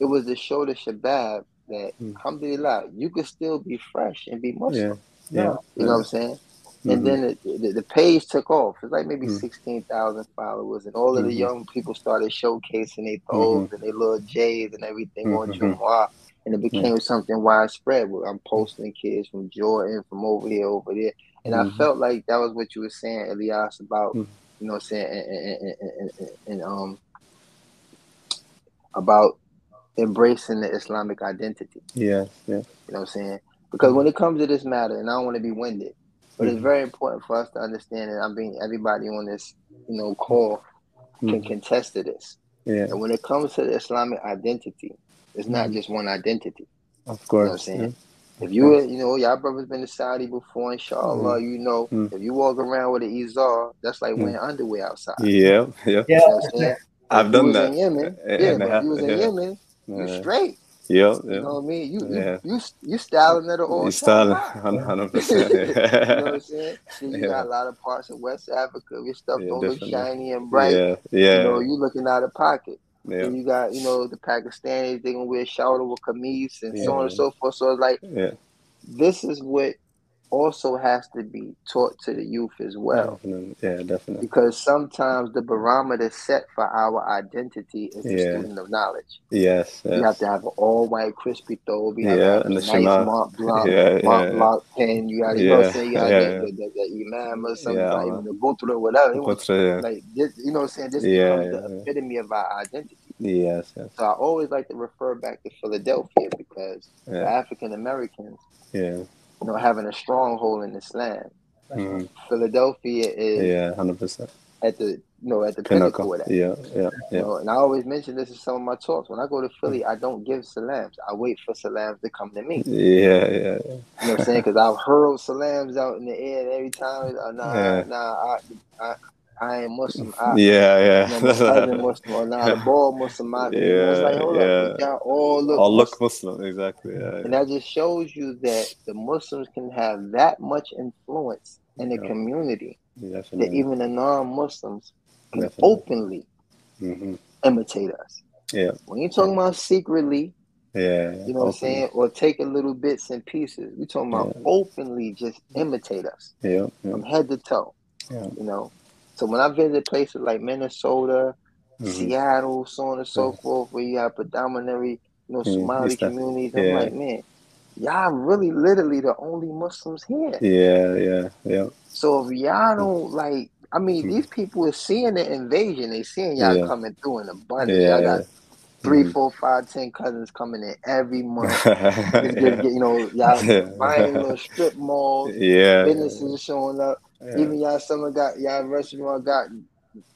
Speaker 2: it was to show the Shabab that,
Speaker 3: Mm.
Speaker 2: alhamdulillah, you could still be fresh and be Muslim.
Speaker 3: Yeah, yeah,
Speaker 2: You know what I'm saying?
Speaker 3: Mhm.
Speaker 2: And then the, the, the page took off. It's like maybe
Speaker 3: Mm.
Speaker 2: 16,000 followers, and all of the
Speaker 3: Mhm.
Speaker 2: young people started showcasing their thobes and their little J's and everything on
Speaker 3: Mhm.
Speaker 2: Jumu'ah. And it became something widespread. Where I'm posting kids from Jordan, from over here, over there. And I
Speaker 3: Mhm.
Speaker 2: felt like that was what you were saying, Elias, about, you know what I'm saying, and, and, and, and, and, and um, about embracing the Islamic identity.
Speaker 3: yeah, yeah,
Speaker 2: You know what I'm saying? Because when it comes to this matter, and I don't want to be winded, But it's very important for us to understand, and I mean everybody on this, you know, call can
Speaker 3: Mhm.
Speaker 2: contest to this.
Speaker 3: Yeah,
Speaker 2: And when it comes to the Islamic identity, it's not
Speaker 3: Mhm.
Speaker 2: just one identity.
Speaker 3: of course.
Speaker 2: You know what I'm
Speaker 3: course.
Speaker 2: saying? If you, you know, y'all brothers been to Saudi before, inshallah, you know,
Speaker 3: Mm.
Speaker 2: if you walk around with an izar, that's like
Speaker 3: Mm.
Speaker 2: wearing underwear outside.
Speaker 3: Yeah, yeah.
Speaker 1: Yeah.
Speaker 2: You know what I'm saying?
Speaker 3: I've
Speaker 2: If
Speaker 3: done
Speaker 2: you was
Speaker 3: that.
Speaker 2: in Yemen, yeah,
Speaker 3: and
Speaker 2: if you was in
Speaker 3: yeah.
Speaker 2: Yemen, you straight.
Speaker 3: Yeah,
Speaker 2: You know what I mean? You you
Speaker 3: Yeah.
Speaker 2: you, you styling at all
Speaker 3: You styling, hundred
Speaker 2: you know what. I'm saying? 'Cause you
Speaker 3: Yeah.
Speaker 2: got a lot of parts of West Africa. Your stuff
Speaker 3: Yeah,
Speaker 2: don't look shiny and bright.
Speaker 3: Yeah, yeah.
Speaker 2: You know, you looking out of pocket.
Speaker 3: yeah,
Speaker 2: Then you got, you know, the Pakistanis, they gonna wear shalwar with kameez and so on and so forth. So it's like this is what also has to be taught to the youth as well.
Speaker 3: Definitely. Yeah, definitely.
Speaker 2: Because sometimes the barometer set for our identity is the
Speaker 3: Yeah.
Speaker 2: student of knowledge.
Speaker 3: Yes,
Speaker 2: You have to have an all white crispy thobe. You have
Speaker 3: Yeah,
Speaker 2: have
Speaker 3: and the
Speaker 2: nice. Mont Blanc,
Speaker 3: Yeah,
Speaker 2: Mont
Speaker 3: yeah.
Speaker 2: Blanc pen. You got to, you know what I'm
Speaker 3: Yeah,
Speaker 2: saying? You got
Speaker 3: yeah,
Speaker 2: the, the, the, the imam or something,
Speaker 3: Yeah,
Speaker 2: like
Speaker 3: man.
Speaker 2: the Ghutra or whatever. It was
Speaker 3: uh,
Speaker 2: like, this, you know what I'm saying? This
Speaker 3: Yeah,
Speaker 2: becomes the
Speaker 3: yeah, yeah.
Speaker 2: epitome of our identity.
Speaker 3: yes, yes.
Speaker 2: So I always like to refer back to Philadelphia because
Speaker 3: Yeah,
Speaker 2: African Americans,
Speaker 3: yeah.
Speaker 2: You know, having a stronghold in Islam.
Speaker 3: Mhm.
Speaker 2: Philadelphia is
Speaker 3: Yeah, hundred percent.
Speaker 2: at the, you know, at the pinnacle
Speaker 3: Pinnacle.
Speaker 2: of that.
Speaker 3: Yeah, yeah,
Speaker 2: You
Speaker 3: yeah.
Speaker 2: know, and I always mention this in some of my talks. When I go to Philly, I don't give salams. I wait for salams to come to me.
Speaker 3: Yeah, yeah, yeah.
Speaker 2: You know what I'm saying? Because I've hurled salams out in the air, every time, uh, nah,
Speaker 3: Yeah.
Speaker 2: nah, I, I, I ain't Muslim. I,
Speaker 3: Yeah,
Speaker 2: you know, my cousin. Muslim, or nah, the ball Muslim. I, you know, it's like, hold
Speaker 3: Yeah,
Speaker 2: up, y'all all look
Speaker 3: All
Speaker 2: Muslim.
Speaker 3: look Muslim, exactly. Yeah,
Speaker 2: And
Speaker 3: yeah.
Speaker 2: that just shows you that the Muslims can have that much influence in the
Speaker 3: Yeah.
Speaker 2: community that even the non-Muslims can
Speaker 3: Definitely.
Speaker 2: openly
Speaker 3: hmm
Speaker 2: imitate us.
Speaker 3: Yeah.
Speaker 2: When you're talking about secretly,
Speaker 3: Yeah.
Speaker 2: you know what I'm saying, or take a little bits and pieces, we're talking about
Speaker 3: Yeah.
Speaker 2: openly just imitate us
Speaker 3: Yeah, yeah.
Speaker 2: from head to toe.
Speaker 3: Yeah.
Speaker 2: You know, so when I visit places like Minnesota,
Speaker 3: Mhm.
Speaker 2: Seattle, so on and so
Speaker 3: Yeah.
Speaker 2: forth, where you have predominantly, you know, Somali
Speaker 3: East Af-
Speaker 2: communities, I'm like, man, y'all really literally the only Muslims here.
Speaker 3: Yeah, yeah, yeah.
Speaker 2: So if y'all don't like, I mean,
Speaker 3: Mhm.
Speaker 2: these people are seeing the invasion. They seeing y'all
Speaker 3: Yeah.
Speaker 2: coming through in abundance.
Speaker 3: Yeah,
Speaker 2: y'all got
Speaker 3: yeah.
Speaker 2: three,
Speaker 3: Mhm.
Speaker 2: four, five, ten cousins coming in every month. Just get, get, you know, y'all
Speaker 3: Yeah.
Speaker 2: buying little strip malls,
Speaker 3: yeah.
Speaker 2: businesses showing up.
Speaker 3: Yeah.
Speaker 2: Even y'all some got y'all restaurant got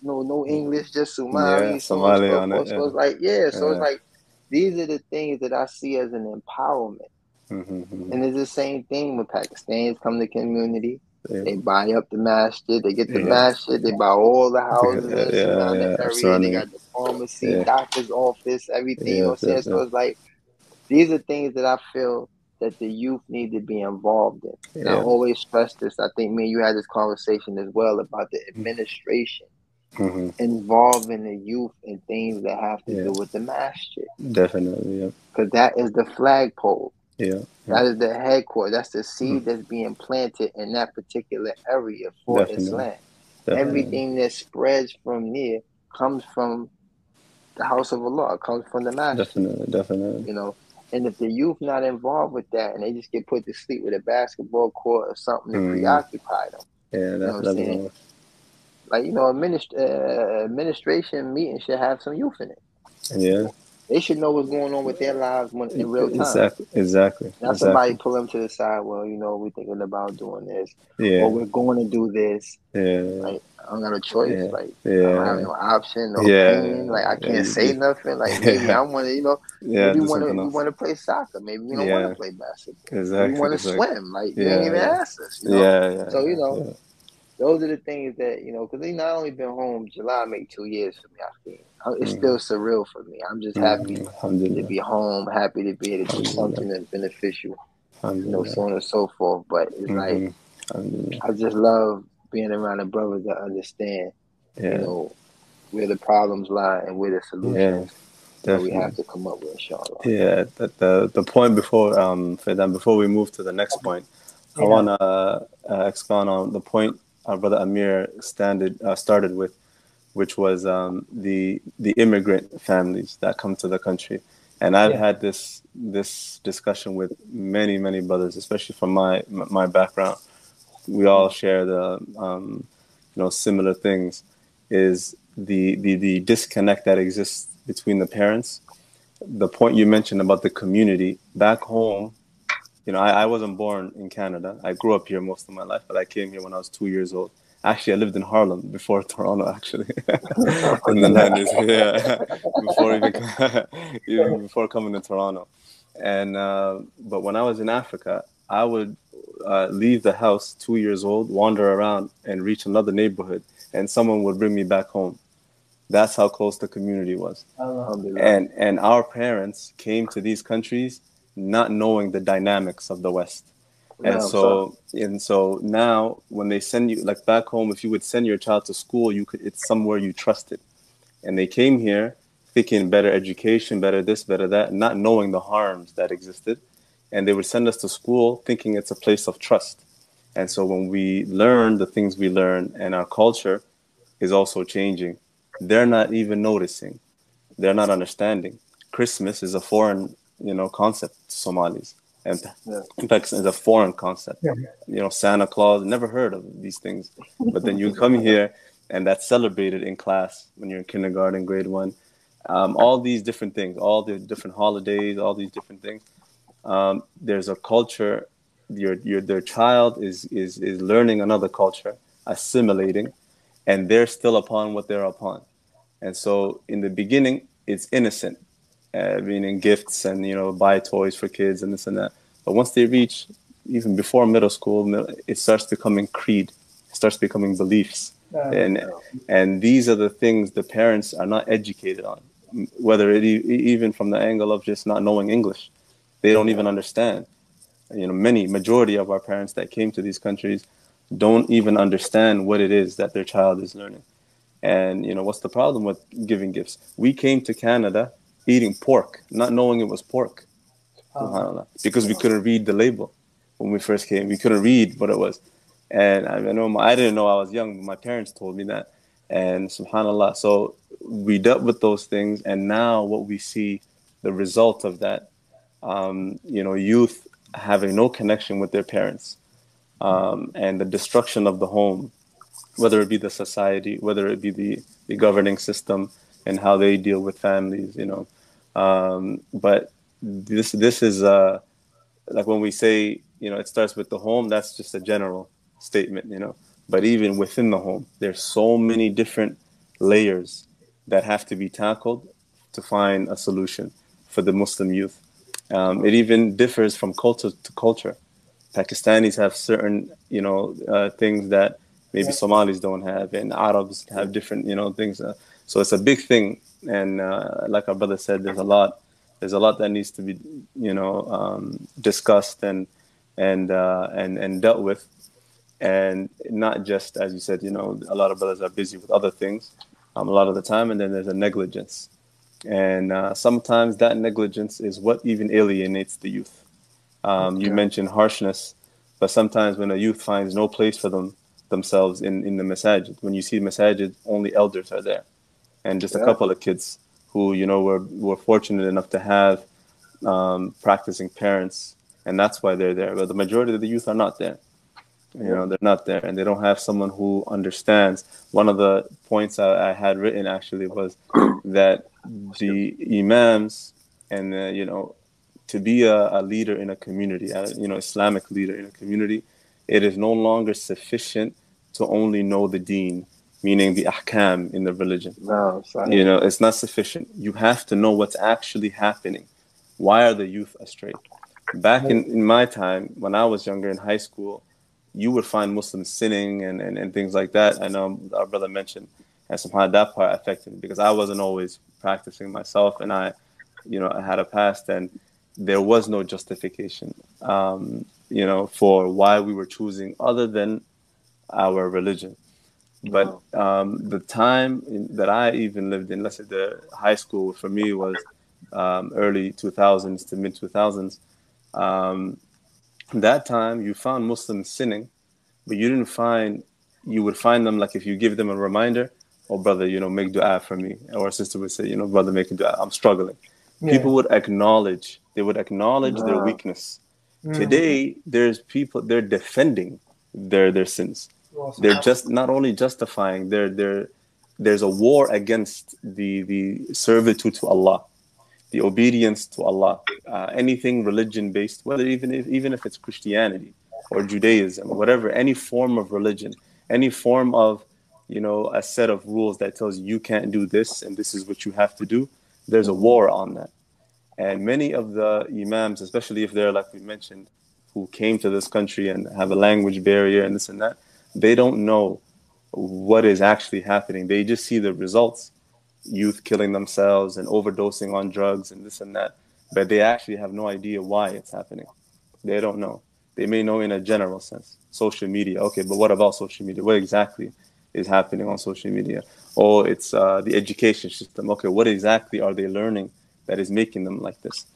Speaker 2: no no English, just Somali,
Speaker 3: Yeah,
Speaker 2: so
Speaker 3: Somali
Speaker 2: on and
Speaker 3: on
Speaker 2: so
Speaker 3: it.
Speaker 2: So
Speaker 3: yeah.
Speaker 2: it's like, yeah, so it's like these are the things that I see as an empowerment.
Speaker 3: Mhm.
Speaker 2: And it's the same thing when Pakistanis come to community.
Speaker 3: Yeah.
Speaker 2: They buy up the masjid, they get the
Speaker 3: Yeah.
Speaker 2: masjid, they buy all the houses
Speaker 3: Yeah, yeah,
Speaker 2: surrounding
Speaker 3: yeah,
Speaker 2: area,
Speaker 3: surrounding.
Speaker 2: they got the pharmacy,
Speaker 3: Yeah.
Speaker 2: doctor's office, everything, you know what I'm saying? So it's like these are things that I feel that the youth need to be involved in. And I always stress this. I think me and you had this conversation as well about the administration
Speaker 3: Mhm.
Speaker 2: involving the youth in things that have to
Speaker 3: Yeah.
Speaker 2: do with the masjid.
Speaker 3: Definitely. Yeah.
Speaker 2: Because that is the flagpole.
Speaker 3: Yeah.
Speaker 2: That is the headquarters. That's the seed that's being planted in that particular area for
Speaker 3: Definitely.
Speaker 2: Islam.
Speaker 3: Definitely.
Speaker 2: Everything that spreads from there comes from the house of Allah, comes from the masjid.
Speaker 3: Definitely. Definitely.
Speaker 2: You know, and if the youth not involved with that and they just get put to sleep with a basketball court or something to
Speaker 3: Mhm.
Speaker 2: preoccupy them,
Speaker 3: Yeah.
Speaker 2: know
Speaker 3: That,
Speaker 2: what I'm
Speaker 3: that's
Speaker 2: saying? like you know, administ- uh, administration meeting should have some youth in it.
Speaker 3: Yeah.
Speaker 2: They should know what's going on with their lives when, in real time.
Speaker 3: Exactly. Exactly.
Speaker 2: Not somebody pull them to the side. Well, you know, we're thinking about doing this,
Speaker 3: Yeah.
Speaker 2: or we're going to do this.
Speaker 3: Yeah.
Speaker 2: Like I don't got a choice.
Speaker 3: Yeah.
Speaker 2: Like I don't have no option, no
Speaker 3: Yeah.
Speaker 2: opinion. Like I can't
Speaker 3: you-
Speaker 2: say nothing. Like maybe I want to, you know,
Speaker 3: Yeah.
Speaker 2: maybe we want to want to play soccer. Maybe we don't
Speaker 3: Yeah.
Speaker 2: want to play basketball.
Speaker 3: Exactly.
Speaker 2: we want to
Speaker 3: exactly.
Speaker 2: swim. Like you
Speaker 3: Yeah,
Speaker 2: didn't even
Speaker 3: yeah.
Speaker 2: ask us. You know?
Speaker 3: Yeah. Yeah.
Speaker 2: So, you know,
Speaker 3: yeah.
Speaker 2: those are the things that you know because they not only been home july make two years for me i think it's
Speaker 3: Mhm.
Speaker 2: still surreal for me i'm just happy
Speaker 3: Mhm.
Speaker 2: to be home happy to be able to do something that's beneficial you know
Speaker 3: Alhamdulillah.
Speaker 2: so on and so forth but it's like
Speaker 3: Mhm. Alhamdulillah.
Speaker 2: i just love being around the brothers that understand you know where the problems lie and where the
Speaker 3: Yeah.
Speaker 2: solutions that we have to come up with inshallah
Speaker 3: Yeah, the, the the point before um Faidan, before we move to the next point, I want to uh, uh, expound on the point our brother Amir standard uh, started with, which was um, the the immigrant families that come to the country, and I've
Speaker 1: Yeah.
Speaker 3: had this this discussion with many many brothers, especially from my my background. We all share the um, you know similar things. Is the the the disconnect that exists between the parents the point you mentioned about the community back home you know, I, I wasn't born in Canada. I grew up here most of my life, but I came here when I was two years old. Actually, I lived in Harlem before Toronto. Actually, in the nineties, yeah, before even, even before coming to Toronto. And uh, but when I was in Africa, I would uh, leave the house two years old, wander around, and reach another neighborhood, and someone would bring me back home. That's how close the community was. And and our parents came to these countries not knowing the dynamics of the West. And
Speaker 2: Yeah,
Speaker 3: so and so now when they send you like back home, if you would send your child to school, you could it's somewhere you trusted. And they came here thinking better education, better this, better that, not knowing the harms that existed. And they would send us to school thinking it's a place of trust. And so when we learn the things we learn and our culture is also changing, they're not even noticing. They're not understanding. Christmas is a foreign, you know, concept to Somalis. And
Speaker 2: Yeah.
Speaker 3: in fact, it's a foreign concept.
Speaker 1: Yeah.
Speaker 3: You know, Santa Claus, never heard of these things. But then you come here and that's celebrated in class when you're in kindergarten, grade one. Um, all these different things, all the different holidays, all these different things. Um, there's a culture. Your your their child is is is learning another culture, assimilating, and they're still upon what they're upon. And so in the beginning, it's innocent, uh, meaning gifts and you know buy toys for kids and this and that. But once they reach even before middle school, it starts becoming creed, it starts becoming beliefs,
Speaker 1: Uh,
Speaker 3: and and these are the things the parents are not educated on, whether it e- even from the angle of just not knowing English, they don't even understand. You know, many majority of our parents that came to these countries don't even understand what it is that their child is learning. And you know, what's the problem with giving gifts? We came to Canada eating pork, not knowing it was pork, subhanAllah, because we couldn't read the label when we first came. We couldn't read what it was. And I know my, I didn't know I was young, but my parents told me that. And subhanAllah, so we dealt with those things. And now what we see, the result of that, um, you know, youth having no connection with their parents um, and the destruction of the home, whether it be the society, whether it be the, the governing system and how they deal with families, you know. Um, but this this is uh, like when we say, you know, it starts with the home, that's just a general statement, you know. But even within the home, there's so many different layers that have to be tackled to find a solution for the Muslim youth. Um, it even differs from culture to culture. Pakistanis have certain, you know, uh, things that maybe Somalis don't have, and Arabs have different, you know, things. Uh, so it's a big thing, and uh, like our brother said, there's a lot, there's a lot that needs to be, you know, um, discussed and and uh, and and dealt with, and not just as you said, you know, a lot of brothers are busy with other things, um, a lot of the time, and then there's a negligence, and uh, sometimes that negligence is what even alienates the youth. Um, you mentioned harshness, but sometimes when a youth finds no place for them themselves in, in the masajid, when you see masajid, only elders are there, and just a couple of kids who you know were were fortunate enough to have um, practicing parents, and that's why they're there. But the majority of the youth are not there. You know, they're not there, and they don't have someone who understands. One of the points I, I had written actually was that the imams and uh, you know to be a, a leader in a community, a, you know, Islamic leader in a community, it is no longer sufficient to only know the deen, meaning the ahkam in the religion.
Speaker 2: No, sorry.
Speaker 3: You know, it's not sufficient. You have to know what's actually happening. Why are the youth astray? Back in, in my time, when I was younger in high school, you would find Muslims sinning and, and, and things like that. I know our brother mentioned, and somehow that part affected me because I wasn't always practicing myself, and I, you know, I had a past, and there was no justification, um, you know, for why we were choosing other than our religion. But um, the time in, that I even lived in, let's say the high school for me was um, early 2000s to mid 2000s. Um, that time you found Muslims sinning, but you didn't find, you would find them like if you give them a reminder, oh brother, you know, make dua for me. Or sister would say, you know, brother, make a dua, I'm struggling.
Speaker 1: Yeah.
Speaker 3: People would acknowledge, they would acknowledge their weakness.
Speaker 1: Mm.
Speaker 3: Today, there's people, they're defending their, their sins they're just not only justifying they're they're there's a war against the the servitude to Allah the obedience to Allah, uh, anything religion based, whether even if, even if it's Christianity or Judaism, whatever, any form of religion, any form of you know a set of rules that tells you you can't do this and this is what you have to do. There's a war on that, and many of the imams, especially if they're like we mentioned, who came to this country and have a language barrier and this and that, they don't know what is actually happening. They just see the results youth killing themselves and overdosing on drugs and this and that, but they actually have no idea why it's happening. They don't know. They may know in a general sense. Social media, okay, but what about social media? What exactly is happening on social media? Or it's uh, the education system. Okay, what exactly are they learning that is making them like this?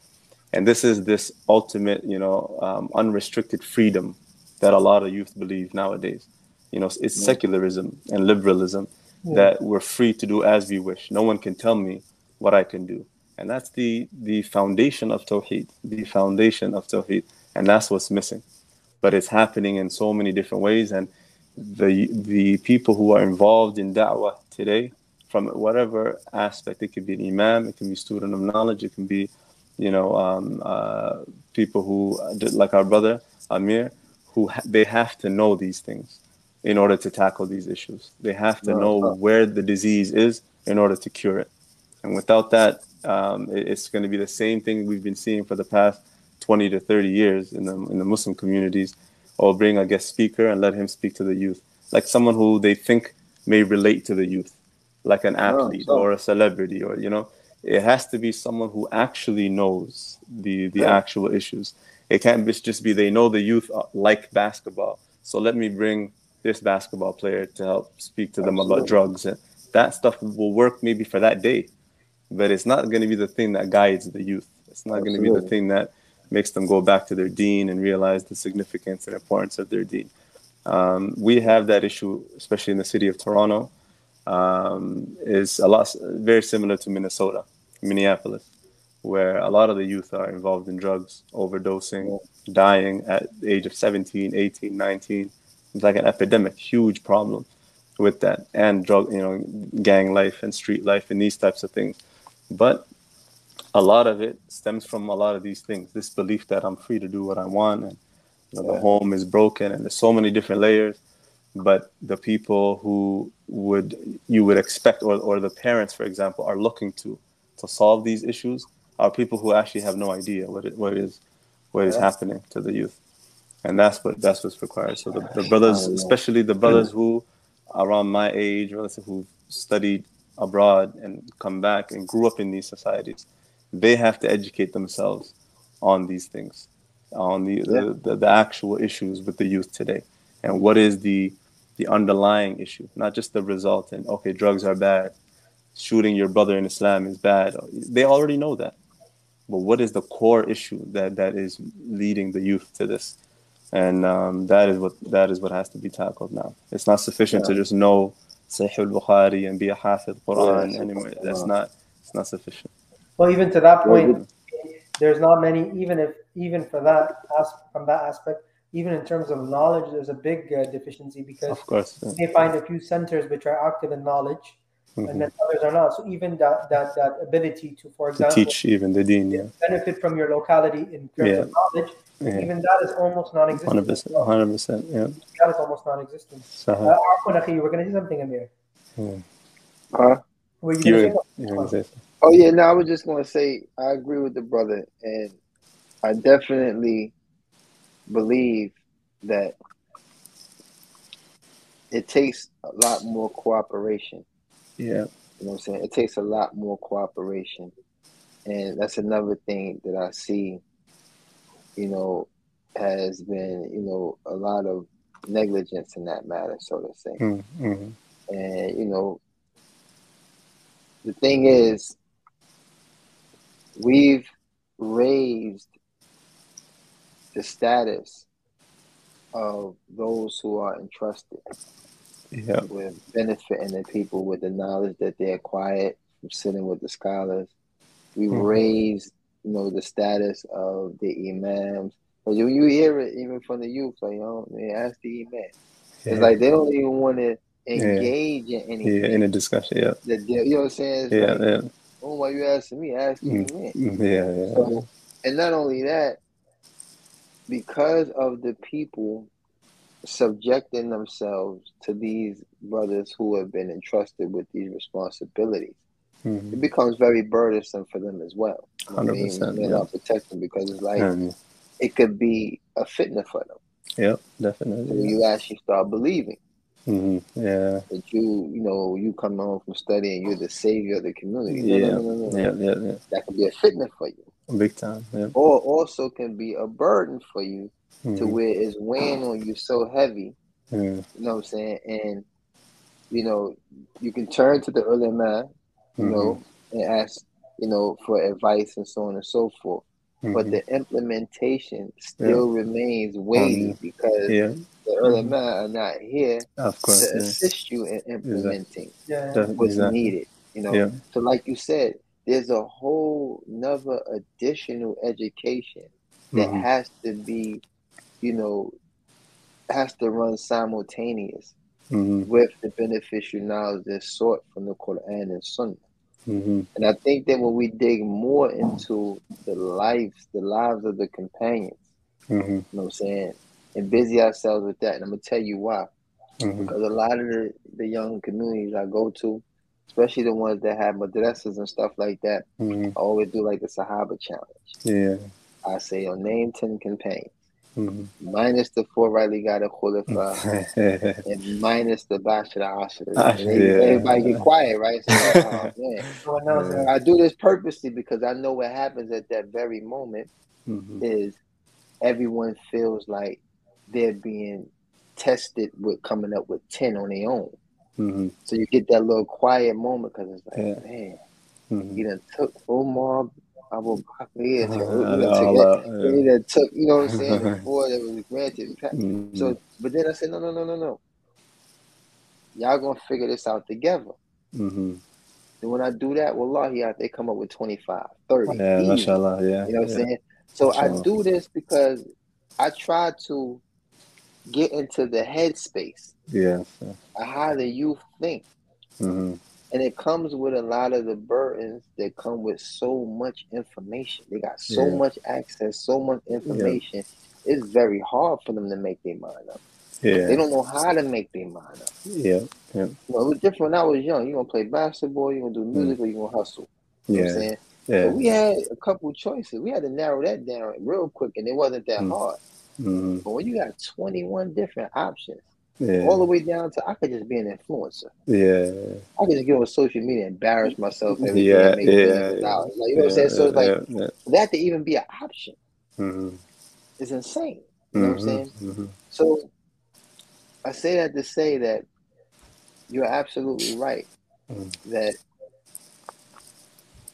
Speaker 3: And this is this ultimate, you know, um, unrestricted freedom that a lot of youth believe nowadays. You know, it's secularism and liberalism yeah. that we're free to do as we wish. No one can tell me what I can do. And that's the, the foundation of Tawheed, the foundation of Tawheed. And that's what's missing. But it's happening in so many different ways. And the, the people who are involved in da'wah today, from whatever aspect, it could be an imam, it can be student of knowledge, it can be, you know, um, uh, people who, like our brother Amir, who ha- they have to know these things in order to tackle these issues. They have to know where the disease is in order to cure it. And without that, um, it's going to be the same thing we've been seeing for the past 20 to 30 years in the, in the Muslim communities. Or bring a guest speaker and let him speak to the youth, like someone who they think may relate to the youth, like an athlete oh, so. or a celebrity, or you know, it has to be someone who actually knows the the yeah. actual issues. It can't just be they know the youth uh, like basketball, so let me bring this basketball player to help speak to them Absolutely. about drugs and that stuff will work maybe for that day. But it's not going to be the thing that guides the youth. It's not going to be the thing that makes them go back to their deen and realize the significance and importance of their deen um, we have that issue especially in the city of toronto um, is a lot very similar to minnesota minneapolis where a lot of the youth are involved in drugs overdosing dying at the age of 17 18 19 it's like an epidemic, huge problem with that, and drug, you know, gang life and street life and these types of things. But a lot of it stems from a lot of these things. This belief that I'm free to do what I want, and you know, the home is broken, and there's so many different layers. But the people who would you would expect, or or the parents, for example, are looking to to solve these issues are people who actually have no idea what it, what is what is happening to the youth and that's what that's what's required. So the, the brothers, especially the brothers who are around my age, relative who studied abroad and come back and grew up in these societies, they have to educate themselves on these things, on the, yeah. the, the, the, actual issues with the youth today, and what is the the underlying issue, not just the result. And okay, drugs are bad, shooting your brother in Islam is bad. They already know that, but what is the core issue that that is leading the youth to this? And um, that is what that is what has to be tackled now. It's not sufficient yeah. to just know Sahih al-Bukhari and be a Hafid Quran yeah, anyway. That's not it's not sufficient.
Speaker 1: Well, even to that point, there's not many. Even if even for that from that aspect, even in terms of knowledge, there's a big uh, deficiency because
Speaker 3: of course
Speaker 1: yeah. they find a few centers which are active in knowledge. Mm-hmm. And then others are not. So even that that, that ability to, for example,
Speaker 3: to teach even the deen, yeah,
Speaker 1: benefit from your locality in terms of knowledge yeah. Even that is almost non-existent. 100%,
Speaker 3: 100% yeah.
Speaker 1: That is almost non-existent. So, Uh, you were going to do something, Amir.
Speaker 2: Yeah. Huh? Were you going to say something? Oh, yeah, no, I was just going to say I agree with the brother, and I definitely believe that it takes a lot more cooperation.
Speaker 3: Yeah.
Speaker 2: You know what I'm saying? It takes a lot more cooperation. And that's another thing that I see you know, has been, you know, a lot of negligence in that matter, so to say. Mm-hmm. And, you know, the thing is, we've raised the status of those who are entrusted
Speaker 3: yeah.
Speaker 2: with benefiting the people with the knowledge that they acquired from sitting with the scholars. We've mm-hmm. raised you know, the status of the imams. But you, you hear it even from the youth, like, you know, they ask the imam. Yeah. It's like they don't even want to engage
Speaker 3: yeah.
Speaker 2: in anything.
Speaker 3: Yeah, in a discussion, yeah.
Speaker 2: The, you know what I'm saying?
Speaker 3: It's yeah, like, yeah.
Speaker 2: Oh, why you asking me? Asking
Speaker 3: Mm.
Speaker 2: me.
Speaker 3: Yeah, yeah.
Speaker 2: So, and not only that, because of the people subjecting themselves to these brothers who have been entrusted with these responsibilities,
Speaker 3: Mhm.
Speaker 2: it becomes very burdensome for them as well. You know what I mean? They're
Speaker 3: yeah.
Speaker 2: not protecting because it's like
Speaker 3: Um,
Speaker 2: it could be a fitna for them.
Speaker 3: yeah,
Speaker 2: So
Speaker 3: definitely.
Speaker 2: you actually start believing
Speaker 3: hmm Yeah,
Speaker 2: that you, you know, you come home from studying, you're the savior of the community.
Speaker 3: Yeah,
Speaker 2: no, no, no,
Speaker 3: yeah, yeah, yeah.
Speaker 2: That could be a fitna for you,
Speaker 3: Big time. Yeah.
Speaker 2: or also can be a burden for you to
Speaker 3: Mhm.
Speaker 2: where it's weighing on you so heavy.
Speaker 3: Yeah.
Speaker 2: You know what I'm saying? And you know, you can turn to the early man, you
Speaker 3: Mhm.
Speaker 2: know, and ask, you know, for advice and so on and so forth. But
Speaker 3: Mhm.
Speaker 2: the implementation still remains weighty
Speaker 3: Um,
Speaker 2: because
Speaker 3: yeah,
Speaker 2: the early
Speaker 3: Mhm.
Speaker 2: man are not here
Speaker 3: of course.
Speaker 2: to
Speaker 3: Yeah.
Speaker 2: assist you in implementing
Speaker 1: Yeah.
Speaker 3: Def-
Speaker 2: what's
Speaker 3: exactly.
Speaker 2: needed. You know,
Speaker 3: Yeah.
Speaker 2: so like you said, there's a whole another additional education that
Speaker 3: Mhm.
Speaker 2: has to be, you know, has to run simultaneous
Speaker 3: Mhm.
Speaker 2: with the beneficial knowledge that's sought from the Quran and Sunnah.
Speaker 3: Mhm.
Speaker 2: And I think that when we dig more into the lives, the lives of the companions,
Speaker 3: Mhm.
Speaker 2: you know what I'm saying, and busy ourselves with that, and I'm gonna tell you why.
Speaker 3: Mhm.
Speaker 2: Because a lot of the, the young communities I go to, especially the ones that have madrasas and stuff like that,
Speaker 3: Mhm.
Speaker 2: I always do like the Sahaba challenge.
Speaker 3: Yeah.
Speaker 2: I say, oh, name 10 companions,
Speaker 3: Mhm.
Speaker 2: minus the four rightly guided khulafa, and minus the Bashar Ashra.
Speaker 3: Ah,
Speaker 2: And they-
Speaker 3: yeah.
Speaker 2: everybody get quiet, right? So, oh, man.
Speaker 3: Yeah.
Speaker 2: I do this purposely because I know what happens at that very moment
Speaker 3: Mhm.
Speaker 2: is everyone feels like they're being tested with coming up with 10 on their own.
Speaker 3: Mhm.
Speaker 2: So you get that little quiet moment because it's like,
Speaker 3: Yeah.
Speaker 2: man,
Speaker 3: Mhm.
Speaker 2: he done took Omar, Abu will he done took, he
Speaker 3: Uh,
Speaker 2: done took,
Speaker 3: all
Speaker 2: that,
Speaker 3: out,
Speaker 2: he
Speaker 3: yeah.
Speaker 2: done took, you know what I'm saying, before that was granted.
Speaker 3: Mhm.
Speaker 2: So, but then I said, no, no, no, no, no. Y'all gonna figure this out together.
Speaker 3: Mhm.
Speaker 2: And when I do that, wallahi, I- they come up with 25, 30.
Speaker 3: Yeah,
Speaker 2: easy.
Speaker 3: mashallah. Yeah.
Speaker 2: You know what
Speaker 3: yeah.
Speaker 2: I'm saying? So I do this because I try to get into the headspace
Speaker 3: Yeah.
Speaker 2: of how the youth think.
Speaker 3: Mm-hmm.
Speaker 2: And it comes with a lot of the burdens that come with so much information. They got so
Speaker 3: Yeah.
Speaker 2: much access, so much information. It's very hard for them to make their mind up.
Speaker 3: Yeah.
Speaker 2: They don't know how to make their mind up.
Speaker 3: Yeah. Yeah.
Speaker 2: You know, it was different when I was young. You're gonna play basketball, you're gonna do music, or you're gonna hustle. You know what I'm
Speaker 3: Mm. Yeah.
Speaker 2: saying?
Speaker 3: Yeah.
Speaker 2: But we had a couple choices. We had to narrow that down real quick, and it wasn't that
Speaker 3: Mm.
Speaker 2: hard.
Speaker 3: Mm-hmm.
Speaker 2: But when you got 21 different options,
Speaker 3: Yeah.
Speaker 2: all the way down to I could just be an influencer.
Speaker 3: Yeah.
Speaker 2: I could just get on social media and embarrass myself every
Speaker 3: Yeah. Yeah.
Speaker 2: millions. Like, you know what I'm saying? So it's like
Speaker 3: yeah. yeah.
Speaker 2: that to even be an option
Speaker 3: Mm-hmm.
Speaker 2: is insane. You know what I'm saying?
Speaker 3: Mm-hmm.
Speaker 2: So I say that to say that you're absolutely right.
Speaker 3: Mm.
Speaker 2: That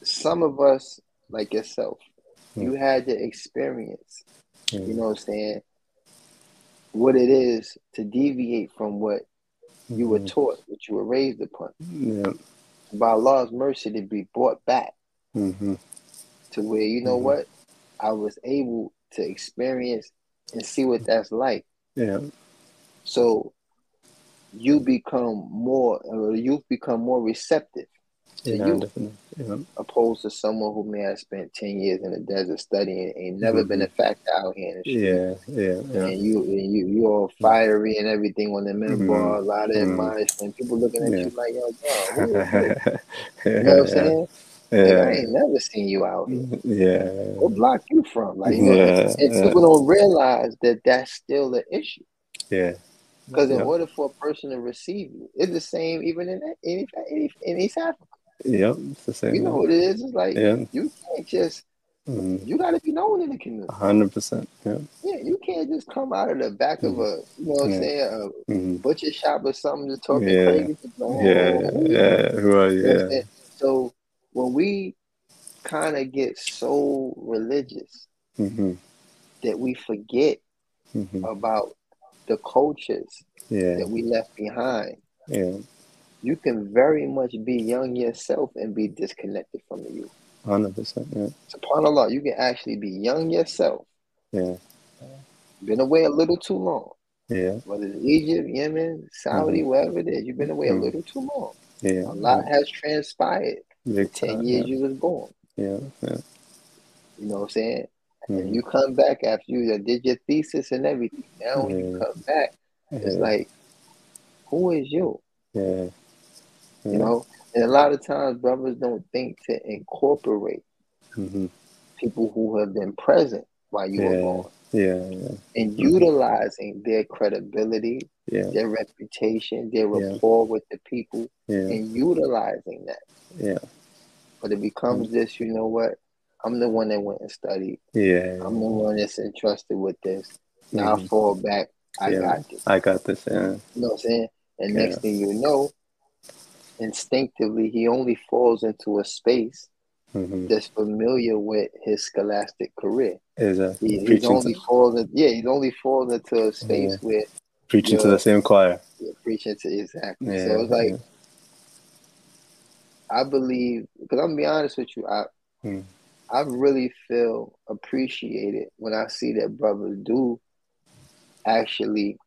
Speaker 2: some of us, like yourself, you had the experience,
Speaker 3: Mm.
Speaker 2: you know what I'm saying, what it is to deviate from what you were
Speaker 3: Mhm.
Speaker 2: taught, what you were raised upon.
Speaker 3: Yeah.
Speaker 2: By Allah's mercy to be brought back
Speaker 3: Mm-hmm.
Speaker 2: to where, you know
Speaker 3: Mhm.
Speaker 2: what, I was able to experience and see what that's like.
Speaker 3: Yeah.
Speaker 2: So you become more, or you become more receptive
Speaker 3: Yeah.
Speaker 2: you,
Speaker 3: Definitely. Yeah.
Speaker 2: opposed to someone who may have spent 10 years in the desert studying, ain't never been a factor out here in.
Speaker 3: Mm-hmm. Yeah. Yeah. Yeah.
Speaker 2: And you, and you, you all fiery and everything on the minbar,
Speaker 3: Mhm.
Speaker 2: a lot of
Speaker 3: Mhm.
Speaker 2: admonishment. People looking at
Speaker 3: Yeah.
Speaker 2: you like, yo, bro, who is this? You know what I'm saying? Like, I ain't never seen you out here.
Speaker 3: Yeah.
Speaker 2: What block you from? Like, you know, and people don't realize that that's still the issue.
Speaker 3: Yeah.
Speaker 2: Because in order for a person to receive you, it's the same even in in, in, in East Africa.
Speaker 3: Yep. It's the same.
Speaker 2: You know what it is? It's like
Speaker 3: Yeah.
Speaker 2: you can't just
Speaker 3: Mm-hmm.
Speaker 2: you gotta be known in the community.
Speaker 3: hundred percent. Yeah.
Speaker 2: Yeah, you can't just come out of the back of a you know what I'm
Speaker 3: Yeah.
Speaker 2: saying, a
Speaker 3: Mm-hmm.
Speaker 2: butcher shop or something just talking
Speaker 3: Yeah.
Speaker 2: crazy. Oh,
Speaker 3: Yeah.
Speaker 2: who?
Speaker 3: Yeah. Who are
Speaker 2: You
Speaker 3: you?
Speaker 2: know what I'm
Speaker 3: Yeah.
Speaker 2: So when we kind of get so religious
Speaker 3: Mm-hmm.
Speaker 2: that we forget
Speaker 3: Mm-hmm.
Speaker 2: about the cultures that we left behind,
Speaker 3: Yeah.
Speaker 2: You can very much be young yourself and be disconnected from the youth.
Speaker 3: Hundred percent. Yeah.
Speaker 2: SubhanAllah, you can actually be young yourself,
Speaker 3: Yeah.
Speaker 2: been away a little too long.
Speaker 3: Yeah.
Speaker 2: Whether it's Egypt, Yemen, Saudi,
Speaker 3: Mhm.
Speaker 2: wherever it is, you've been away a
Speaker 3: Mhm.
Speaker 2: little too long.
Speaker 3: Yeah.
Speaker 2: A lot has transpired
Speaker 3: Big
Speaker 2: ten
Speaker 3: time,
Speaker 2: years
Speaker 3: yeah.
Speaker 2: you was born.
Speaker 3: Yeah, yeah.
Speaker 2: You know what I'm saying? And
Speaker 3: Mhm.
Speaker 2: you come back after you did your thesis and everything. Now when you come back, it's
Speaker 3: Yeah.
Speaker 2: like, who is you?
Speaker 3: yeah.
Speaker 2: You know? And a lot of times brothers don't think to incorporate
Speaker 3: hmm
Speaker 2: people who have been present while you were
Speaker 3: Yeah.
Speaker 2: born
Speaker 3: Yeah, yeah,
Speaker 2: and
Speaker 3: Mhm.
Speaker 2: utilizing their credibility,
Speaker 3: yeah,
Speaker 2: their reputation, their
Speaker 3: Yeah.
Speaker 2: rapport with the people,
Speaker 3: yeah,
Speaker 2: and utilizing that.
Speaker 3: yeah,
Speaker 2: But it becomes this, you know what? I'm the one that went and studied.
Speaker 3: yeah.
Speaker 2: I'm the one that's entrusted with this. Now I
Speaker 3: Mhm.
Speaker 2: fall back. I
Speaker 3: Yeah.
Speaker 2: got this.
Speaker 3: I got this. Yeah,
Speaker 2: You know what I'm saying? And
Speaker 3: Yeah.
Speaker 2: next thing you know, instinctively, he only falls into a space
Speaker 3: hmm
Speaker 2: that's familiar with his scholastic career.
Speaker 3: exactly.
Speaker 2: He, he's only
Speaker 3: to,
Speaker 2: falling, yeah, he's only falling into a space
Speaker 3: Yeah.
Speaker 2: where
Speaker 3: preaching to the same choir.
Speaker 2: preaching to exactly.
Speaker 3: Yeah,
Speaker 2: so it's like
Speaker 3: yeah.
Speaker 2: I believe because I'm gonna be honest with you, I
Speaker 3: Hmm.
Speaker 2: I really feel appreciated when I see that brothers do actually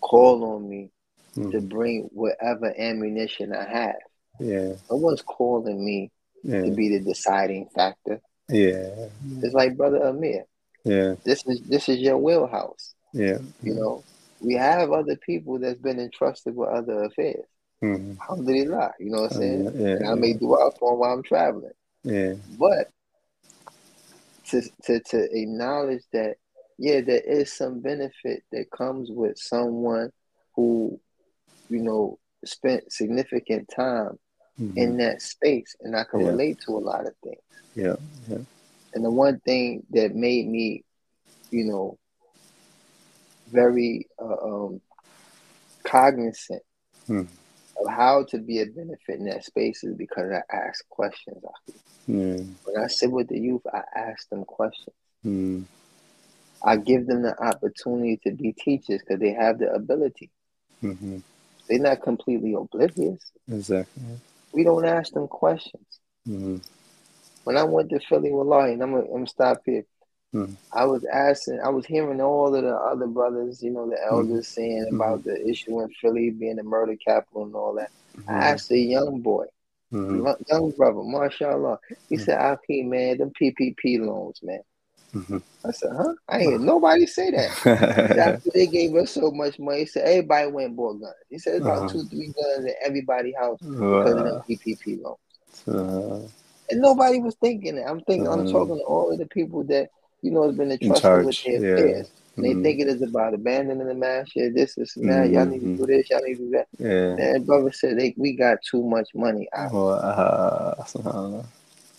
Speaker 2: call on me to
Speaker 3: Mhm.
Speaker 2: bring whatever ammunition I have.
Speaker 3: Yeah,
Speaker 2: No one's calling me
Speaker 3: yeah,
Speaker 2: to be the deciding factor.
Speaker 3: yeah,
Speaker 2: It's like brother Amir,
Speaker 3: yeah,
Speaker 2: this is this is your wheelhouse.
Speaker 3: yeah.
Speaker 2: You know, we have other people that's been entrusted with other affairs.
Speaker 3: Mhm.
Speaker 2: Alhamdulillah, you know what I'm saying?
Speaker 3: Um, yeah,
Speaker 2: and I may do for 'em while I'm traveling.
Speaker 3: yeah,
Speaker 2: But to, to to acknowledge that, yeah, there is some benefit that comes with someone who, you know, spent significant time
Speaker 3: Mhm.
Speaker 2: in that space, and I can
Speaker 3: Yeah.
Speaker 2: relate to a lot of things.
Speaker 3: yeah, yeah,
Speaker 2: And the one thing that made me, you know, very uh, um, cognizant
Speaker 3: Hmm.
Speaker 2: of how to be a benefit in that space is because I ask questions.
Speaker 3: yeah.
Speaker 2: When I sit with the youth, I ask them questions.
Speaker 3: Mm.
Speaker 2: I give them the opportunity to be teachers because they have the ability.
Speaker 3: hmm
Speaker 2: They're not completely oblivious.
Speaker 3: Exactly.
Speaker 2: We don't ask them questions.
Speaker 3: hmm
Speaker 2: When I went to Philly, with Wallahi, and I'm gonna, I'm gonna stop here.
Speaker 3: Mhm.
Speaker 2: I was asking, I was hearing all of the other brothers, you know, the
Speaker 3: Mm-hmm.
Speaker 2: elders saying about the issue in Philly being the murder capital and all that. I
Speaker 3: Mhm.
Speaker 2: asked a young boy,
Speaker 3: Mhm.
Speaker 2: young- brother, mashallah. He said, Aki, man, them PPP loans, man.
Speaker 3: Mhm.
Speaker 2: I said, huh? I ain't nobody say that. After they gave us so much money, he said everybody went and bought guns. He said about
Speaker 3: Uh-huh.
Speaker 2: two, three guns in everybody's house because of
Speaker 3: Wow.
Speaker 2: PPP loans.
Speaker 3: Uh,
Speaker 2: And nobody was thinking it. I'm thinking, I'm
Speaker 3: Uh-huh.
Speaker 2: talking to all of the people that, you know, has been
Speaker 3: in
Speaker 2: entrusted with their
Speaker 3: Yeah.
Speaker 2: affairs. And they
Speaker 3: Mhm.
Speaker 2: think it is about abandoning the mass share, this, this, and that. Y'all need to do
Speaker 3: Mhm.
Speaker 2: this, y'all need to do that.
Speaker 3: Yeah.
Speaker 2: And brother said, they, we got too much money out.
Speaker 3: Well, uh.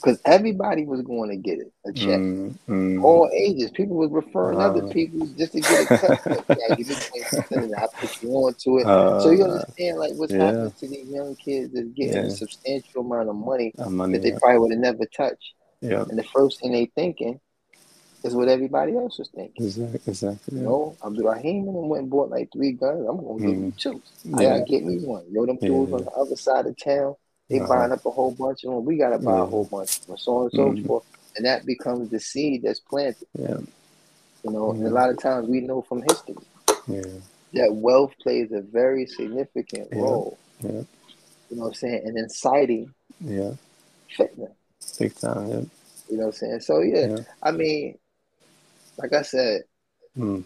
Speaker 2: Because everybody was going to get it, a check.
Speaker 3: Mm, mm.
Speaker 2: All ages. People was referring
Speaker 3: Wow.
Speaker 2: other people just to get a cut. Like, yeah, give me 20%, and I put you on to it. so you
Speaker 3: Uh,
Speaker 2: understand like what's
Speaker 3: yeah.
Speaker 2: happening to these young kids that's getting
Speaker 3: Yeah.
Speaker 2: a substantial amount of money
Speaker 3: uh, money.
Speaker 2: that they
Speaker 3: Yeah.
Speaker 2: probably would have never touched.
Speaker 3: yeah.
Speaker 2: And the first thing they thinking is what everybody else was thinking.
Speaker 3: Exactly. Exactly.
Speaker 2: You
Speaker 3: Yeah.
Speaker 2: know, Abdurrahim and them went and bought like three guns. I'm gonna give you two. I
Speaker 3: Yeah.
Speaker 2: gotta get me one. Yo, them
Speaker 3: Yeah.
Speaker 2: dudes on the other side of town, they
Speaker 3: Uh-huh.
Speaker 2: buying up a whole bunch of them. We gotta buy
Speaker 3: Yeah.
Speaker 2: a whole bunch of them, so on and so
Speaker 3: Mhm.
Speaker 2: forth. And that becomes the seed that's planted.
Speaker 3: Yeah.
Speaker 2: You know, and a lot of times we know from history
Speaker 3: Yeah.
Speaker 2: that wealth plays a very significant
Speaker 3: Yeah.
Speaker 2: role.
Speaker 3: Yeah.
Speaker 2: You know what I'm saying? And inciting
Speaker 3: Yeah.
Speaker 2: fitna.
Speaker 3: Big time. Yeah.
Speaker 2: You know what I'm saying? So yeah,
Speaker 3: Yeah.
Speaker 2: I mean, like I said,
Speaker 3: Mm.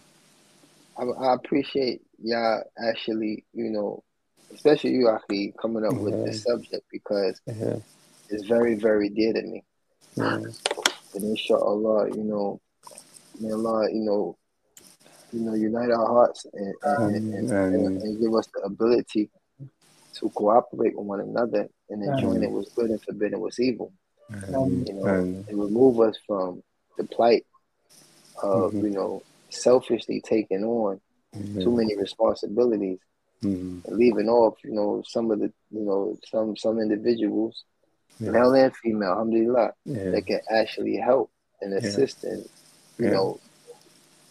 Speaker 2: I, I appreciate y'all actually, you know, especially you, Aki, coming up with this subject because it's very, very dear to me.
Speaker 3: Yeah.
Speaker 2: And inshallah, you know, may Allah, you know, you know, unite our hearts and and, and, and, and, and give us the ability to cooperate with one another and enjoying what's good and forbidden what's evil.
Speaker 3: And,
Speaker 2: You know,
Speaker 3: and,
Speaker 2: remove us from the plight of,
Speaker 3: Mhm.
Speaker 2: you know, selfishly taking on too many responsibilities
Speaker 3: Mm.
Speaker 2: and leaving off, you know, some of the, you know, some some individuals,
Speaker 3: Yeah.
Speaker 2: male and female, alhamdulillah,
Speaker 3: Yeah.
Speaker 2: that can actually help and
Speaker 3: Yeah.
Speaker 2: assist in, you
Speaker 3: Yeah.
Speaker 2: know,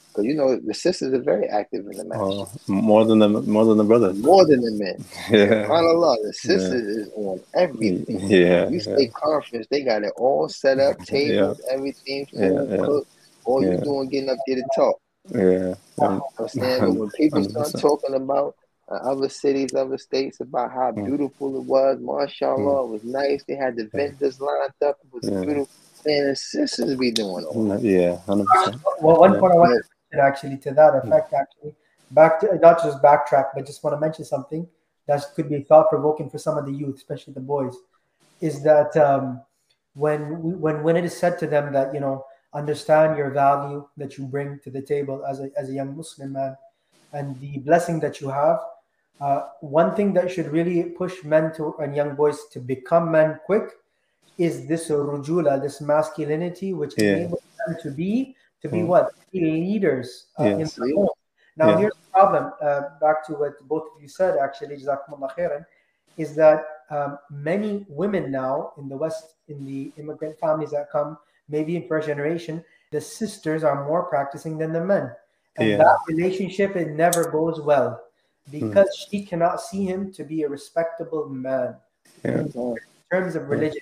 Speaker 2: because you know the sisters are very active in the match,
Speaker 3: Oh, more than the more than the brothers.
Speaker 2: more than the men.
Speaker 3: Yeah.
Speaker 2: Subhanallah, the sisters is on everything.
Speaker 3: Yeah.
Speaker 2: You
Speaker 3: Yeah.
Speaker 2: conference, they got it all set up, tables, everything, food
Speaker 3: Yeah, yeah.
Speaker 2: cooked. All you
Speaker 3: Yeah.
Speaker 2: doing getting up there to talk.
Speaker 3: Yeah. Um,
Speaker 2: Understand? But when people start talking about other cities, other states about how
Speaker 3: Mm.
Speaker 2: beautiful it was. Mashallah, it was nice. They had the vendors lined up. It was
Speaker 3: Yeah.
Speaker 2: beautiful. Man, the sisters be doing all.
Speaker 3: Yeah, hundred percent.
Speaker 1: Well, one
Speaker 3: Yeah.
Speaker 1: point I want to mention actually to that effect, actually, back to not just backtrack, but just want to mention something that could be thought provoking for some of the youth, especially the boys, is that um, when when when it is said to them that you know understand your value that you bring to the table as a as a young Muslim man, and the blessing that you have. Uh, one thing that should really push men to and young boys to become men quick is this rujula, this masculinity, which
Speaker 3: Yeah.
Speaker 1: enables them to be to be
Speaker 3: Mm.
Speaker 1: what be leaders uh, in
Speaker 3: Yes.
Speaker 1: the home. Now
Speaker 3: Yeah.
Speaker 1: here's the problem. Uh, back to what both of you said, actually, Jazakumullah khairan, is that um, many women now in the West, in the immigrant families that come, maybe in first generation, the sisters are more practicing than the men, and
Speaker 3: Yeah.
Speaker 1: that relationship it never goes well because she cannot see him to be a respectable man
Speaker 3: Yeah.
Speaker 1: in terms of religion.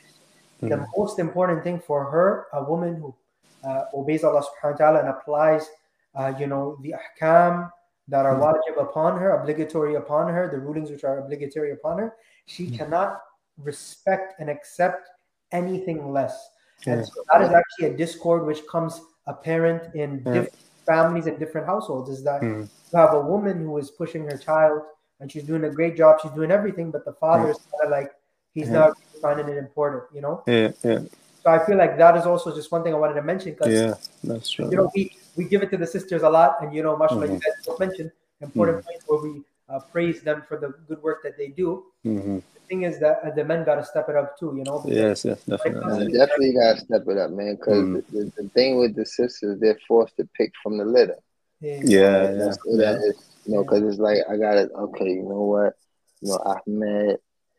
Speaker 1: The
Speaker 3: Mm.
Speaker 1: most important thing for her, a woman who uh, obeys Allah subhanahu wa ta'ala and applies, uh, you know, the ahkam that are
Speaker 3: Mm.
Speaker 1: wajib upon her, obligatory upon her, the rulings which are obligatory upon her, she
Speaker 3: Mm.
Speaker 1: cannot respect and accept anything less. And so that is actually a discord which comes apparent in
Speaker 3: Yeah.
Speaker 1: different families and different households. Is that
Speaker 3: Mm.
Speaker 1: you have a woman who is pushing her child and she's doing a great job, she's doing everything, but the father is kind of like he's
Speaker 3: Yeah.
Speaker 1: not finding it important, you know.
Speaker 3: Yeah, yeah,
Speaker 1: So I feel like that is also just one thing I wanted to mention because
Speaker 3: yeah. That's true.
Speaker 1: you know we we give it to the sisters a lot, and you know, mashallah, you
Speaker 3: Mhm.
Speaker 1: guys mentioned important points where we uh, praise them for the good work that they do.
Speaker 3: hmm
Speaker 1: The thing is that uh, the men got to step it up too, you know. because
Speaker 3: Yes, yes, definitely.
Speaker 2: definitely gotta step it up, man. Because
Speaker 3: Mm.
Speaker 2: the, the, the thing with the sisters, they're forced to pick from the litter.
Speaker 1: Yeah.
Speaker 3: Yeah, yeah,
Speaker 2: That's what
Speaker 3: yeah.
Speaker 2: that is. You know, because it's like I gotta. Okay, you know what? You know, Ahmed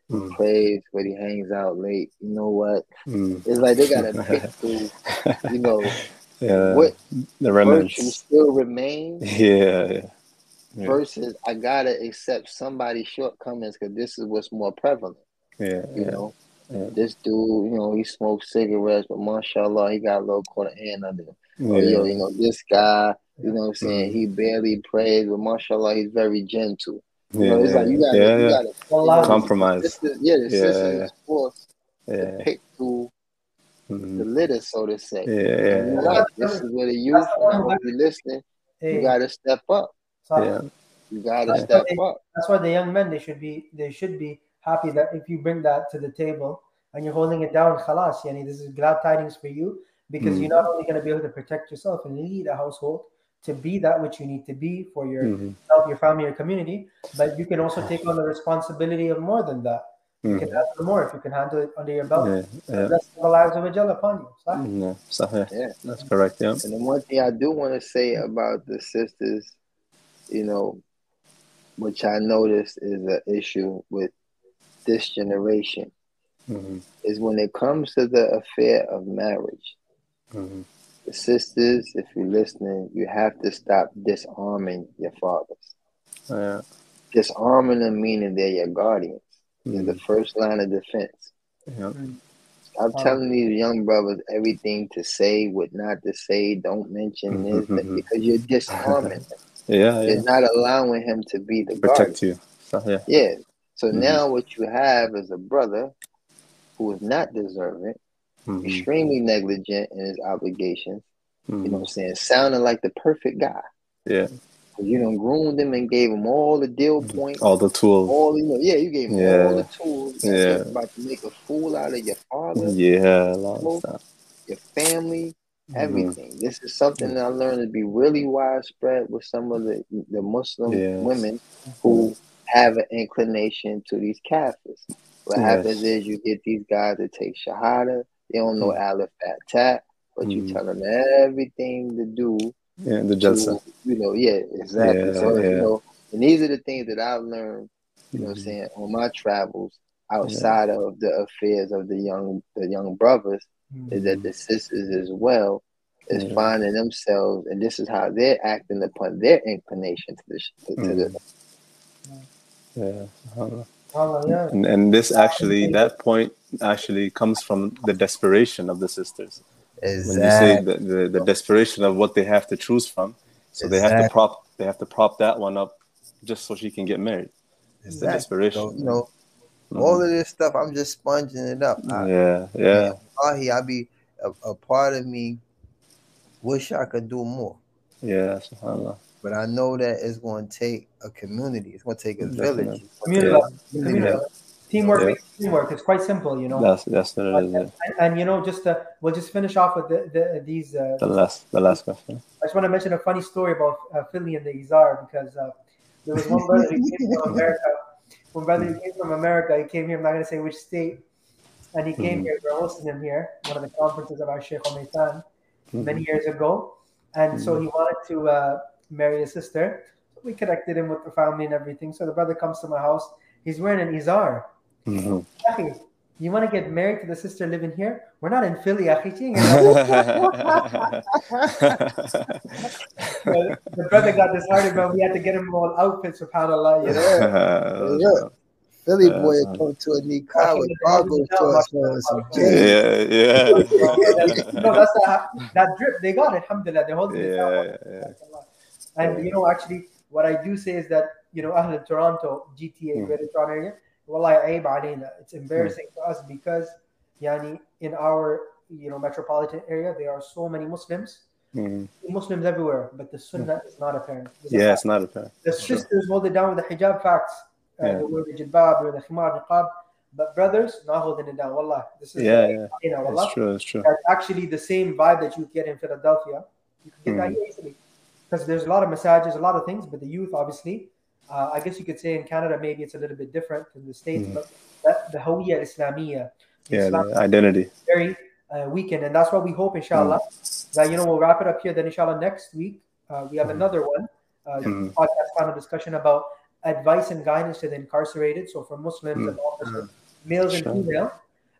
Speaker 3: Mm.
Speaker 2: prays, but he hangs out late. You know what?
Speaker 3: Mm.
Speaker 2: It's like they gotta pick through. You know,
Speaker 3: yeah,
Speaker 2: what
Speaker 3: the
Speaker 2: virtue
Speaker 3: remnants.
Speaker 2: still remains
Speaker 3: Yeah, yeah. Yeah.
Speaker 2: versus I gotta accept somebody's shortcomings because this is what's more prevalent.
Speaker 3: Yeah,
Speaker 2: You
Speaker 3: yeah.
Speaker 2: know,
Speaker 3: Yeah.
Speaker 2: this dude, you know, he smokes cigarettes, but mashallah, he got a little quarter hand under him. Or,
Speaker 3: Yeah.
Speaker 2: yo, you know, this guy, you know what I'm saying?
Speaker 3: Mm.
Speaker 2: He barely prays, but mashallah, he's very gentle. You
Speaker 3: Yeah,
Speaker 2: know, it's like you gotta,
Speaker 3: yeah,
Speaker 2: you
Speaker 3: yeah.
Speaker 2: gotta
Speaker 1: Wallah.
Speaker 3: Compromise.
Speaker 2: Sisters, yeah, the
Speaker 3: Yeah,
Speaker 2: sisters
Speaker 3: yeah.
Speaker 2: is forced to pick through the
Speaker 3: Mhm.
Speaker 2: litter, so to say.
Speaker 3: yeah,
Speaker 2: And
Speaker 3: yeah,
Speaker 2: right. This is where the youth,
Speaker 1: That's the
Speaker 2: and I hope you listening, you gotta step up.
Speaker 3: Yeah.
Speaker 2: you gotta
Speaker 1: that's
Speaker 2: step
Speaker 1: why they,
Speaker 2: up.
Speaker 1: That's why the young men they should be they should be happy that if you bring that to the table and you're holding it down, khalas, yani this is glad tidings for you because
Speaker 3: mm-hmm.
Speaker 1: you're not only gonna be able to protect yourself and lead a household to be that which you need to be for
Speaker 3: mm-hmm.
Speaker 1: yourself, mm-hmm. your family, your community, but you can also take on the responsibility of more than that. You can
Speaker 3: mm-hmm.
Speaker 1: handle more if you can handle it under your belt.
Speaker 3: Yeah, yeah.
Speaker 1: That's the lives of Ajal upon you.
Speaker 3: Yeah, mm-hmm.
Speaker 2: yeah,
Speaker 3: that's correct. Yeah.
Speaker 2: And one thing I do want to say about the sisters you know, which I noticed is an issue with this generation,
Speaker 3: Mhm.
Speaker 2: is when it comes to the affair of marriage.
Speaker 3: Mhm.
Speaker 2: The sisters, if you're listening, you have to stop disarming your fathers.
Speaker 3: Yeah.
Speaker 2: Disarming them meaning they're your guardians. They're the
Speaker 3: Mhm.
Speaker 2: first line of defense.
Speaker 3: Yeah.
Speaker 2: I'm telling these young brothers everything to say, what not to say, don't mention this,
Speaker 3: Mhm.
Speaker 2: because you're disarming them.
Speaker 3: Yeah, yeah.
Speaker 2: It's not allowing him to be the
Speaker 3: protect
Speaker 2: guard.
Speaker 3: you. So,
Speaker 2: yeah. Yeah. So
Speaker 3: mm-hmm.
Speaker 2: now what you have is a brother who is not deserving,
Speaker 3: mm-hmm.
Speaker 2: extremely negligent in his obligations. Mm-hmm. You know
Speaker 3: mm-hmm.
Speaker 2: what I'm saying? Sounding like the perfect guy.
Speaker 3: Yeah.
Speaker 2: You know, groomed him and gave him all the deal mm-hmm. points,
Speaker 3: all the tools,
Speaker 2: all you know. Yeah, you gave him
Speaker 3: yeah.
Speaker 2: all the tools.
Speaker 3: Yeah,
Speaker 2: about to make a fool out of your father.
Speaker 3: Yeah,
Speaker 2: long
Speaker 3: time.
Speaker 2: Your family, Everything. This is something that I learned to be really widespread with some of the, the Muslim
Speaker 3: Yes.
Speaker 2: women who have an inclination to these Kafirs. What
Speaker 3: Yes.
Speaker 2: happens is you get these guys that take Shahada, they don't know
Speaker 3: Mm.
Speaker 2: Aleph at Tat, but you
Speaker 3: Mm.
Speaker 2: tell them everything to do
Speaker 3: Yeah. The Jalsa.
Speaker 2: you know, yeah, exactly.
Speaker 3: Yeah,
Speaker 2: so, you know, and these are the things that I've learned, you know what I'm
Speaker 3: Mhm.
Speaker 2: saying, on my travels outside of the affairs of the young the young brothers is that the mm-hmm. sisters as well is
Speaker 3: Yeah.
Speaker 2: finding themselves, and this is how they're acting upon their inclination to the to, to the mm-hmm.
Speaker 3: Yeah. Uh-huh. subhanallah.
Speaker 1: Allah.
Speaker 3: And, and this actually, that point actually comes from the desperation of the sisters. When you say the, the, the desperation of what they have to choose from, so they have to prop they have to prop that one up just so she can get married. It's the desperation.
Speaker 2: So, you know, mm. all of this stuff, I'm just sponging it up.
Speaker 3: I, yeah, yeah.
Speaker 2: Wallahi, I be a, a, part of me wish I could do more.
Speaker 3: Yeah, subhanAllah.
Speaker 2: But I know that it's going to take a community. It's going to take a Definitely. village.
Speaker 1: Community. Yeah. community. Teamwork yeah. teamwork. It's quite simple, you know.
Speaker 3: That's that's what it is.
Speaker 1: And, and, and, you know, just to, we'll just finish off with the, the these. Uh,
Speaker 3: the last the last question.
Speaker 1: I just want to mention a funny story about uh, Philly and the Izar because uh, there was one brother who came from America. One brother who came from America. He came here. I'm not going to say which state, and he came mm-hmm. here. We're hosting him here, one of the conferences of our Sheikh Omeitan mm-hmm. many years ago, and mm-hmm. so he wanted to uh, marry a sister. So we connected him with the family and everything. So the brother comes to my house. He's wearing an Izar. Mm-hmm. You want to get married to the sister living here? We're not in Philly, the, the brother got this disheartened, but we had to get him all outfits, subhanAllah. You know?
Speaker 2: yeah. Philly boy uh, come to a new car with goggles to
Speaker 3: some Yeah, yeah.
Speaker 1: no, that's that, that drip. They got it, alhamdulillah. They're holding yeah, it yeah, And, you know, actually, what I do say is that, you know, Ahl Toronto, GTA, mm. Greater Toronto area, wallahi aib It's embarrassing mm. to us because yani in our you know metropolitan area there are so many Muslims. Mm. Muslims everywhere, but the sunnah mm. is not apparent.
Speaker 3: It's yeah, it's not apparent.
Speaker 1: The sisters hold it down with the hijab facts, uh, yeah. the jilbab, or the khimar, niqab, but brothers not holding it down. Wallah,
Speaker 3: this is yeah, yeah. You know, wallah, it's true, it's true.
Speaker 1: That's actually the same vibe that you get in Philadelphia. You can get mm. that easily because there's a lot of masajid, a lot of things, but the youth obviously uh, I guess you could say in Canada maybe it's a little bit different than the states, mm-hmm. but that, the Hawiya Islamiyya,
Speaker 3: yeah, Islam identity,
Speaker 1: very uh, weakened, and that's what we hope, inshallah, mm. that you know we'll wrap it up here. Then, inshallah, next week uh, we have mm. another one uh, mm. podcast panel discussion about advice and guidance to the incarcerated. So for Muslims mm. and officers, males sure. and female,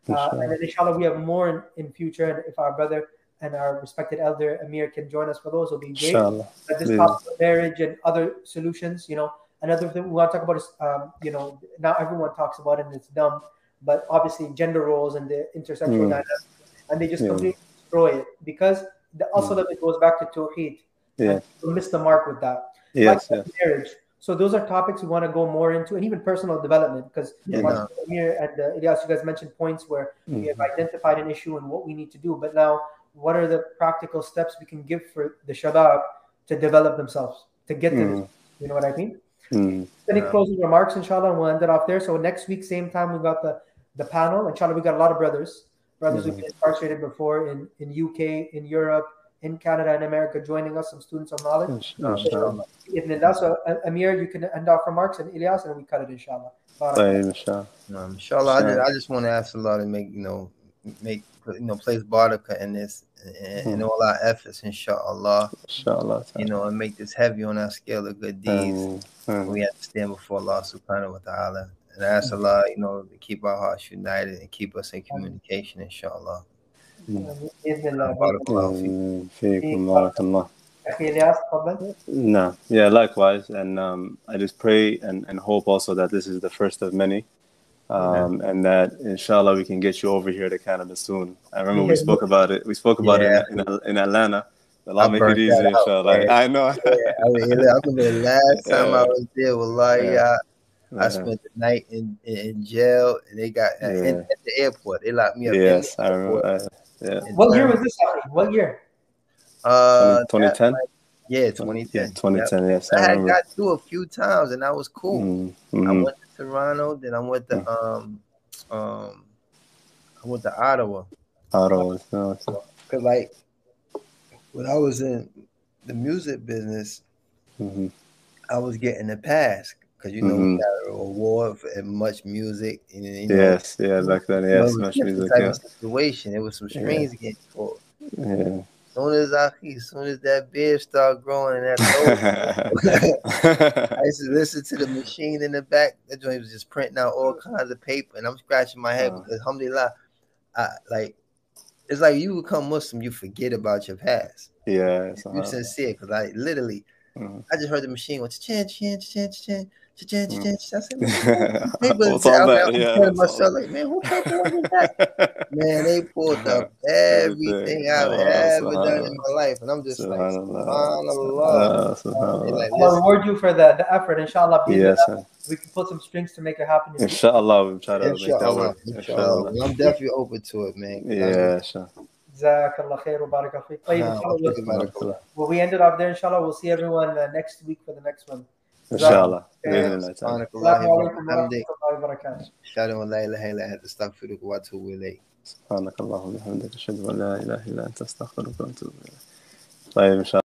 Speaker 1: uh, and then inshallah we have more in, in future. And if our brother and our respected elder Amir can join us for those, will be great. But this topic of marriage and other solutions, you know Another thing we want to talk about is, um, you know, now everyone talks about it and it's dumb, but obviously gender roles and the intersectional mm. dynamics, and they just yeah. completely destroy it because the also mm. it goes back to Tawheed.
Speaker 3: Yeah.
Speaker 1: We miss the mark with that.
Speaker 3: Yes, like
Speaker 1: yes. marriage. So those are topics we want to go more into, and even personal development, because yeah, no. Amir and uh, Ilyas, you guys mentioned points where mm-hmm. we have mm-hmm. identified an issue and what we need to do. But now, what are the practical steps we can give for the shabab to develop themselves to get mm. to this? You know what I mean?
Speaker 3: Mm.
Speaker 1: Any yeah. closing remarks, inshallah, and we'll end it off there. So next week, same time, we got the the panel. Inshallah, we got a lot of brothers, brothers mm-hmm. who've been incarcerated before in in UK, in Europe, in Canada, and America, joining us. Some students of knowledge. Inshallah. So, so uh, Amir, you can end off remarks, and Ilyas, and we cut it, inshallah.
Speaker 3: Inshallah.
Speaker 2: Inshallah, I just, I just want to ask Allah to make you know make you know place barakah in this and, and, all our efforts, inshallah.
Speaker 3: Inshallah.
Speaker 2: You know, and make this heavy on our scale of good deeds. We have to stand before Allah subhanahu wa ta'ala. And ask Allah, you know, to keep our hearts united and keep us in communication, inshallah.
Speaker 3: No, yeah, likewise. And um, I just pray and, and hope also that this is the first of many um, and that inshallah we can get you over here to Canada soon. I remember we spoke about it. We spoke about yeah. it in, in, in Atlanta. I'll make it easy, inshallah. I know.
Speaker 2: yeah, I mean, I remember the last time I was there, wallahi, yeah. I, I spent the night in, in jail, and they got uh, in, at the airport. They locked me up.
Speaker 3: Yes, I remember. Uh, yeah.
Speaker 1: What year was this? What year?
Speaker 2: Uh,
Speaker 3: 2010.
Speaker 2: Yeah, 2010.
Speaker 3: Yeah, 2010. Yep. Yes,
Speaker 2: I, I had got through a few times, and that was cool.
Speaker 3: Mm-hmm.
Speaker 2: I went Toronto. Then I went to um um I went to Ottawa.
Speaker 3: Ottawa, no,
Speaker 2: cause like when I was in the music business,
Speaker 3: mm-hmm.
Speaker 2: I was getting a pass because you know mm-hmm. we got an award for MuchMusic. And, you know,
Speaker 3: yes, yeah, back then, yes, MuchMusic.
Speaker 2: Yeah. Situation. It was some strings yeah. getting pulled.
Speaker 3: Yeah
Speaker 2: soon as I, as soon as that beard start growing, that I used to listen to the machine in the back. That joint was just printing out all kinds of paper, and I'm scratching my head uh, because, alhamdulillah, I like. It's like you become Muslim, you forget about your past.
Speaker 3: Yeah,
Speaker 2: you uh-huh. sincere because I literally, mm-hmm. I just heard the machine went chin chin chin chin Cha-chan, cha-chan. I said, man, they was
Speaker 3: What's all
Speaker 2: I was
Speaker 3: that?
Speaker 2: like, I'm
Speaker 3: Yeah,
Speaker 2: telling
Speaker 3: what's all
Speaker 2: myself, like, man, who paperwork is that? Man, they pulled up everything
Speaker 3: Everything.
Speaker 2: I've
Speaker 3: Oh,
Speaker 2: ever done in
Speaker 3: subhanallah.
Speaker 2: my life. And I'm just like,
Speaker 3: Subhanallah.
Speaker 2: subhanallah.
Speaker 3: Uh, subhanallah.
Speaker 2: They like,
Speaker 1: Allah
Speaker 2: listen,
Speaker 1: reward you for the, the effort, inshallah.
Speaker 3: Yes, sir.
Speaker 1: We can put some strings to make it happen.
Speaker 3: Inshallah, we'll try to make that
Speaker 2: inshallah,
Speaker 3: work.
Speaker 2: inshallah.
Speaker 3: Inshallah.
Speaker 2: I'm definitely open to it, man.
Speaker 3: Yeah, sure.
Speaker 1: جزاك الله خير وبارك الله فيك. طيب,
Speaker 2: Nah,
Speaker 1: inshallah,
Speaker 2: okay, barakallah.
Speaker 1: well, we ended off there, inshallah. We'll see everyone uh, next week for the next one.
Speaker 3: إن
Speaker 1: شاء الله
Speaker 3: بإذن الله تعالى.
Speaker 2: سبحانك اللهم وبحمدك لا إله إلا أنت أستغفرك وأتوب إليك.
Speaker 3: سبحانك اللهم وبحمدك أشهد أن لا إله إلا أنت أستغفرك وأتوب إليك. طيب إن شاء الله